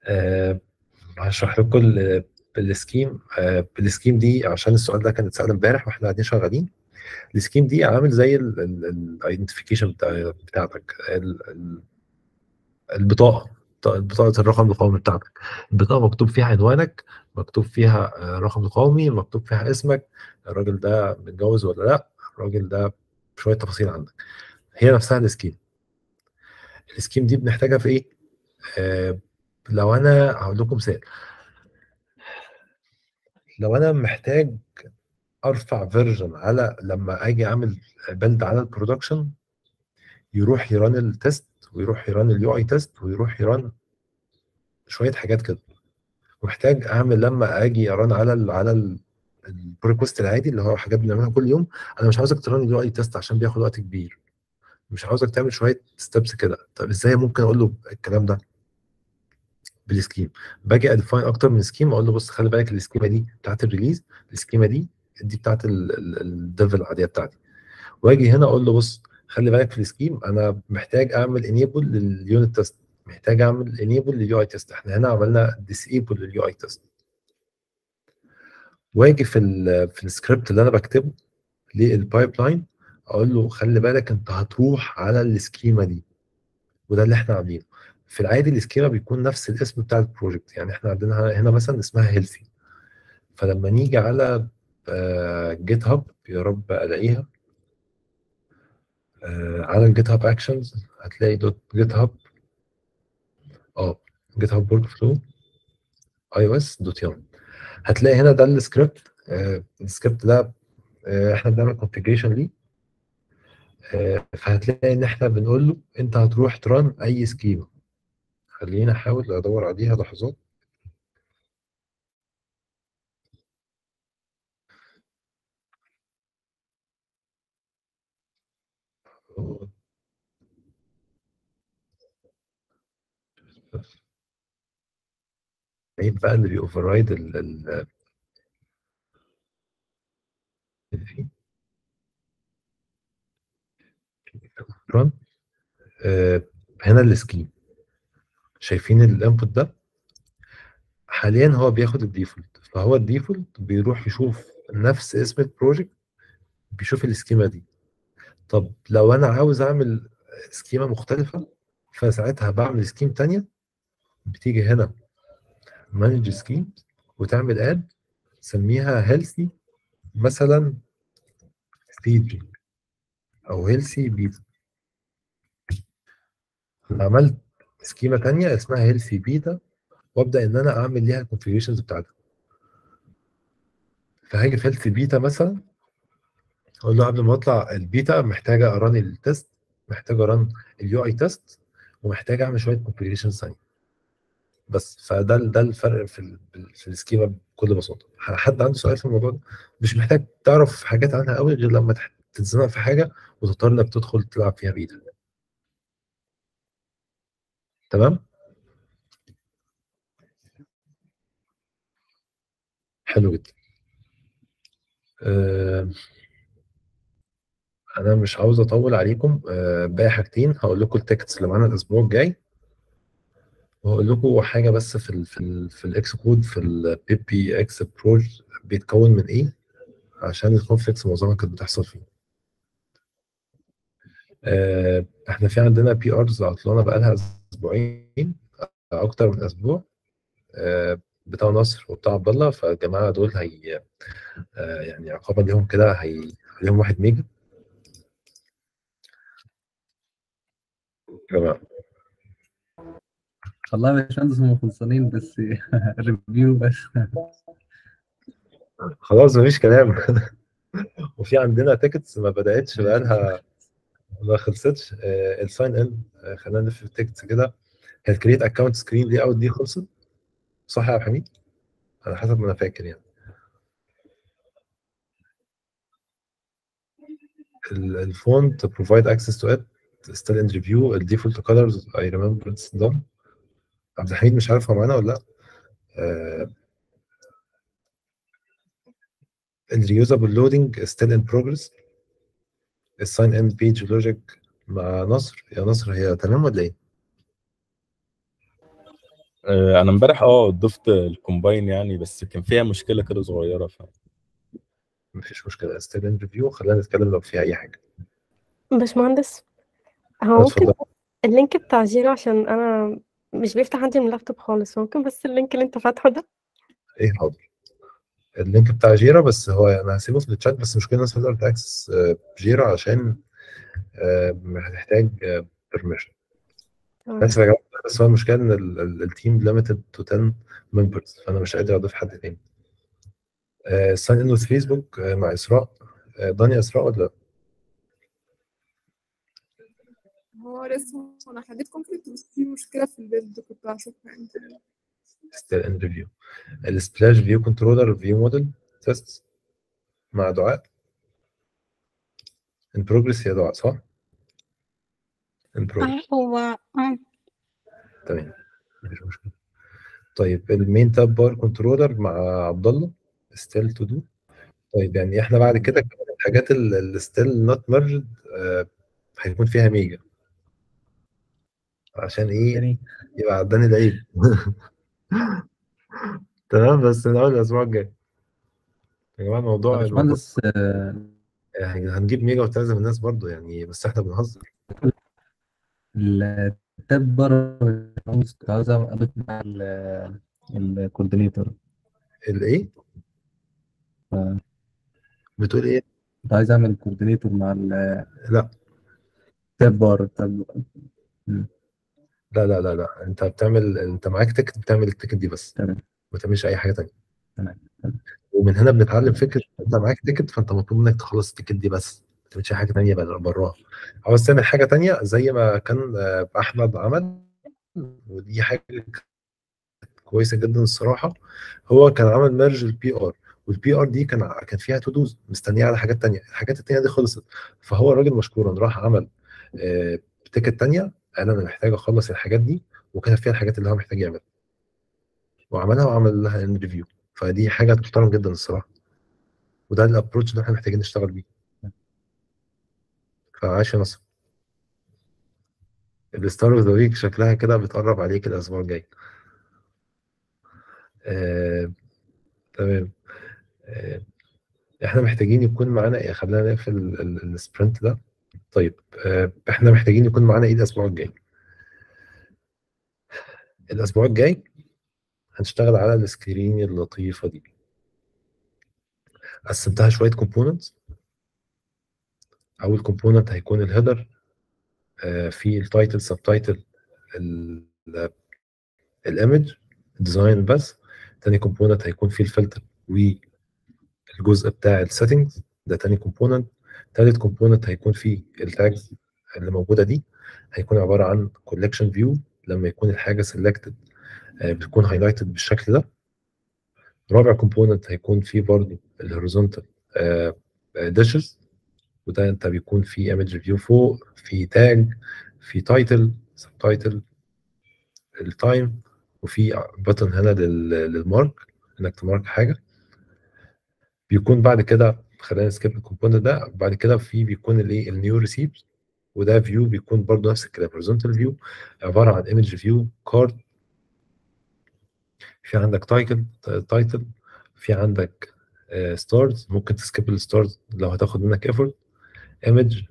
أه هشرح لكم بال scheme أه بال scheme دي عشان السؤال ده كان اتسأل امبارح وإحنا قاعدين شغالين. ال scheme دي عامل زي ال identification بتاعتك البطاقة. بطاقة الرقم القومي بتاعتك. البطاقة مكتوب فيها عنوانك مكتوب فيها رقم قومي مكتوب فيها اسمك الراجل ده متجوز ولا لأ الراجل ده شوية تفاصيل عندك. هي نفسها ال scheme. ال scheme دي بنحتاجها في إيه؟ آه لو أنا هقول لكم مثال. لو أنا محتاج أرفع version على لما أجي أعمل بلد على ال production يروح يـ run ال test ويروح يـ run ال UI test ويروح يران شوية حاجات كده. محتاج أعمل لما آجي a run على ال على ال ال pull request العادي اللي هو حاجات بنعملها كل يوم أنا مش عاوزك تـ run ال UI test عشان بياخد وقت كبير. مش عاوزك تعمل شوية steps كده. طب إزاي ممكن أقول له الكلام ده؟ بال scheme. باجي أ define أكتر من scheme أقول له بص خلي بالك ال scheme دي بتاعت ال release ال scheme دي دي بتاعت ال dev العادية بتاعتي. وآجي هنا أقول له بص خلي بالك في ال scheme أنا محتاج أعمل enable لل unit test محتاج أعمل enable لل UI test. إحنا هنا عملنا disable لل UI test. واجي في ال في السكريبت اللي أنا بكتبه لل pipeline أقول له خلي بالك أنت هتروح على ال schema دي. وده اللي إحنا عاملينه. في العادي ال schema بيكون نفس الاسم بتاع ال project يعني إحنا عندنا هنا مثلا اسمها Healthy فلما نيجي على GitHub يا رب ألاقيها. على ال GitHub Actions هتلاقي dot GitHub آه جيت هاب ورك فلو اي أو اس دوت يوم هتلاقي هنا ده السكريبت. آه السكريبت ده آه إحنا بنعمل configuration ليه. آه فهتلاقي إن إحنا بنقول له أنت هتروح تـ run أي schema خلينا أحاول أدور عليها لحظات. عيب بقى اللي بيوفر رايد ال ال آه هنا ال scheme شايفين ال input ده؟ حاليا هو بياخد ال default فهو ال default بيروح يشوف نفس اسم ال project بيشوف ال schema دي. طب لو أنا عاوز أعمل schema مختلفة فساعتها بعمل scheme تانية بتيجي هنا manage scheme وتعمل add سميها Healthy مثلا staging أو Healthy beta عملت schema تانية اسمها Healthy beta وأبدأ إن أنا أعمل ليها ال configurations بتاعتها. فهاجي في Healthy beta مثلا أقول له قبل ما أطلع البيتا محتاجة a run ال test محتاجة a run ال UI test ومحتاج أعمل شوية configuration ثانية بس فده ده الفرق في ال في ال schema بكل بساطة. حد عنده سؤال في الموضوع ده؟ مش محتاج تعرف حاجات عنها قوي غير لما تتزنق في حاجة وتضطر إنك تدخل تلعب فيها بايدك تمام؟ حلو جدا. آه، أنا مش عاوز أطول عليكم. آه، باقي حاجتين. هقول لكم التيكتس اللي معانا الأسبوع الجاي. وهقول لكم حاجة بس في ال في ال في ال Xcode في ال pbx approach بيتكون من إيه؟ عشان ال conflicts معظمها كانت بتحصل فيه. آه، إحنا في عندنا PRs عطلانه بقالها أسبوعين أكتر من أسبوع. آه، بتاع نصر وبتاع عبد الله. فالجماعه دول هي آه، يعني عقابا ليهم كده هي عليهم واحد ميجا. جماعة والله يا باشمهندس هم خلصانين بس review بس. خلاص مفيش كلام. وفي عندنا tickets ما بدأتش بقالها ما خلصتش. آه، ال sign in آه، خلينا نلف ال tickets كده. هي ال create account screen دي out دي خلصت؟ صح يا عبد الحميد؟ على حسب ما أنا فاكر يعني. ال font provide access to it still in review ال default colors I remember it's done عبد الحميد مش عارف هو معانا ولا لأ. آه ال reusable loading is still in progress. ال sign in page logic مع نصر. يا نصر هي تمام ولا إيه؟ آه، أنا امبارح آه ضفت ال Combine يعني بس كان فيها مشكلة كده صغيرة ف مفيش مشكلة. still in review خلينا نتكلم لو فيها أي حاجة. باشمهندس. هو ممكن اتفضل. ال link بتاع Jira عشان أنا مش بيفتح عندي من اللابتوب خالص ممكن بس ال link اللي أنت فاتحه ده؟ إيه حاضر. ال link بتاع Jira بس هو أنا هسيبه في الشات بس مش كل الناس تقدر ت access Jira عشان آه، هتحتاج permission تمام. بس يا جماعة بس هو المشكلة إن ال team limited to 10 members فأنا مش قادر أضيف حد تاني. sign in with Facebook مع إسراء. آه، ضانيا إسراء ولا لأ؟ هو لسه أنا حليت conflict بس في مشكلة في ال build كنت هشوفها إمتى still in review ال splash view controller view model test مع دعاء. in progress يا دعاء صح؟ in progress أه هو أه. تمام مفيش مشكلة. طيب ال main tab bar controller مع عبد الله still to do طيب يعني إحنا بعد كده الحاجات اللي still not merged هيكون فيها ميجا. عشان إيه يعني يبقى عداني العيب. تمام بس من اول الأسبوع الجاي. يا جماعة الموضوع باشمهندس آه، يعني هنجيب ميجا وتعزم الناس برضو يعني بس إحنا بنهزر. ال tab bar عاوز اضيف مع ال- ال coordinator الايه بتقول إيه؟ كنت عايز أعمل coordinator مع ال- لا. ال tab bar مم، لا لا لا لا. انت بتعمل انت معاك ticket بتعمل ال ticket دي بس. تمام. ما تعملش أي حاجة تانية. تمام تمام. ومن هنا بنتعلم فكرة انت معاك ticket فانت مطلوب منك تخلص ال ticket دي بس. ما تعملش حاجة تانية بر- براها عاوز تعمل حاجة تانية زي ما كان آه، أحمد عمل ودي حاجة كويسة جدا الصراحة. هو كان عمل merge ال PR وال PR دي كان كان فيها to dos مستنيه على حاجات تانية. الحاجات التانية دي خلصت. فهو الراجل مشكورا راح عمل آه، ticket تانية. قال أنا محتاج أخلص الحاجات دي وكتب فيها الحاجات اللي هو محتاج يعملها. وعملها وعمل لها review فدي حاجة تحترم جدا الصراحة. وده ال approach اللي إحنا محتاجين نشتغل بيه. فعاش يا نصر. ال star of the week شكلها كده بتقرب عليك الأسبوع الجاي. آه، تمام. آه، إحنا محتاجين يكون معانا إيه؟ خلينا نقفل ال- ال- ال sprint ده. طيب آه، إحنا محتاجين يكون معانا إيه الأسبوع الجاي؟ الأسبوع الجاي هنشتغل على ال screen اللطيفة دي. قسمتها شوية components أول component هيكون ال header في ال title subtitle ال image design بس. تاني component هيكون فيه الفلتر والجزء بتاع ال settings ده تاني component تالت component هيكون فيه ال tags اللي موجودة دي هيكون عبارة عن collection view لما يكون الحاجة selected بتكون highlighted بالشكل ده. رابع component هيكون فيه برضه ال horizontal dishes وده انت بيكون فيه image view فوق في tag في title subtitle ال time وفي button هنا لل- لل mark إنك ت mark حاجة. بيكون بعد كده خلينا ن skip ال component ده. بعد كده في بيكون الايه ال new recipes وده view بيكون برضه نفس الكلام horizontal view عبارة عن image view card في عندك title title في عندك stars ممكن ت skip ال stars لو هتاخد منك effort image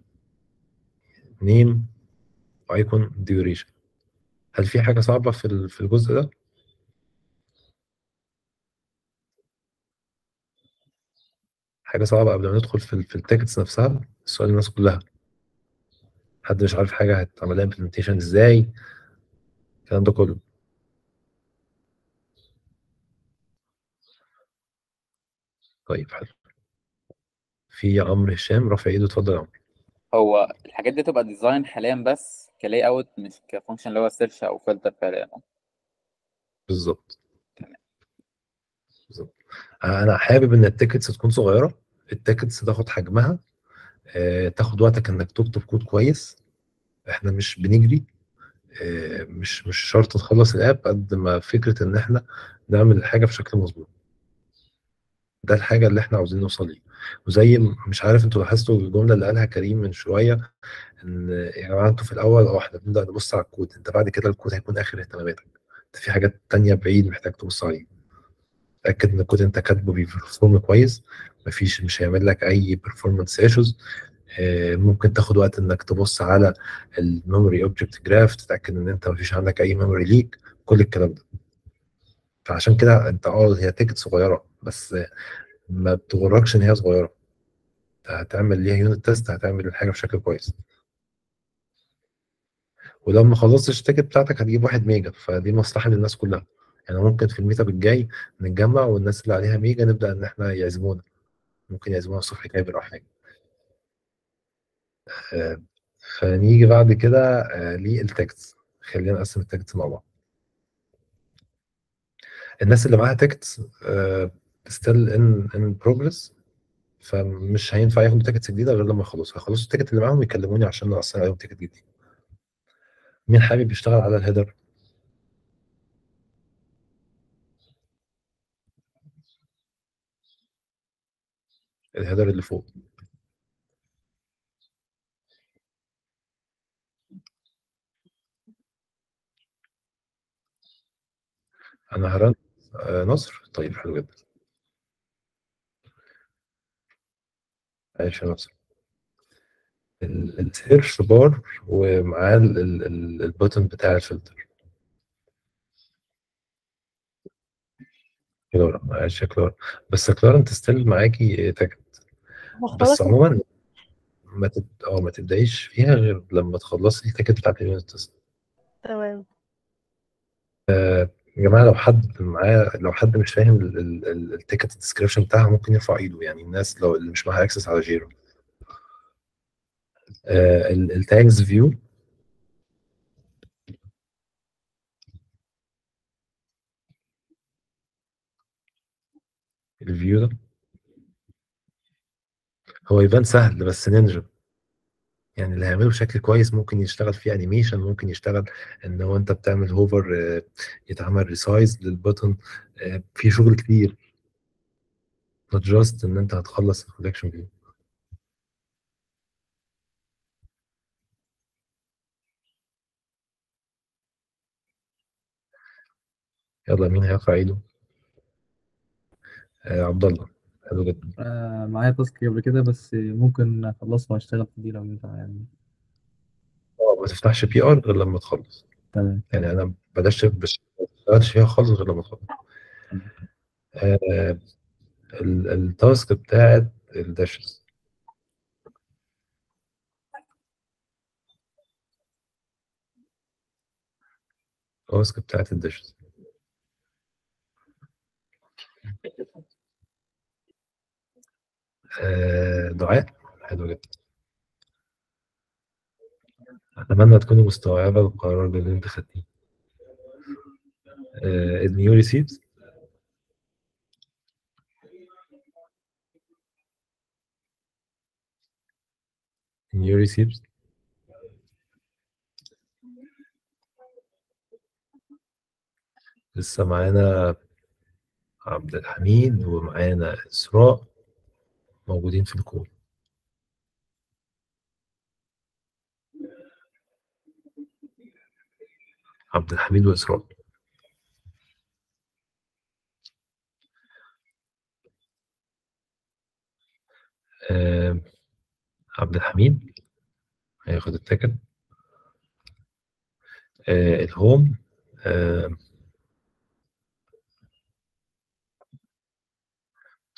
name icon duration هل في حاجة صعبة في في الجزء ده؟ حاجة صعبة قبل ما ندخل في في ال tickets نفسها السؤال الناس كلها. حد مش عارف حاجة هتعمل لها implementation إزاي؟ الكلام ده كله. طيب حلو. في عمرو هشام رافع ايده اتفضل يا عمرو. هو الحاجات دي تبقى design حاليا بس ك layout مش ك function اللي هو search أو فلتر فعليا. بالظبط. أنا حابب إن ال tickets تكون صغيرة. ال tickets تاخد حجمها. آه، تاخد وقتك إنك تكتب كود كويس. إحنا مش بنجري. آه، مش مش شرط تخلص ال app قد ما فكرة إن إحنا نعمل الحاجة بشكل مظبوط. ده الحاجة اللي إحنا عاوزين نوصل ليه وزي مش عارف أنتوا لاحظتوا الجملة اللي قالها كريم من شوية إن يا جماعة أنتوا في الأول آه إحنا بنبدأ نبص على الكود أنت بعد كده الكود هيكون آخر اهتماماتك. في حاجات تانية بعيد محتاج تبص عليها. تاكد إن الكود انت كاتبه perform كويس مفيش مش هيعمل لك أي performance issues. آه، ممكن تاخد وقت إنك تبص على ال memory object graph تتأكد إن أنت مفيش عندك أي memory leak كل الكلام ده. فعشان كده أنت آه هي ticket صغيرة بس ما بتغركش إن هي صغيرة. هتعمل ليها unit test هتعمل الحاجة بشكل كويس. ولو ما خلصتش ال ticket بتاعتك هتجيب واحد ميجا فدي مصلحة للناس كلها. يعني ممكن في ال meetup الجاي نتجمع والناس اللي عليها ميجا نبدأ إن إحنا يعزمونا. ممكن يعزمونا صبحي كابر أو حاجة. آه، فنيجي بعد كده آه، لل tickets خلينا نقسم ال tickets مع بعض. الناس اللي معاها tickets still in in progress فمش هينفع ياخدوا tickets جديدة غير لما يخلصوا. هيخلصوا ال ticket اللي معاهم يكلموني عشان نقسم عليهم ticket جديد. مين حابب يشتغل على الهيدر؟ الهيدر اللي فوق. أنا هرن آه، نصر؟ طيب حلو جدا. عايش يا نصر. ال- ال search bar ومعاه ال- ال- ال- ال button بتاع الفلتر. كلارا عاش يا كلارا بس كلارا أنت still معاكي ticket هو بس عموما ما تب... آه ما تبدأيش فيها غير لما تخلصي ال ticket بتاعت ال unit test. تمام. آه، يا جماعة لو حد معاه لو حد مش فاهم ال ticket ال description بتاعها ممكن يرفع ايده. يعني الناس لو اللي مش معاها access على Jira ال tags view ال view ده. هو يبان سهل بس نينجا. يعني اللي هيعمله بشكل كويس ممكن يشتغل فيه animation ممكن يشتغل إن هو أنت بتعمل hover يتعمل resize لل button آه، في شغل كتير. Not just إن أنت هتخلص ال collection view يلا مين هيرفع ايده آه عبد الله حلو جدا. آه معايا task قبل كده بس ممكن أخلصها وأشتغل في دي لو ينفع يعني. آه ما تفتحش PR غير لما تخلص. تمام. يعني أنا بلاش ما اشتغلش فيها خالص غير لما تخلص. آه ال- ال task بتاعت ال dishes ال task بتاعت ال dishes دعاء. حلو جدا. أتمنى تكوني مستوعبة القرار اللي أنت خدتيه. آه ال new receives new receives لسه معانا عبد الحميد ومعانا إسراء. موجودين في الكول عبد الحميد وإسراء آه عبد الحميد هياخد التيكت آه الهوم آه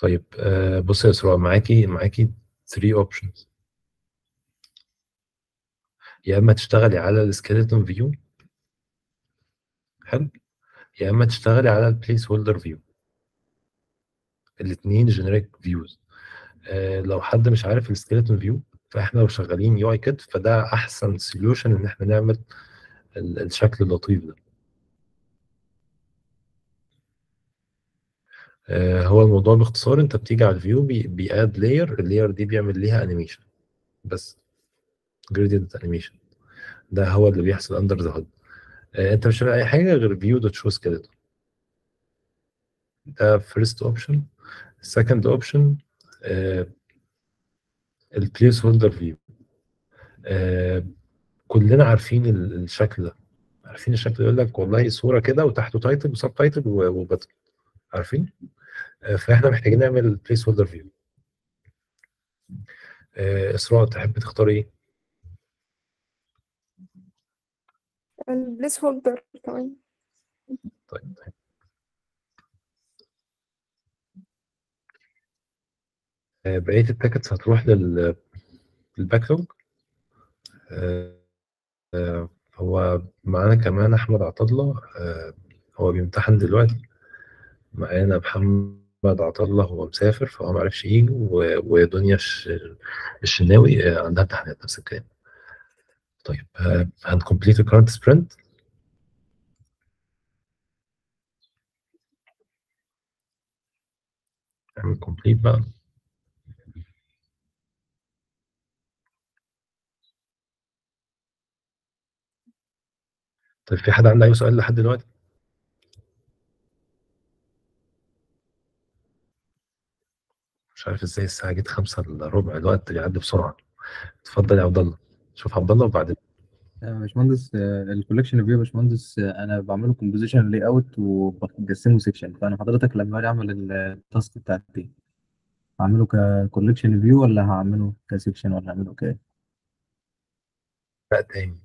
طيب آه بص يا إسراء معاكي معاكي 3 options يا إما تشتغلي على ال skeleton view حلو. يا إما تشتغلي على ال placeholder view الاثنين generic views لو حد مش عارف ال skeleton view فإحنا لو شغالين UIKit فده أحسن solution إن إحنا نعمل ال- الشكل اللطيف ده آه هو الموضوع باختصار انت بتيجي على ال view بي بي add layer ال layer دي بيعمل ليها animation بس gradient animation ده هو اللي بيحصل under the hood انت مش هتعمل أي حاجة غير view dot show skeleton ده first option second option ال placeholder view كلنا عارفين ال- الشكل ده. عارفين الشكل يقول لك والله صورة كده وتحته title و subtitle و button عارفين؟ آه، فاحنا محتاجين نعمل placeholder view إسراء تحب تختار إيه؟ ال placeholder كمان. طيب طيب آه، بقية ال tasks هتروح لل لل backlog. آه، آه، هو معانا كمان أحمد عطله آه، هو بيمتحن دلوقتي. معانا محمد عطله هو مسافر فهو معرفش يجي و- ودنيا الش- الشناوي آه، عندها امتحانات نفس الكلام. طيب هن complete ال current sprint نعمل complete بقى. طيب في حد عنده أي سؤال لحد دلوقتي؟ مش عارف إزاي الساعة جت خمسة إلا ربع الوقت بيعدي بسرعة. اتفضل يا عبد الله. شوف عبد الله وبعدين. يا باشمهندس ال collection view يا باشمهندس آه، أنا بعمله composition layout وبقسمه section فأنا حضرتك لما أجي أعمل ال task بتاعتي هعمله ك collection view ولا هعمله ك section ولا هعمله ك لا تاني.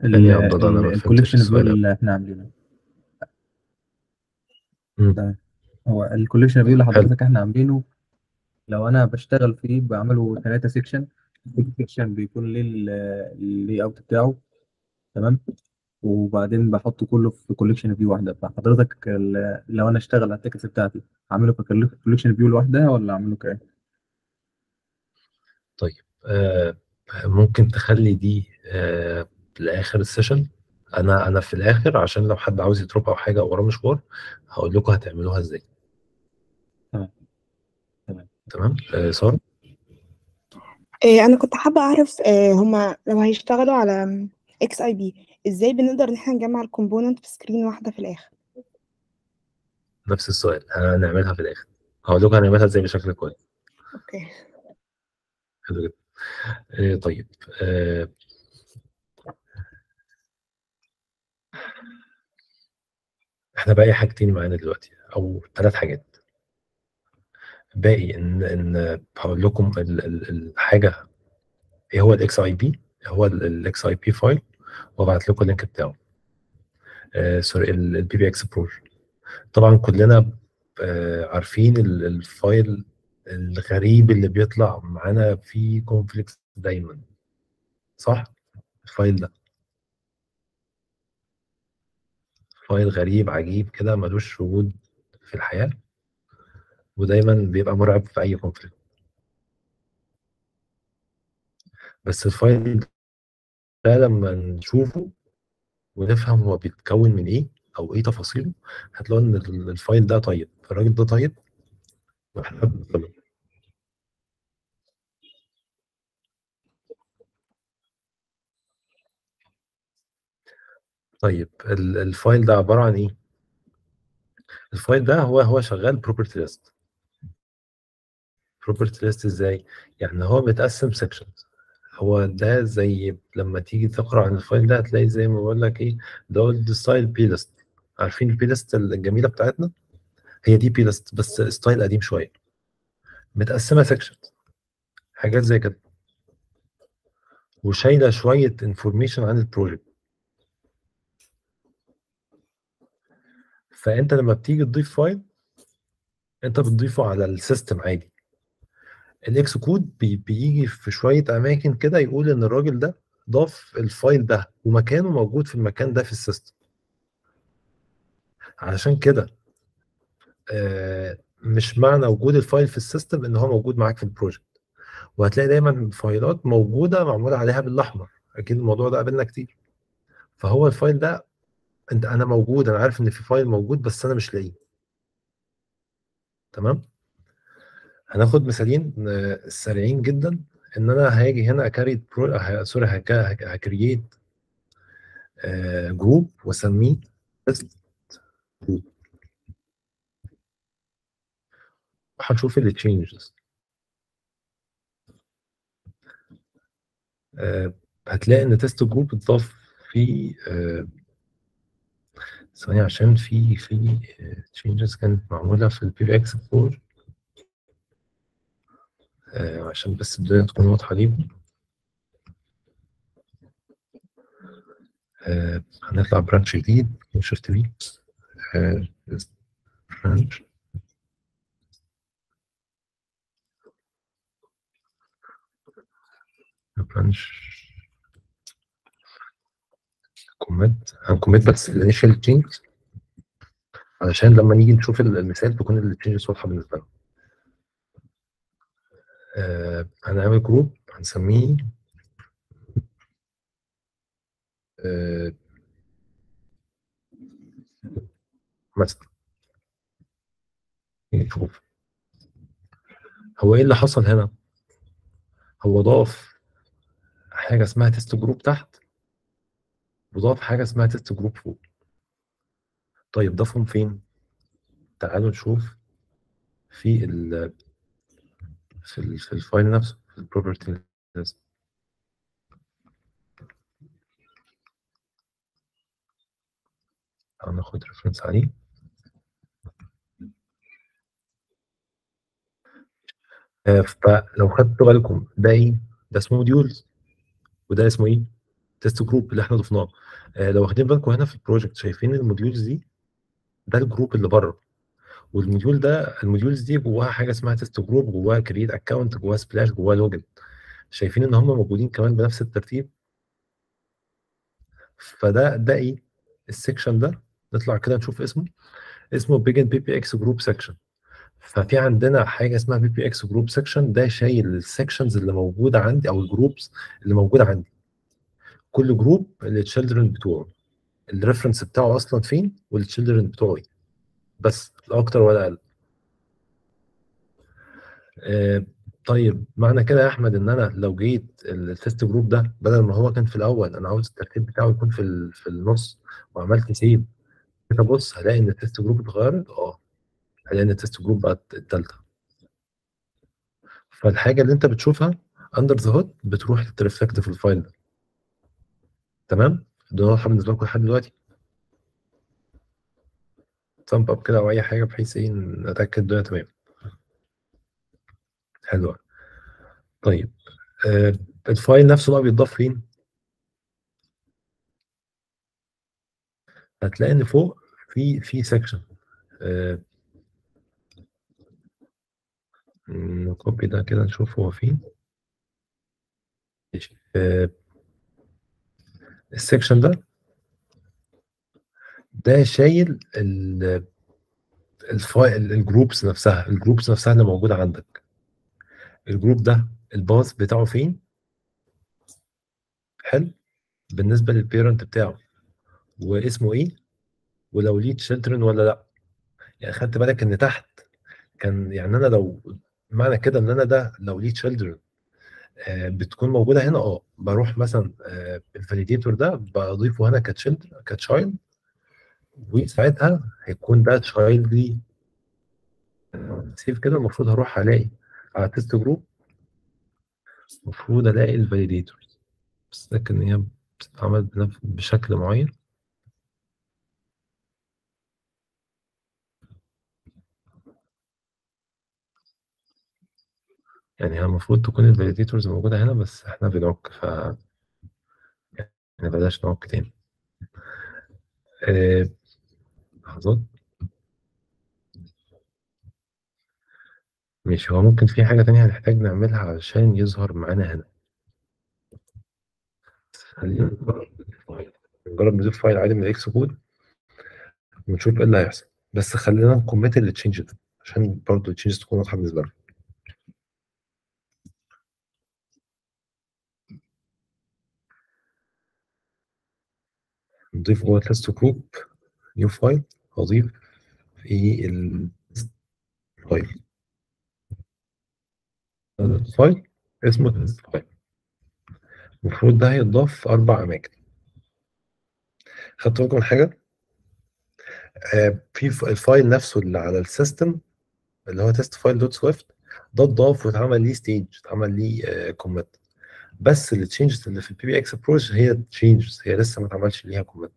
تاني يا عبد الله أنا ما فهمتش ال collection view السؤال. اللي إحنا عاملينه. مم. تمام. هو ال collection view اللي حلو. حضرتك إحنا عاملينه لو أنا بشتغل فيه بعمله ثلاثة section كل section بيكون ليه ال layout بتاعه تمام؟ وبعدين بحطه كله في collection view واحدة. فحضرتك ال- لو أنا اشتغل على ال task بتاعتي اعمله ك collection view لوحدها ولا اعمله ك طيب آه ممكن تخلي دي آه لآخر ال session أنا أنا في الآخر عشان لو حد عاوز ي drop أو حاجة أو وراه مشوار هقول لكم هتعملوها إزاي. تمام. تمام. تمام؟ آه سارة؟ إيه، أنا كنت حابة أعرف إيه، هما لو هيشتغلوا على XIB إزاي بنقدر إن إحنا نجمع ال component في screen واحدة في الآخر؟ نفس السؤال هنعملها في الآخر. هقول لكم هنعملها إزاي بشكل كويس. okay. حلو جدا. آه طيب آه إحنا باقي حاجتين معانا دلوقتي؟ أو ثلاث حاجات. باقي إن إن هقول لكم ال- ال- الحاجة إيه هو ال XIB هو ال XIB file وأبعت لكم ال link بتاعه. آه sorry ال pbxproj طبعا كلنا آه عارفين ال- ال file الغريب اللي بيطلع معانا فيه conflicts دايما. صح؟ ال file ده. file غريب عجيب كده ملوش وجود في الحياة ودايما بيبقى مرعب في أي conflict بس ال file ده لما نشوفه ونفهم هو بيتكون من إيه أو إيه تفاصيله هتلاقوا ال- ال file ده طيب الراجل ده طيب وإحنا بنقبله. طيب ال- ال file ده عبارة عن إيه؟ ال file ده هو هو شغال property list property list إزاي؟ يعني هو متقسم sections هو ده زي لما تيجي تقرأ عن ال file ده هتلاقي زي ما بقول لك إيه ده style plist عارفين ال plist الجميلة بتاعتنا؟ هي دي plist بس style قديم شوية. متقسمة sections حاجات زي كده. وشايلة شوية information عن ال project فأنت لما بتيجي تضيف file أنت بتضيفه على ال system عادي. ال Xcode بي بيجي في شوية أماكن كده يقول إن الراجل ده ضاف ال file ده ومكانه موجود في المكان ده في ال system. علشان كده آه مش معنى وجود ال file في ال system إن هو موجود معاك في ال project وهتلاقي دايما file ات موجودة معمول عليها بالأحمر. أكيد الموضوع ده قابلنا كتير. فهو ال file ده أنت أنا موجود أنا عارف إن في file موجود بس أنا مش لاقيه. تمام؟ هناخد مثالين آه، سريعين جدا. إن أنا هاجي هنا أ create برو... سوري هك- هك- ه create آه، group وأسميه group. هنشوف ال changes هتلاقي إن test group اتضاف في آه، ثواني عشان في في changes كانت معمولة في ال pbx 4 آه، عشان بس الدنيا تكون واضحة ليكم آه، هنطلع branch جديد شفت بيه. branch branch commit هن commit بس ال initial change علشان لما نيجي نشوف المثال تكون ال changes واضحة بالنسبة لنا آه، هنعمل group هنسميه آه، مثلا. نشوف هو إيه اللي حصل هنا؟ هو ضاف حاجة اسمها test group تحت. وضاف حاجة اسمها test group فوق. طيب ضافهم فين؟ تعالوا نشوف في ال في, ال في ال file نفسه في ال property list هناخد reference عليه. آه، فلو خدتوا بالكم ده إيه؟ ده اسمه modules وده اسمه إيه؟ test group اللي إحنا ضفناه. آه، لو واخدين بالكم هنا في ال project شايفين ال modules دي ده ال group اللي بره. وال module ده ال modules دي جواها حاجة اسمها test group جواها create account جواها splash جواها login شايفين إن هم موجودين كمان بنفس الترتيب. فده ده إيه؟ ال section ده. نطلع كده نشوف اسمه. اسمه begin pbx group section ففي عندنا حاجة اسمها pbx group section ده شايل ال sections اللي موجودة عندي أو ال groups اللي موجودة عندي. كل group ال children بتوعه. ال reference بتاعه أصلا فين؟ وال children بتوعه إيه؟ بس لا أكتر ولا أقل. آه، طيب معنى كده يا أحمد إن أنا لو جيت ال test group ده بدل ما هو كان في الأول أنا عاوز الترتيب بتاعه يكون في في النص وعملت save كده بص هلاقي إن ال test group اتغيرت؟ آه. هلاقي إن ال test group بقت التالتة. فالحاجة اللي أنت بتشوفها under the hood بتروح ت reflect في ال file ده تمام؟ ده واضحه بالنسبة لكم لحد دلوقتي. thumb up كده أو أي حاجة بحيث إيه نتأكد الدنيا تمام. حلو. طيب آه ال file نفسه بقى بيتضاف فين؟ هتلاقي إن فوق في في section آه ن copy ده كده نشوف هو فين. ماشي. آه ال section ده. ده شايل ال- ال file ال groups نفسها. ال groups نفسها اللي موجودة عندك. ال group ده ال path بتاعه فين؟ حلو. بالنسبة لل parent بتاعه. واسمه إيه؟ ولو ليه children ولا لا. يعني خدت بالك إن تحت كان يعني أنا لو معنى كده إن أنا ده لو ليه children بتكون موجودة هنا. آه بروح مثلا آه، ال validator ده بضيفه هنا ك child ك child وساعتها هيكون ده child لي. save كده المفروض هروح ألاقي على test group المفروض ألاقي ال validators بس لكن هي بتتعمل بشكل معين. يعني هي المفروض تكون ال validators موجودة هنا بس إحنا بنعك ف يعني بلاش نعك تاني. آه، لحظات. ماشي هو ممكن في حاجة تانية هنحتاج نعملها علشان يظهر معانا هنا. خلينا نجرب نضيف file عادي من ال Xcode ونشوف إيه اللي هيحصل. بس خلينا ن commit ال change ده عشان برضه ال change تكون واضحة بالنسبة لنا. نضيف جوه test group new file هضيف في ال file file اسمه test file المفروض ده هيتضاف في أربع أماكن. خدت بالكم من حاجة؟ آه في ال file نفسه اللي على ال system اللي هو test file dot Swift ده اتضاف واتعمل ليه stage اتعمل ليه آه commit بس ال changes اللي في ال pbxproj هي changes هي لسه ما اتعملش ليها commit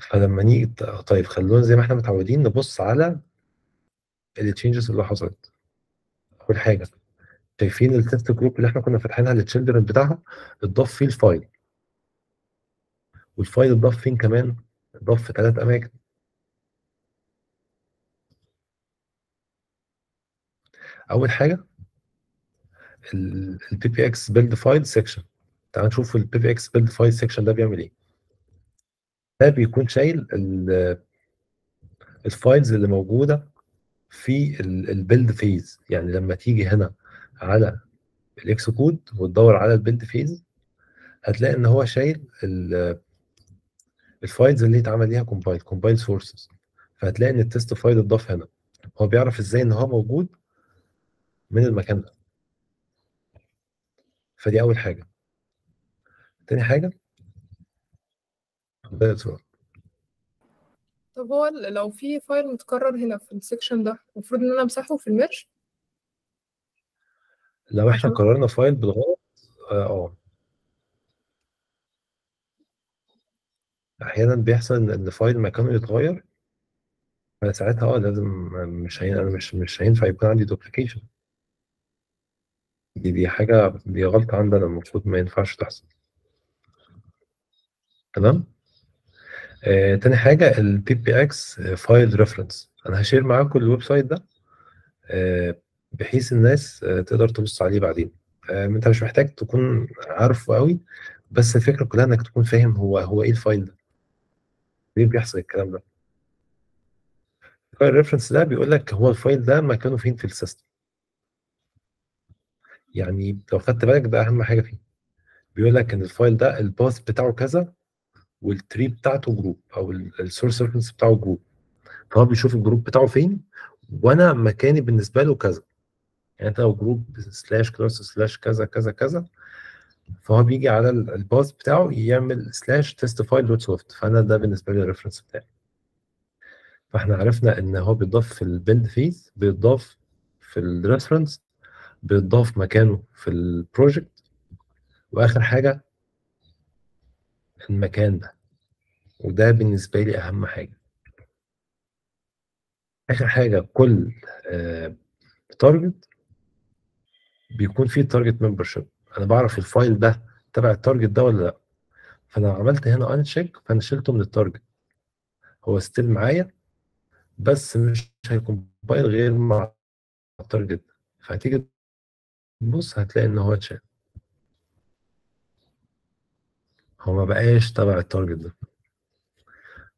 فلما نيجي طيب خلونا زي ما إحنا متعودين نبص على ال changes اللي حصلت. أول حاجة شايفين ال test group اللي إحنا كنا فاتحينها لل children بتاعها اتضاف فيه ال file وال file اتضاف فين كمان؟ اتضاف في ثلاث أماكن. أول حاجة ال PBX build file section تعال نشوف ال PBX build file section ده بيعمل إيه ده بيكون شايل ال- ال files اللي موجوده في ال build phase يعني لما تيجي هنا على ال Xcode وتدور على ال build phase هتلاقي ان هو شايل ال- ال files اللي اتعمل ليها compile compile sources فهتلاقي ان ال test file اتضاف هنا هو بيعرف إزاي ان هو موجود من المكان ده فدي أول حاجة تاني حاجة ده. طب هو ال- لو في file متكرر هنا في ال section ده المفروض إن أنا أمسحه في ال merge لو إحنا عشان كررنا file بالغلط آه آه. أحيانا بيحصل إن إن file مكانه يتغير فساعتها آه لازم مش هين... أنا مش مش هينفع يكون عندي duplication دي دي حاجة دي غلطة عندنا المفروض ما ينفعش تحصل. تمام؟ آه، تاني PBX file reference أنا هشير معاكم ال website ده آه، بحيث الناس آه، تقدر تبص عليه بعدين. آه، أنت مش محتاج تكون عارفه قوي بس الفكرة كلها إنك تكون فاهم هو هو إيه ال file ده. ليه بيحصل الكلام ده؟ ال file reference ده بيقول لك هو ال file ده مكانه فين في ال system. يعني لو خدت بالك ده أهم حاجة فيه. بيقول لك إن ال file ده ال path بتاعه كذا وال tree بتاعته group أو ال source reference بتاعه group فهو بيشوف ال group بتاعه فين وأنا مكاني بالنسبة له كذا. يعني أنت لو group slash class slash كذا كذا كذا فهو بيجي على ال- ال path بتاعه يعمل slash test file dot swift فأنا ده بالنسبة لي ال reference بتاعي. فإحنا عرفنا إن هو بيتضاف في ال build phase بيتضاف في ال reference بيتضاف مكانه في ال project وآخر حاجة المكان ده. وده بالنسبة لي أهم حاجة. آخر حاجة كل target بيكون فيه target membership أنا بعرف ال file ده تبع ال target ده ولا لأ؟ فلو عملت هنا uncheck فأنا شلته من ال target هو still معايا بس مش هي compile غير مع ال target فهتيجي تبص هتلاقي إن هو اتشال. هو ما بقاش تبع ال target ده.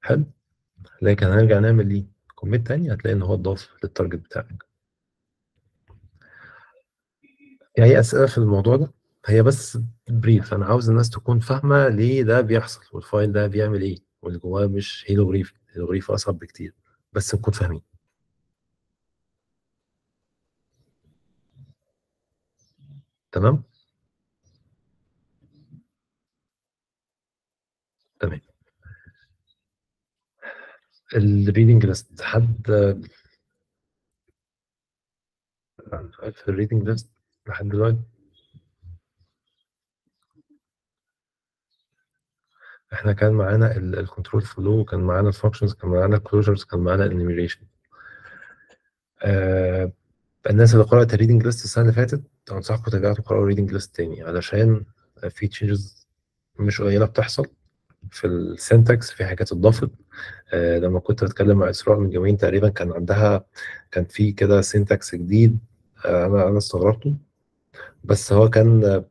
حلو. لكن هنرجع نعمل ليه؟ commit تاني هتلاقي إن هو اتضاف لل target بتاعك. اي أسئلة في الموضوع ده. هي بس brief أنا عاوز الناس تكون فاهمة ليه ده بيحصل وال file ده بيعمل إيه واللي جواه مش هيروغليف هيروغليف أصعب بكتير. بس نكون فاهمين. تمام؟ تمام. ال reading list حد في ال reading list لحد دلوقتي؟ إحنا كان معانا ال control flow كان معانا ال functions كان معانا ال closures كان معانا ال enumeration آه الناس اللي قرأت ال reading list السنة اللي فاتت أنصحكم ترجعوا تقرأوا ال reading list تاني علشان في changes مش قليلة بتحصل في ال syntax في حاجات اتضافت آه لما كنت بتكلم مع إسراء من يومين تقريبا كان عندها كان في كده syntax جديد آه أنا أنا استغربته بس هو كان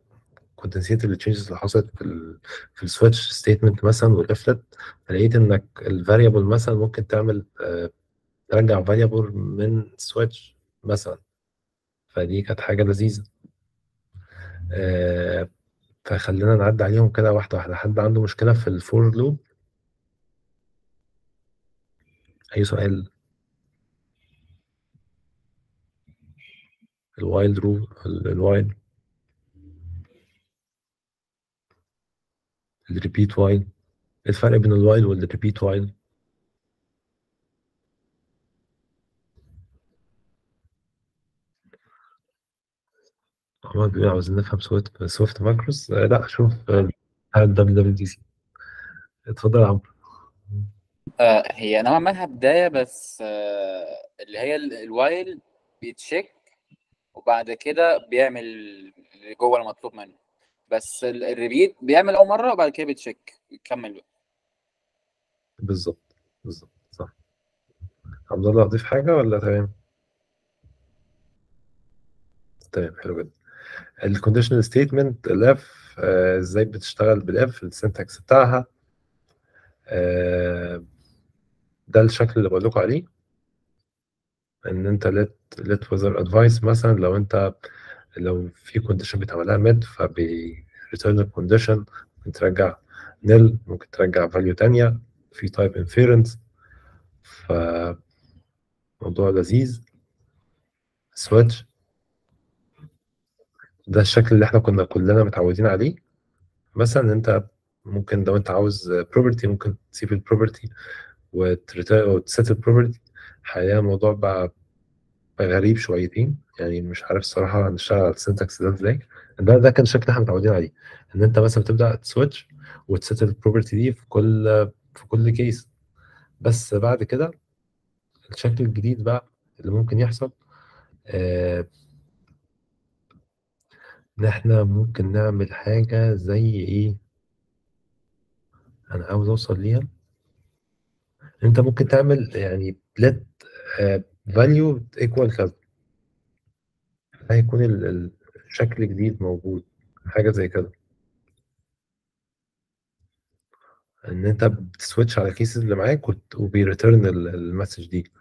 كنت نسيت ال changes اللي حصلت في ال في ال switch statement مثلا وال if let لقيت إنك ال variable مثلا ممكن تعمل آه ترجع variable من switch مثلا. فدي كانت حاجة لذيذة. آه فخلينا نعدي عليهم كده واحدة واحدة. حد عنده مشكلة في ال for loop أي سؤال؟ الوايلد رو ال while ال repeat while الفرق بين ال while وال repeat while محمد بيقول عاوزين نفهم Swift Swift macros آه لا شوف WWDC اتفضل يا عمرو. آه هي نوعا ما بداية بس آه اللي هي ال- ال while بي check وبعد كده بيعمل اللي جوه المطلوب منه. بس ال- ال repeat بيعمل أول مرة وبعد كده بي check يكمل بقى. بالظبط بالظبط صح. عبد الله أضيف حاجة ولا تمام؟ تمام حلو جدا. ال conditional statement ال if إزاي بتشتغل بال if ال syntax بتاعها آه ده الشكل اللي بقول لكم عليه. ان انت let let weather advice مثلا لو انت لو في condition بتعملها met فبي return ال condition ممكن ترجع nil ممكن ترجع value تانية في type inference. ف موضوع لذيذ. switch. ده الشكل اللي إحنا كنا كلنا متعودين عليه. مثلا أنت ممكن لو أنت عاوز property ممكن تسيب ال property وت set ال property حاليا الموضوع بقى غريب شويتين. يعني مش عارف الصراحة هنشتغل على ال syntax ده إزاي. ده ده كان اللي إحنا متعودين عليه. إن أنت مثلا بتبدأ ت switch وت set ال property دي في كل في كل كيس بس بعد كده الشكل الجديد بقى اللي ممكن يحصل آه إن إحنا ممكن نعمل حاجة زي إيه؟ أنا عاوز أوصل ليها. أنت ممكن تعمل يعني let value equal كذا. هيكون ال- ال- الشكل الجديد موجود. حاجة زي كده. إن أنت بت switch على ال cases اللي معاك وت- ال message دي.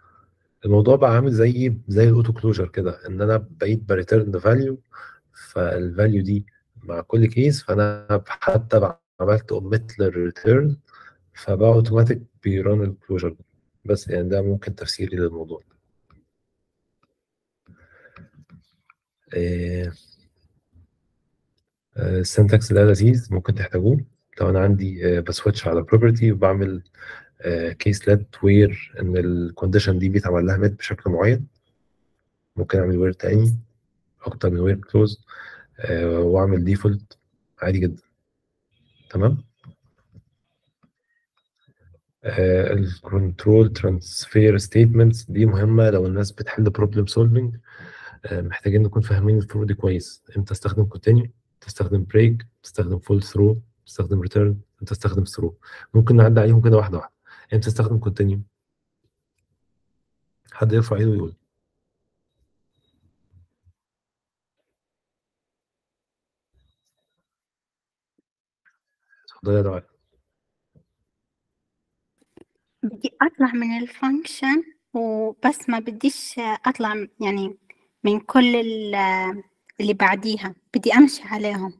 الموضوع بقى عامل زي زي ال auto closure كده. إن أنا بقيت ب return value فال value دي مع كل case فأنا حتى عملت اوميت للريتيرن فبقى automatic بي run ال closure بس يعني ده ممكن تفسيري للموضوع. إيه ال syntax ده لذيذ ممكن تحتاجوه. لو أنا عندي آه، ب switch على property وبعمل case let where إن ال condition دي بيتعمل لها meet بشكل معين ممكن أعمل where تاني. أكتر من where clause وأعمل default عادي جدا. تمام؟ ال control transfer statements دي مهمة لو الناس بتحل problem solving محتاجين نكون فاهمين ال flow دي كويس. إمتى أستخدم continue تستخدم break تستخدم fall through تستخدم return إمتى أستخدم throw ممكن نعدي عليهم كده واحدة واحدة. إمتى أستخدم continue حد يرفع إيده ويقول. دعاء. بدي أطلع من ال function وبس ما بديش أطلع يعني من كل ال- اللي بعديها بدي أمشي عليهم.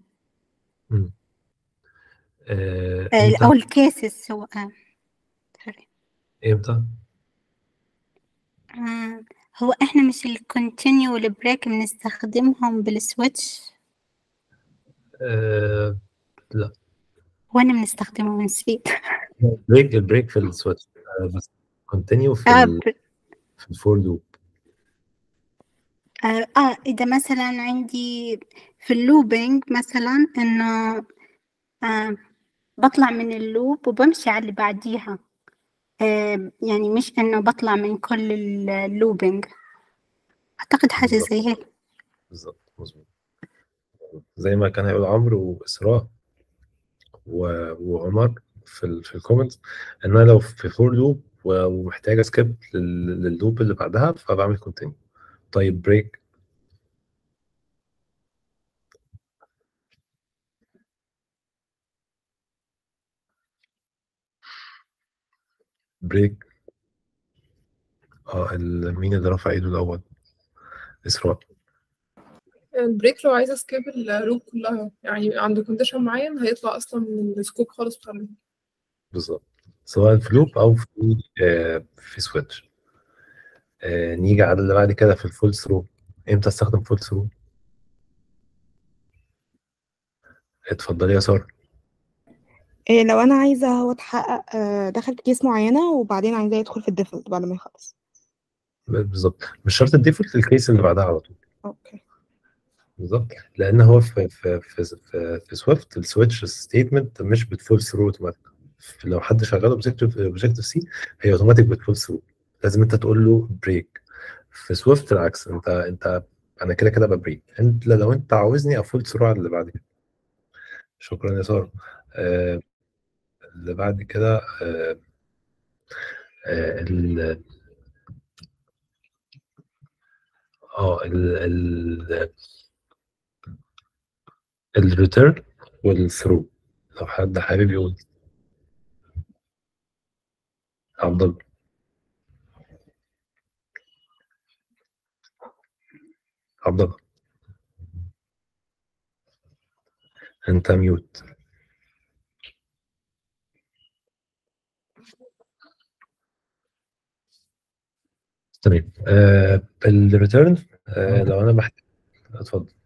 مم. آه، آه، أو ال cases سواء. آه، هو إحنا مش ال continue وال break بنستخدمهم بال switch آه، وأنا بنستخدمه نسيت break ال break في ال switch آه، بس continue في آه. في ال for loop آه, آه إذا مثلا عندي في ال looping مثلا إنه آه بطلع من ال loop وبمشي على اللي بعديها. آه يعني مش إنه بطلع من كل ال looping. أعتقد حاجة بالظبط زي هيك. بالظبط مظبوط. زي ما كان هيقول عمرو وإسراء. وعمر في في ال comments إن أنا لو في for loop ومحتاج skip لل loop اللي بعدها فبعمل continue طيب break break آه مين اللي رفع إيده الأول؟ إسراء. ال break لو عايزة skip ال loop كلها يعني عند condition معين هيطلع أصلا من ال scope خالص بتاع ال loop بالظبط. سواء في loop أو في آه في switch آه نيجي على اللي بعد كده في ال fall through إمتى أستخدم fall through اتفضلي يا سارة. إيه لو أنا عايزة هو أتحقق آه، دخل في case معينة وبعدين عايزاه يدخل في ال default بعد ما يخلص. بالظبط. مش شرط ال default ال case اللي بعدها على طول. okay. بالظبط. لأن هو في في في في, في Swift ال switch statement مش بت fall through automatic لو حد شغال Objective Objective-C هي automatic بت fall through لازم أنت تقول له break في Swift العكس أنت أنت أنا كده كده ب break أنت لو أنت عاوزني ا fall through على اللي بعد كده. شكرا يا سارة. آه اللي بعد كده آه آه ال ال ال return وال throw. لو حد حابب يقول. عبد الله عبد الله انت mute. تمام. آه ال return آه لو أنا محتاج اتفضل.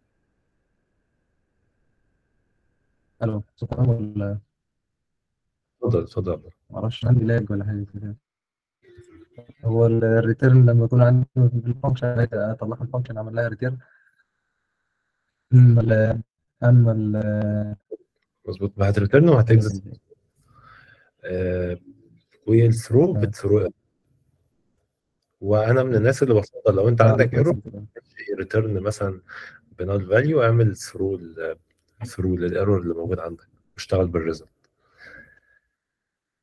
ألو صوت عام ولا اتفضل اتفضل. معرفش عندي lag ولا حاجة كده. هو ال return لما يكون عندي ال function أطلع ال function أعمل لها return أما ال أما ال مظبوط. هت return وهت exit آه وال throw بت throw وأنا من الناس اللي بفضل لو أنت آه، عندك error. return مثلا ب nil value أعمل throw throw لل error اللي موجود عندك واشتغل بال result.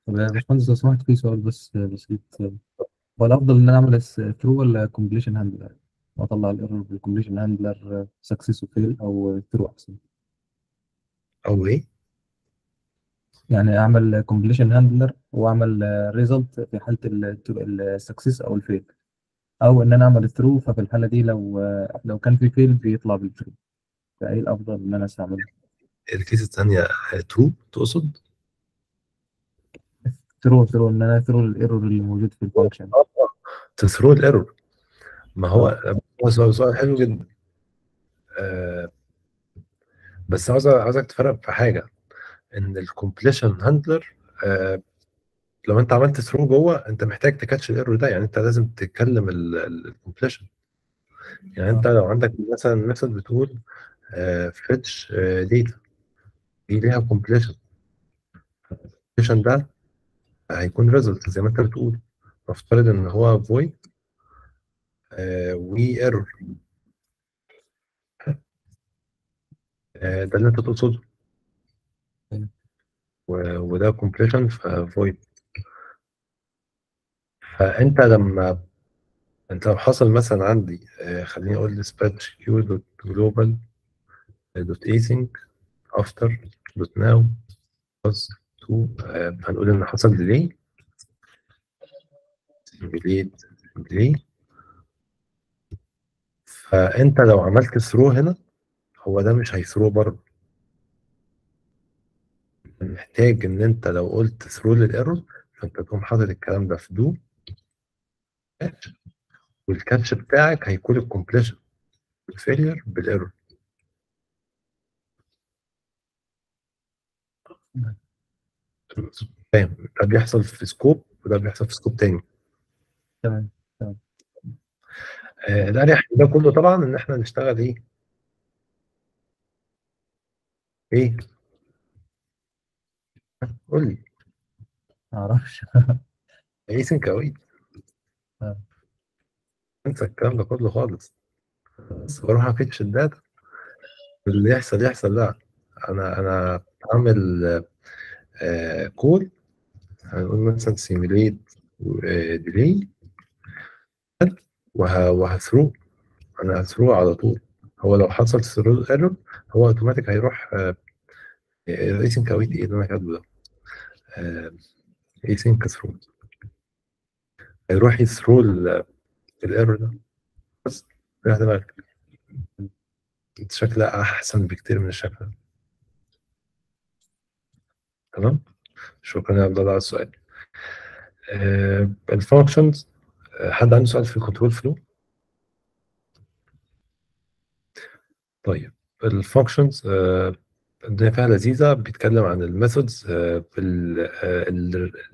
طب يا باشمهندس لو سمحت في سؤال بس بسيط هو الأفضل إن أنا أعمل throw ولا completion handler واطلع ال error بال completion handler success و fail أو throw احسن أو إيه؟ يعني أعمل completion handler وأعمل result في حالة ال success أو ال fail أو إن أنا أعمل throw ففي الحالة دي لو لو كان في fail بيطلع بال throw فإيه الأفضل إن أنا أستعمله؟ ال case الثانية throw تقصد؟ throw throw إن أنا throw ال error اللي موجود في ال function ت throw ال error ما هو هو سؤال سؤال حلو جدا. آه بس عاوز عاوزك تفرق في حاجة. إن ال completion handler آه لو أنت عملت throw جوه أنت محتاج ت catch ال error ده. يعني أنت لازم تتكلم ال completion يعني أنت لو عندك مثلا method بتقول fetch data دي ليها completion ال completion ده هيكون result زي ما انت بتقول. نفترض إن هو void و error ده اللي انت تقصده. و- وده completion ف void فأنت لما انت لو حصل مثلا عندي آه، خليني أقول dispatch queue dot global dot async after dot now plus to آه، هنقول إن حصل delay. Delayed delay. فأنت لو عملت throw هنا هو ده مش هي throw برضه. محتاج إن أنت لو قلت throw لل error فأنت تقوم حاطط الكلام ده في do catch وال catch بتاعك هيكون ال completion ال failure بال error فاهم ده بيحصل في scope وده بيحصل في scope تاني. تمام تمام. آه، الاريح من ده كله طبعا إن إحنا نشتغل إيه؟ إيه؟ قول لي. معرفش إيه sync اوي آه. أنسى الكلام ده كله خالص. بس بروح ا fetch ال data اللي يحصل يحصل. لا أنا أنا عامل آه كود هنقول مثلا simulate delay وه وه throw أنا ه throw على طول. هو لو حصل throw error هو اوتوماتيك هيروح ريسنج quit إيه اللي أنا كاتبه ده؟ ريسنج throw هيروح ي throw ال error ده. بس دماغك شكلها أحسن بكتير من الشكل ده. تمام؟ شكرا يا عبد الله على السؤال. ال functions حد عنده سؤال في ال control flow طيب ال functions الدنيا فيها لذيذة بيتكلم عن ال methods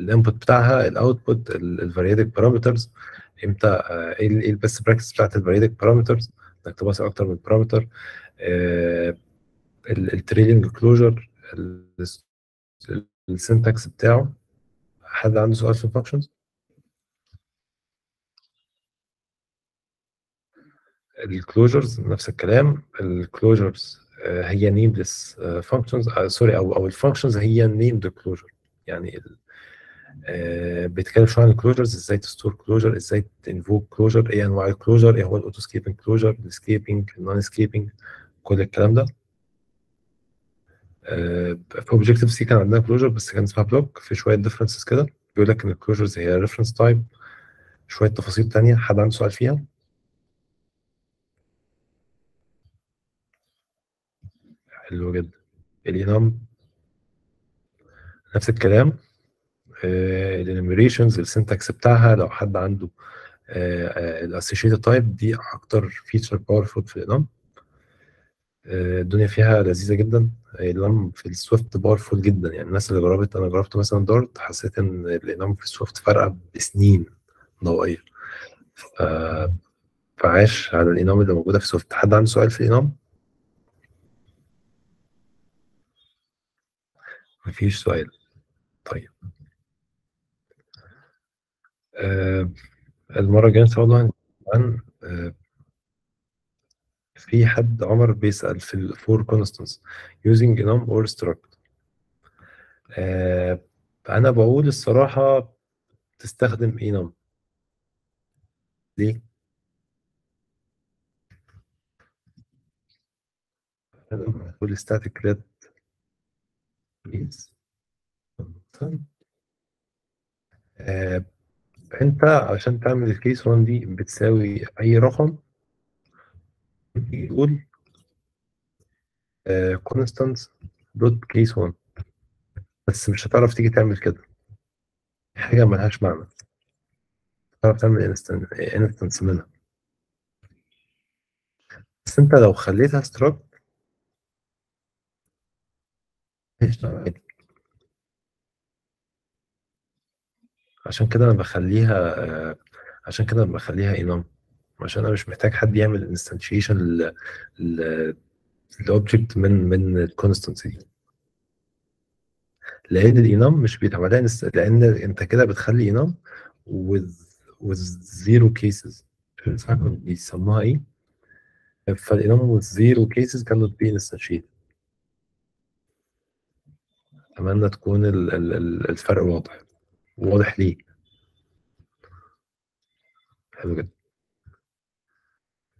ال input بتاعها ال output ال variadic parameters إمتى آه، إيه ال- ال best practice بتاعت ال variadic parameters انك ت pass ي أكتر من parameter ال trailing closure ال syntax بتاعه. حد عنده سؤال في ال functions ال closures نفس الكلام. ال closures هي nameless functions sorry أو أو ال functions هي named closure يعني آه، بيتكلم شوية عن ال closures إزاي ت store closure إزاي ت invoke closure إيه أنواع ال closure إيه هو ال auto escaping closure ال escaping ال non escaping كل الكلام ده. آه، في Objective-C كان عندنا closure بس كان اسمها block في شوية differences كده. بيقول لك إن ال closures هي reference type شوية تفاصيل تانية حد عنده سؤال فيها؟ حلو جدا. ال enum نفس الكلام. ال enumerations ال syntax بتاعها لو حد عنده ال associated type دي أكتر feature powerful في ال enum. آه، الدنيا فيها لذيذة جدا. ال enum في ال Swift powerful جدا. يعني الناس اللي جربت أنا جربت مثلا Dart حسيت إن ال enum في ال Swift فارقة بسنين ضوئية. فعاش على ال enum اللي موجودة في Swift حد عنده سؤال في ال enum؟ مفيش سؤال. طيب. آه المرة الجاية إن شاء الله عن آه في حد عمر بيسأل في ال for constants using enum or struct. آه أنا بقول الصراحة تستخدم enum ليه؟ أنا بقول static read please آه أنت عشان تعمل الكيس 1 دي بتساوي أي رقم؟ آه constants dot case 1 بس مش هتعرف تيجي تعمل كده. حاجة ملهاش معنى. تعرف تعمل instance منها. بس انت لو خليتها struct هيشتغل عشان كده أنا بخليها آه، عشان كده أنا بخليها enum عشان أنا مش محتاج حد يعمل instantiation لل object من من ال constants دي. لأن ال enum مش بيتعمل inst- لأن أنت كده بتخلي enum with with zero cases. بيسموها إيه؟ فال enum with zero cases cannot be instantiated. أتمنى تكون ال- ال- ال- الفرق واضح. واضح ليه؟ حلو جدا.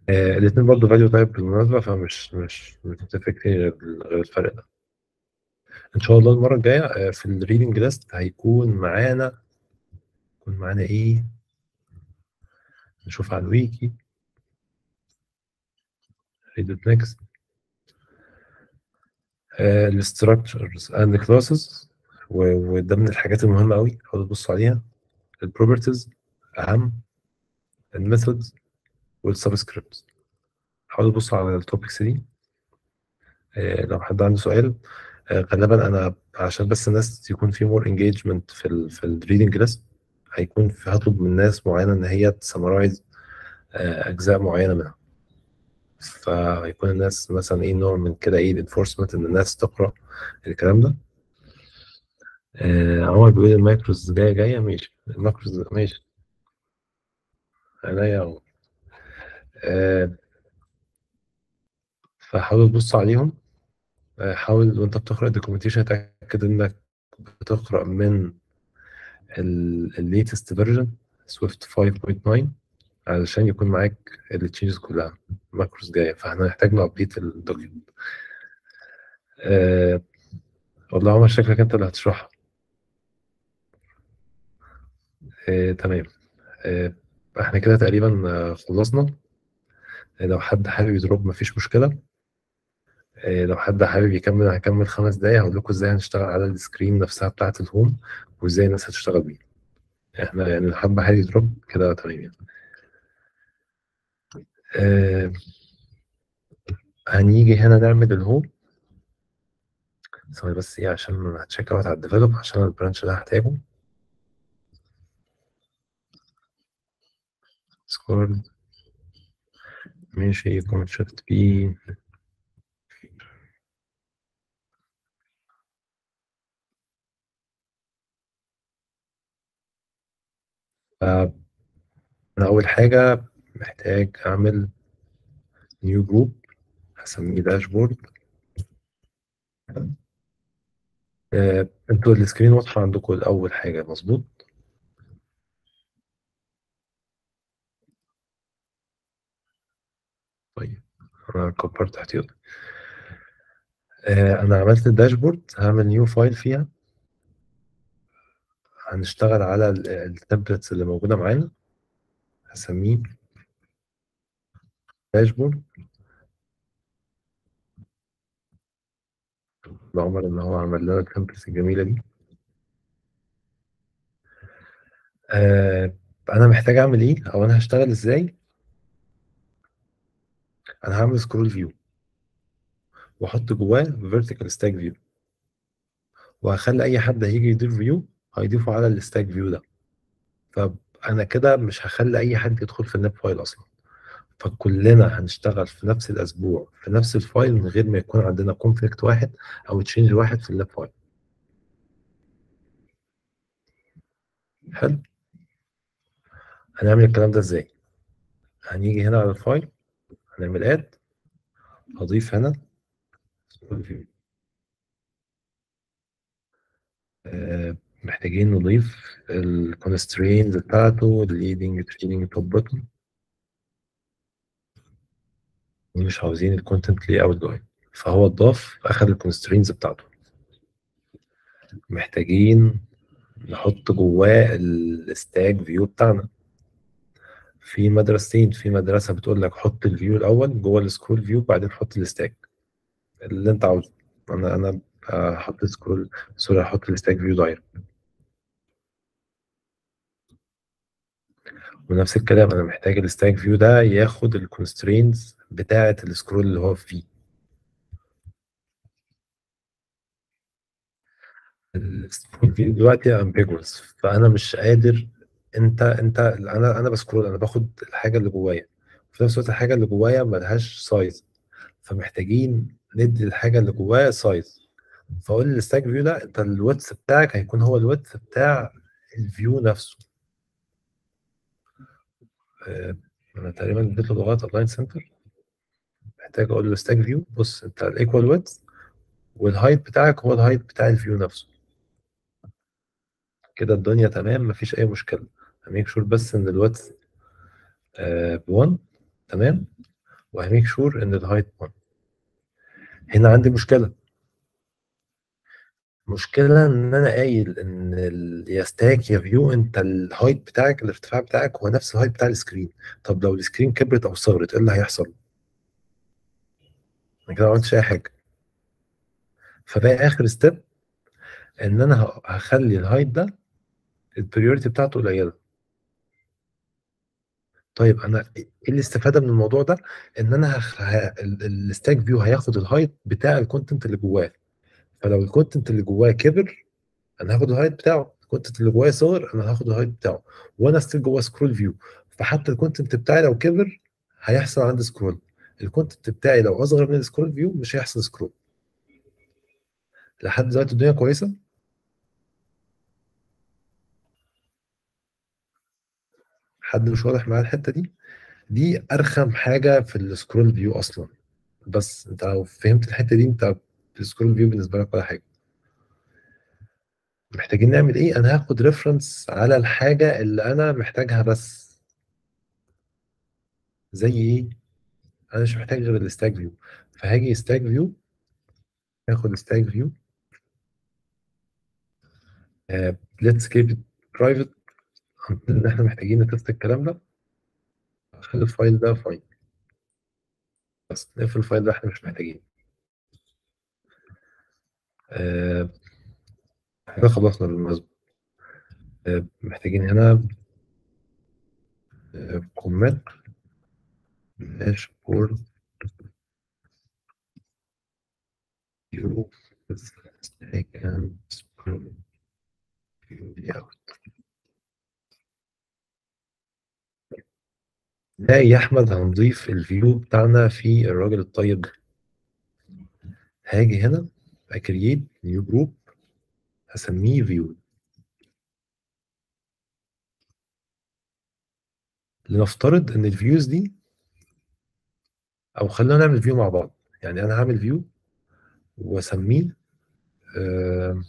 آه الاثنين برضه value type بالمناسبة فمش مش مش كتير غير الفرق ده. إن شاء الله المرة الجاية آه في ال reading list هيكون معانا يكون معانا إيه؟ نشوف على ال week. It next. ال structures and classes وده من الحاجات المهمة قوي حاولوا تبصوا عليها. ال properties أهم. ال methods وال subscripts حاولوا تبصوا على ال topics دي. آه، لو حد عنده سؤال آه، غالبا أنا عشان بس الناس يكون في more engagement في ال في ال reading list هيكون في هطلب من ناس معينة إن هي ت summarize أجزاء معينة منها. فيكون الناس مثلا إيه نوع من كده إيه ال enforcement إن الناس تقرأ الكلام ده. آه عمر بيقول ال macros جاية جاية؟ ماشي. ال macros ماشي. أهو. آه فحاول تبص عليهم. آه حاول وانت بتقرأ ال documentation اتاكد انك بتقرأ من ال latest version Swift 5.9 علشان يكون معاك ال changes كلها. macros جاية فاحنا هنحتاج ن update ال document آه والله عمر شكلك انت اللي هتشرحها. آه تمام. آه إحنا كده تقريبا آه خلصنا. آه لو حد حابب يضرب مفيش مشكلة. آه لو حد حابب يكمل هكمل خمس دقايق. هقول لكم إزاي هنشتغل على ال screen نفسها بتاعة ال home وازاي الناس هتشتغل بيه إحنا يعني لو حد حابب يضرب كده تمام يعني. آه هنيجي هنا نعمل ال home. ثواني بس إيه عشان ه check out على ال develop عشان ال branch ده هحتاجه. score ماشي command shift B أنا أول حاجة محتاج أعمل new group هسميه dashboard آه، أنتوا ال screen واضحة عندكم الأول حاجة مظبوط طيب كبرت احتياطي. آه، أنا عملت ال dashboard هعمل new file فيها. هنشتغل على ال templates اللي موجودة معانا. هسميه dashboard لعمر إن هو عمل لنا ال templates الجميلة دي. آه، أنا محتاج أعمل إيه؟ أو أنا هشتغل إزاي؟ أنا هعمل scroll view وأحط جواه vertical stack view وهخلي أي حد هيجي يضيف view هيضيفه على ال stack view ده. فأنا كده مش هخلي أي حد يدخل في ال nib file أصلا. فكلنا هنشتغل في نفس الأسبوع في نفس ال file من غير ما يكون عندنا conflict واحد أو change واحد في ال nib file حلو. هنعمل الكلام ده إزاي؟ هنيجي هنا على ال file هنعمل add هضيف هنا. آه، محتاجين نضيف ال constraints بتاعته ال leading trailing top bottom ومش عاوزين ال content layout guide فهو اتضاف أخد ال constraints بتاعته. محتاجين نحط جواه ال stack view بتاعنا. في مدرستين في مدرسة بتقول لك حط ال view الأول جوه ال scroll view بعدين حط ال stack. اللي أنت عاوزه. أنا أنا هحط scroll sorry هحط ال stack view direct ونفس الكلام أنا محتاج ال stack view ده ياخد ال constraints بتاعة ال scroll اللي هو فيه. ال scroll view دلوقتي ambiguous فأنا مش قادر أنت أنت أنا أنا ب scroll أنا باخد الحاجة اللي جوايا. في نفس الوقت الحاجة اللي جوايا ملهاش size فمحتاجين ندي الحاجة اللي جوايا size فأقول لل stack view ده أنت ال width بتاعك هيكون هو ال width بتاع ال view نفسه. آه، أنا تقريبا اديت له لغايه align center محتاج أقول له stack view بص أنت ال equal width وال height بتاعك هو ال height بتاع ال view نفسه. كده الدنيا تمام مفيش أي مشكلة. ه make sure بس إن ال width ب 1 تمام؟ وه make sure إن ال height 1 هنا عندي مشكلة. مشكلة إن أنا قايل ال- يا stack يا view أنت ال height بتاعك الارتفاع بتاعك هو نفس ال height بتاع ال screen طب لو ال screen كبرت أو صغرت إيه اللي هيحصل؟ أنا كده ما عملتش أي حاجة. فبقى آخر step إن أنا ه- هخلي ال height ده ال priority بتاعته قليلة. طيب أنا إيه الاستفادة من الموضوع ده؟ إن أنا هخ... ه... ال- ال stack view هياخد ال height بتاع ال content اللي جواه. فلو ال content اللي جواه كبر أنا هاخد ال height بتاعه. ال content اللي جوايا صغر أنا هاخد ال height بتاعه. وأنا still جوه scroll view فحتى ال content بتاعي لو كبر هيحصل عندي scroll ال content بتاعي لو أصغر من ال scroll view مش هيحصل scroll لحد دلوقتي الدنيا كويسة؟ حد مش واضح معايا الحتة دي. دي أرخم حاجة في ال scroll view أصلا. بس أنت لو فهمت الحتة دي أنت ال scroll view بالنسبة لك ولا حاجة. محتاجين نعمل إيه؟ أنا هاخد reference على الحاجة اللي أنا محتاجها بس. زي إيه؟ أنا مش محتاج غير ال stack view فهاجي stack view هاخد stack view let's keep private ان إحنا محتاجين ن test الكلام ده. خلي ال file ده fine بس نقفل ال file ده إحنا مش محتاجين. آه، إحنا خلصنا بالمناسبة آه، محتاجين هنا comment dashboard. view ده يا أحمد هنضيف ال view بتاعنا في الراجل الطيب ده. هاجي هنا ا create new group هسميه view. لنفترض إن ال views دي أو خلينا نعمل view مع بعض. يعني أنا هعمل view وأسميه آه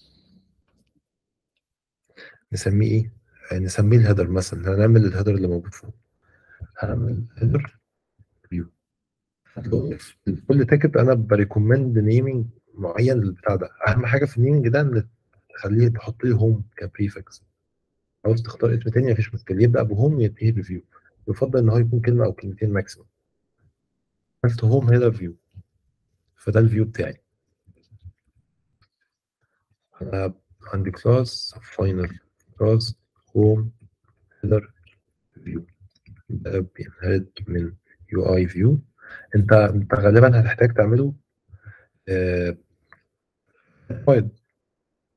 نسميه آه، نسميه ال header مثلا هنعمل ال header اللي موجود فوق. header view في كل ticket أنا ب recommend naming معين للبتاع ده. أهم حاجة في ال naming ده ان تخليه تحط لي home ك prefix عاوز تختار اسم تاني مفيش مشكلة. يبدأ ب home وينتهي ب view يفضل إن هو يكون كلمة أو كلمتين maximum عرفت home header view فده ال view بتاعي. أنا عندي class final class home header view ده بي inherit من UIView انت انت غالبا هتحتاج تعمله آه file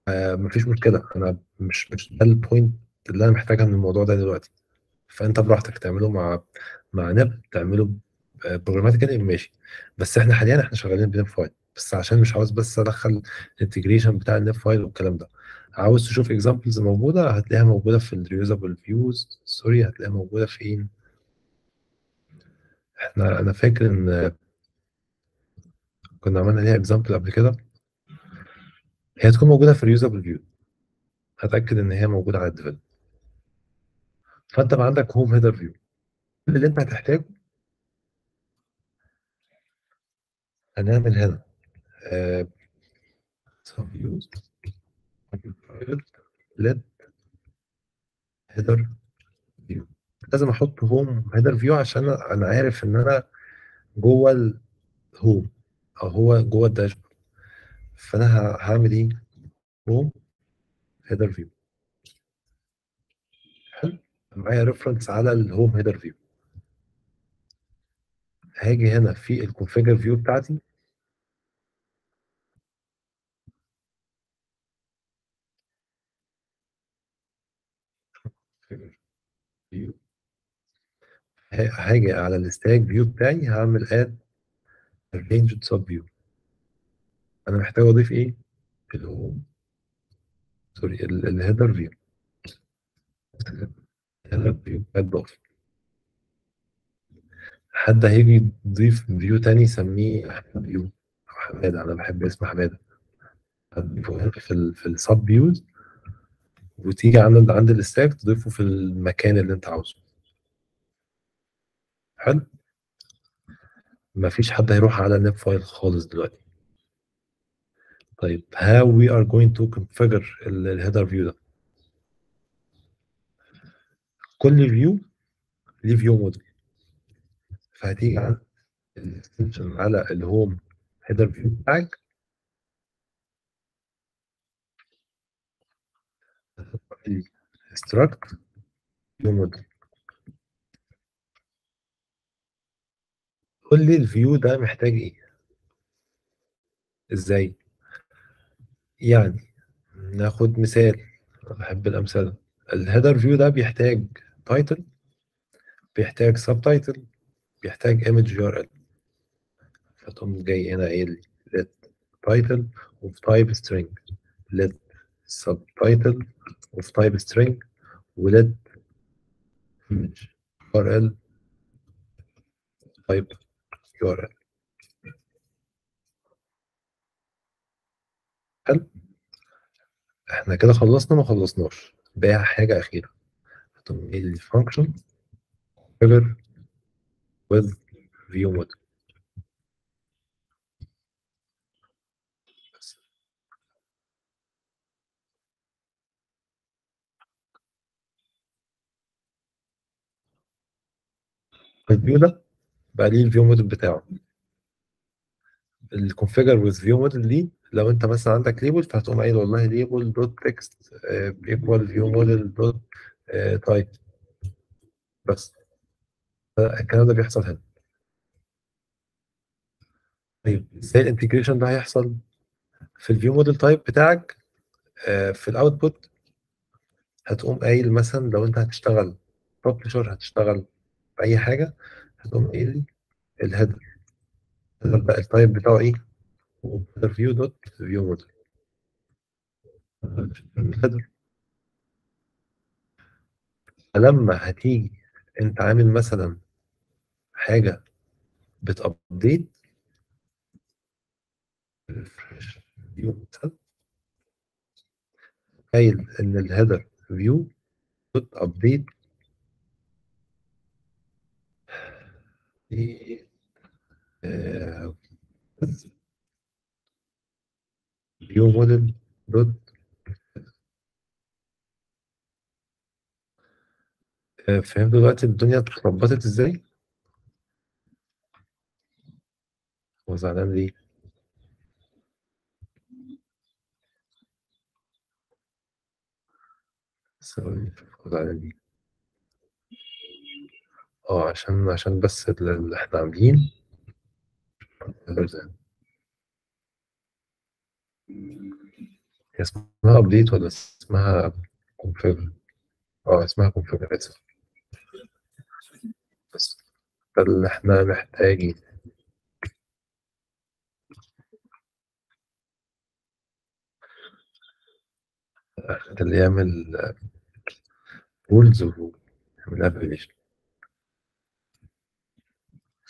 آه مفيش مشكلة. أنا مش مش ده ال point اللي أنا محتاجها من الموضوع ده دلوقتي. فأنت براحتك تعمله مع مع nib تعمله programmatically ماشي بس إحنا حاليا إحنا شغالين ب nib file بس عشان مش عاوز بس أدخل ال integration بتاع ال nib file والكلام ده. عاوز تشوف examples موجودة هتلاقيها موجودة في ال reusable views sorry هتلاقيها موجودة فين؟ إحنا أنا فاكر ان كنا عملنا ليها example قبل كده. هي تكون موجودة في ال reusable view هتأكد إن هي موجودة على ال develop. فأنت بقى عندك home header view كل اللي أنت هتحتاجه هنعمل هنا. let header view لازم أحط home header view عشان أنا عارف ان أنا جوه ال home أو هو جوه ال dashboard. فانا هعمل إيه؟ home header view. حلو. معايا reference على ال home header view. هاجي هنا في ال configure view بتاعتي. view. هاجي على ال stack view بتاعي هعمل add arranged sub view. أنا محتاج أضيف إيه؟ ال home. sorry ال header view ال header view اتضاف حد هيجي يضيف view تاني يسميه احمد view أو حمادة أنا بحب اسم هنا في ال في ال sub views وتيجي عند عند ال stack تضيفه في المكان اللي أنت عاوزه. حلو مفيش حد هيروح على ال nib file خالص دلوقتي. طيب how we are going to configure ال header view ده. كل view ليه view model فهتيجي عند ال extension على ال home header view بتاعك struct view model قول لي ال view ده محتاج إيه؟ إزاي؟ يعني ناخد مثال بحب الأمثلة. ال header view ده بيحتاج title بيحتاج subtitle بيحتاج image URL. فتقوم جاي هنا قايل let title of type string let subtitle of type string و let image url type url حلو. إحنا كده خلصنا ما خلصناش. باقي حاجة أخيرة. هتقوم قايل function configure with view mode بس ده بقى ليه الفيو موديل بتاعه ال configure with view model دي لو انت مثلا عندك label فهتقوم قايل والله label dot text equal view model dot type بس. الكلام ده بيحصل هنا. طيب إزاي ال integration ده هيحصل؟ في ال view model type بتاعك آه، في ال output هتقوم قايل مثلا لو انت هتشتغل ب publisher هتشتغل في اي حاجة هتقوم قايل لي ال header ال header بقى ال type بتاعه إيه؟ view dot view model ال header فلما هتيجي أنت عامل مثلا حاجة بت update مثلا قايل إن ال header view dot update view model dot فهمت دلوقتي الدنيا اتربطت إزاي؟ هو زعلان ليه؟ ثواني هو زعلان ليه؟ آه عشان عشان بس اللي إحنا عاملين. هي اسمها update ولا اسمها configure؟ آه اسمها configure آسف. بس ده اللي إحنا محتاجين. ده اللي يعمل رولز ويعمل ابلكيشن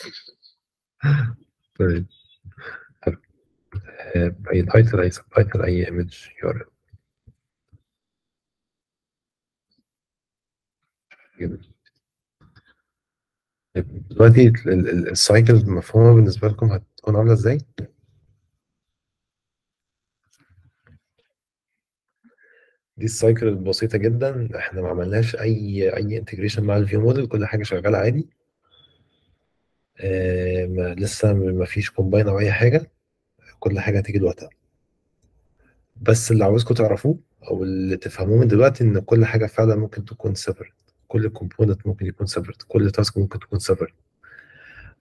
طيب. تايتل أي سب تايتل أي ايمج يو ار دلوقتي ال- ال- السايكل مفهومة بالنسبة لكم هتكون عاملة إزاي؟ دي ال cycle البسيطة جدا إحنا ما عملناش اي أي integration مع ال view model كل حاجة شغالة عادي. ما لسه ما فيش Combine أو أي حاجة. كل حاجة هتيجي لوقتها. بس اللي عاوزكم تعرفوه أو اللي تفهموه من دلوقتي إن كل حاجة فعلا ممكن تكون separate كل component ممكن يكون separate كل task ممكن تكون separate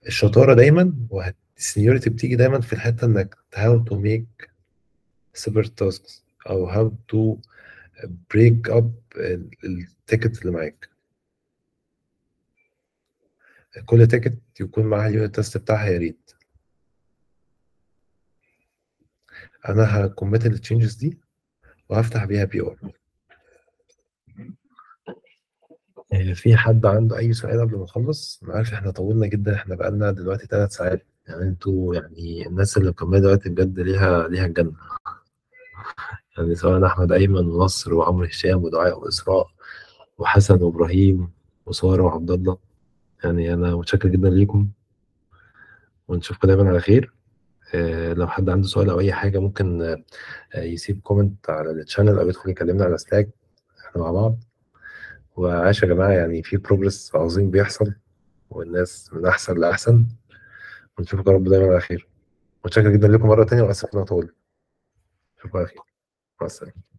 الشطارة دايما وال seniority بتيجي دايما في الحتة إنك how to make separate tasks أو how to break up ال ticket اللي معاك. كل ticket يكون معاها ال unit test بتاعها يا ريت. أنا ه commit ال changes دي وهفتح بيها PR في حد عنده أي سؤال قبل ما نخلص أنا عارف إحنا طولنا جدا إحنا بقالنا دلوقتي ثلاث ساعات. يعني أنتوا يعني الناس اللي مكمله دلوقتي بجد ليها ليها الجنة. يعني سواء أحمد أيمن ونصر وعمرو هشام ودعاء وإسراء وحسن وإبراهيم وساره وعبد الله. يعني أنا متشكر جدا ليكم ونشوفكم دايما على خير. آه، لو حد عنده سؤال أو أي حاجة ممكن آه، يسيب comment على ال channel أو يدخل يكلمنا على Slack إحنا مع بعض. وعاش يا جماعة يعني في progress عظيم بيحصل والناس من أحسن لأحسن. ونشوفكم يا رب دايما على خير. متشكر جدا لكم مرة تانية وأسف ان أنا طولت. اشوفكم على خير. مع السلامة.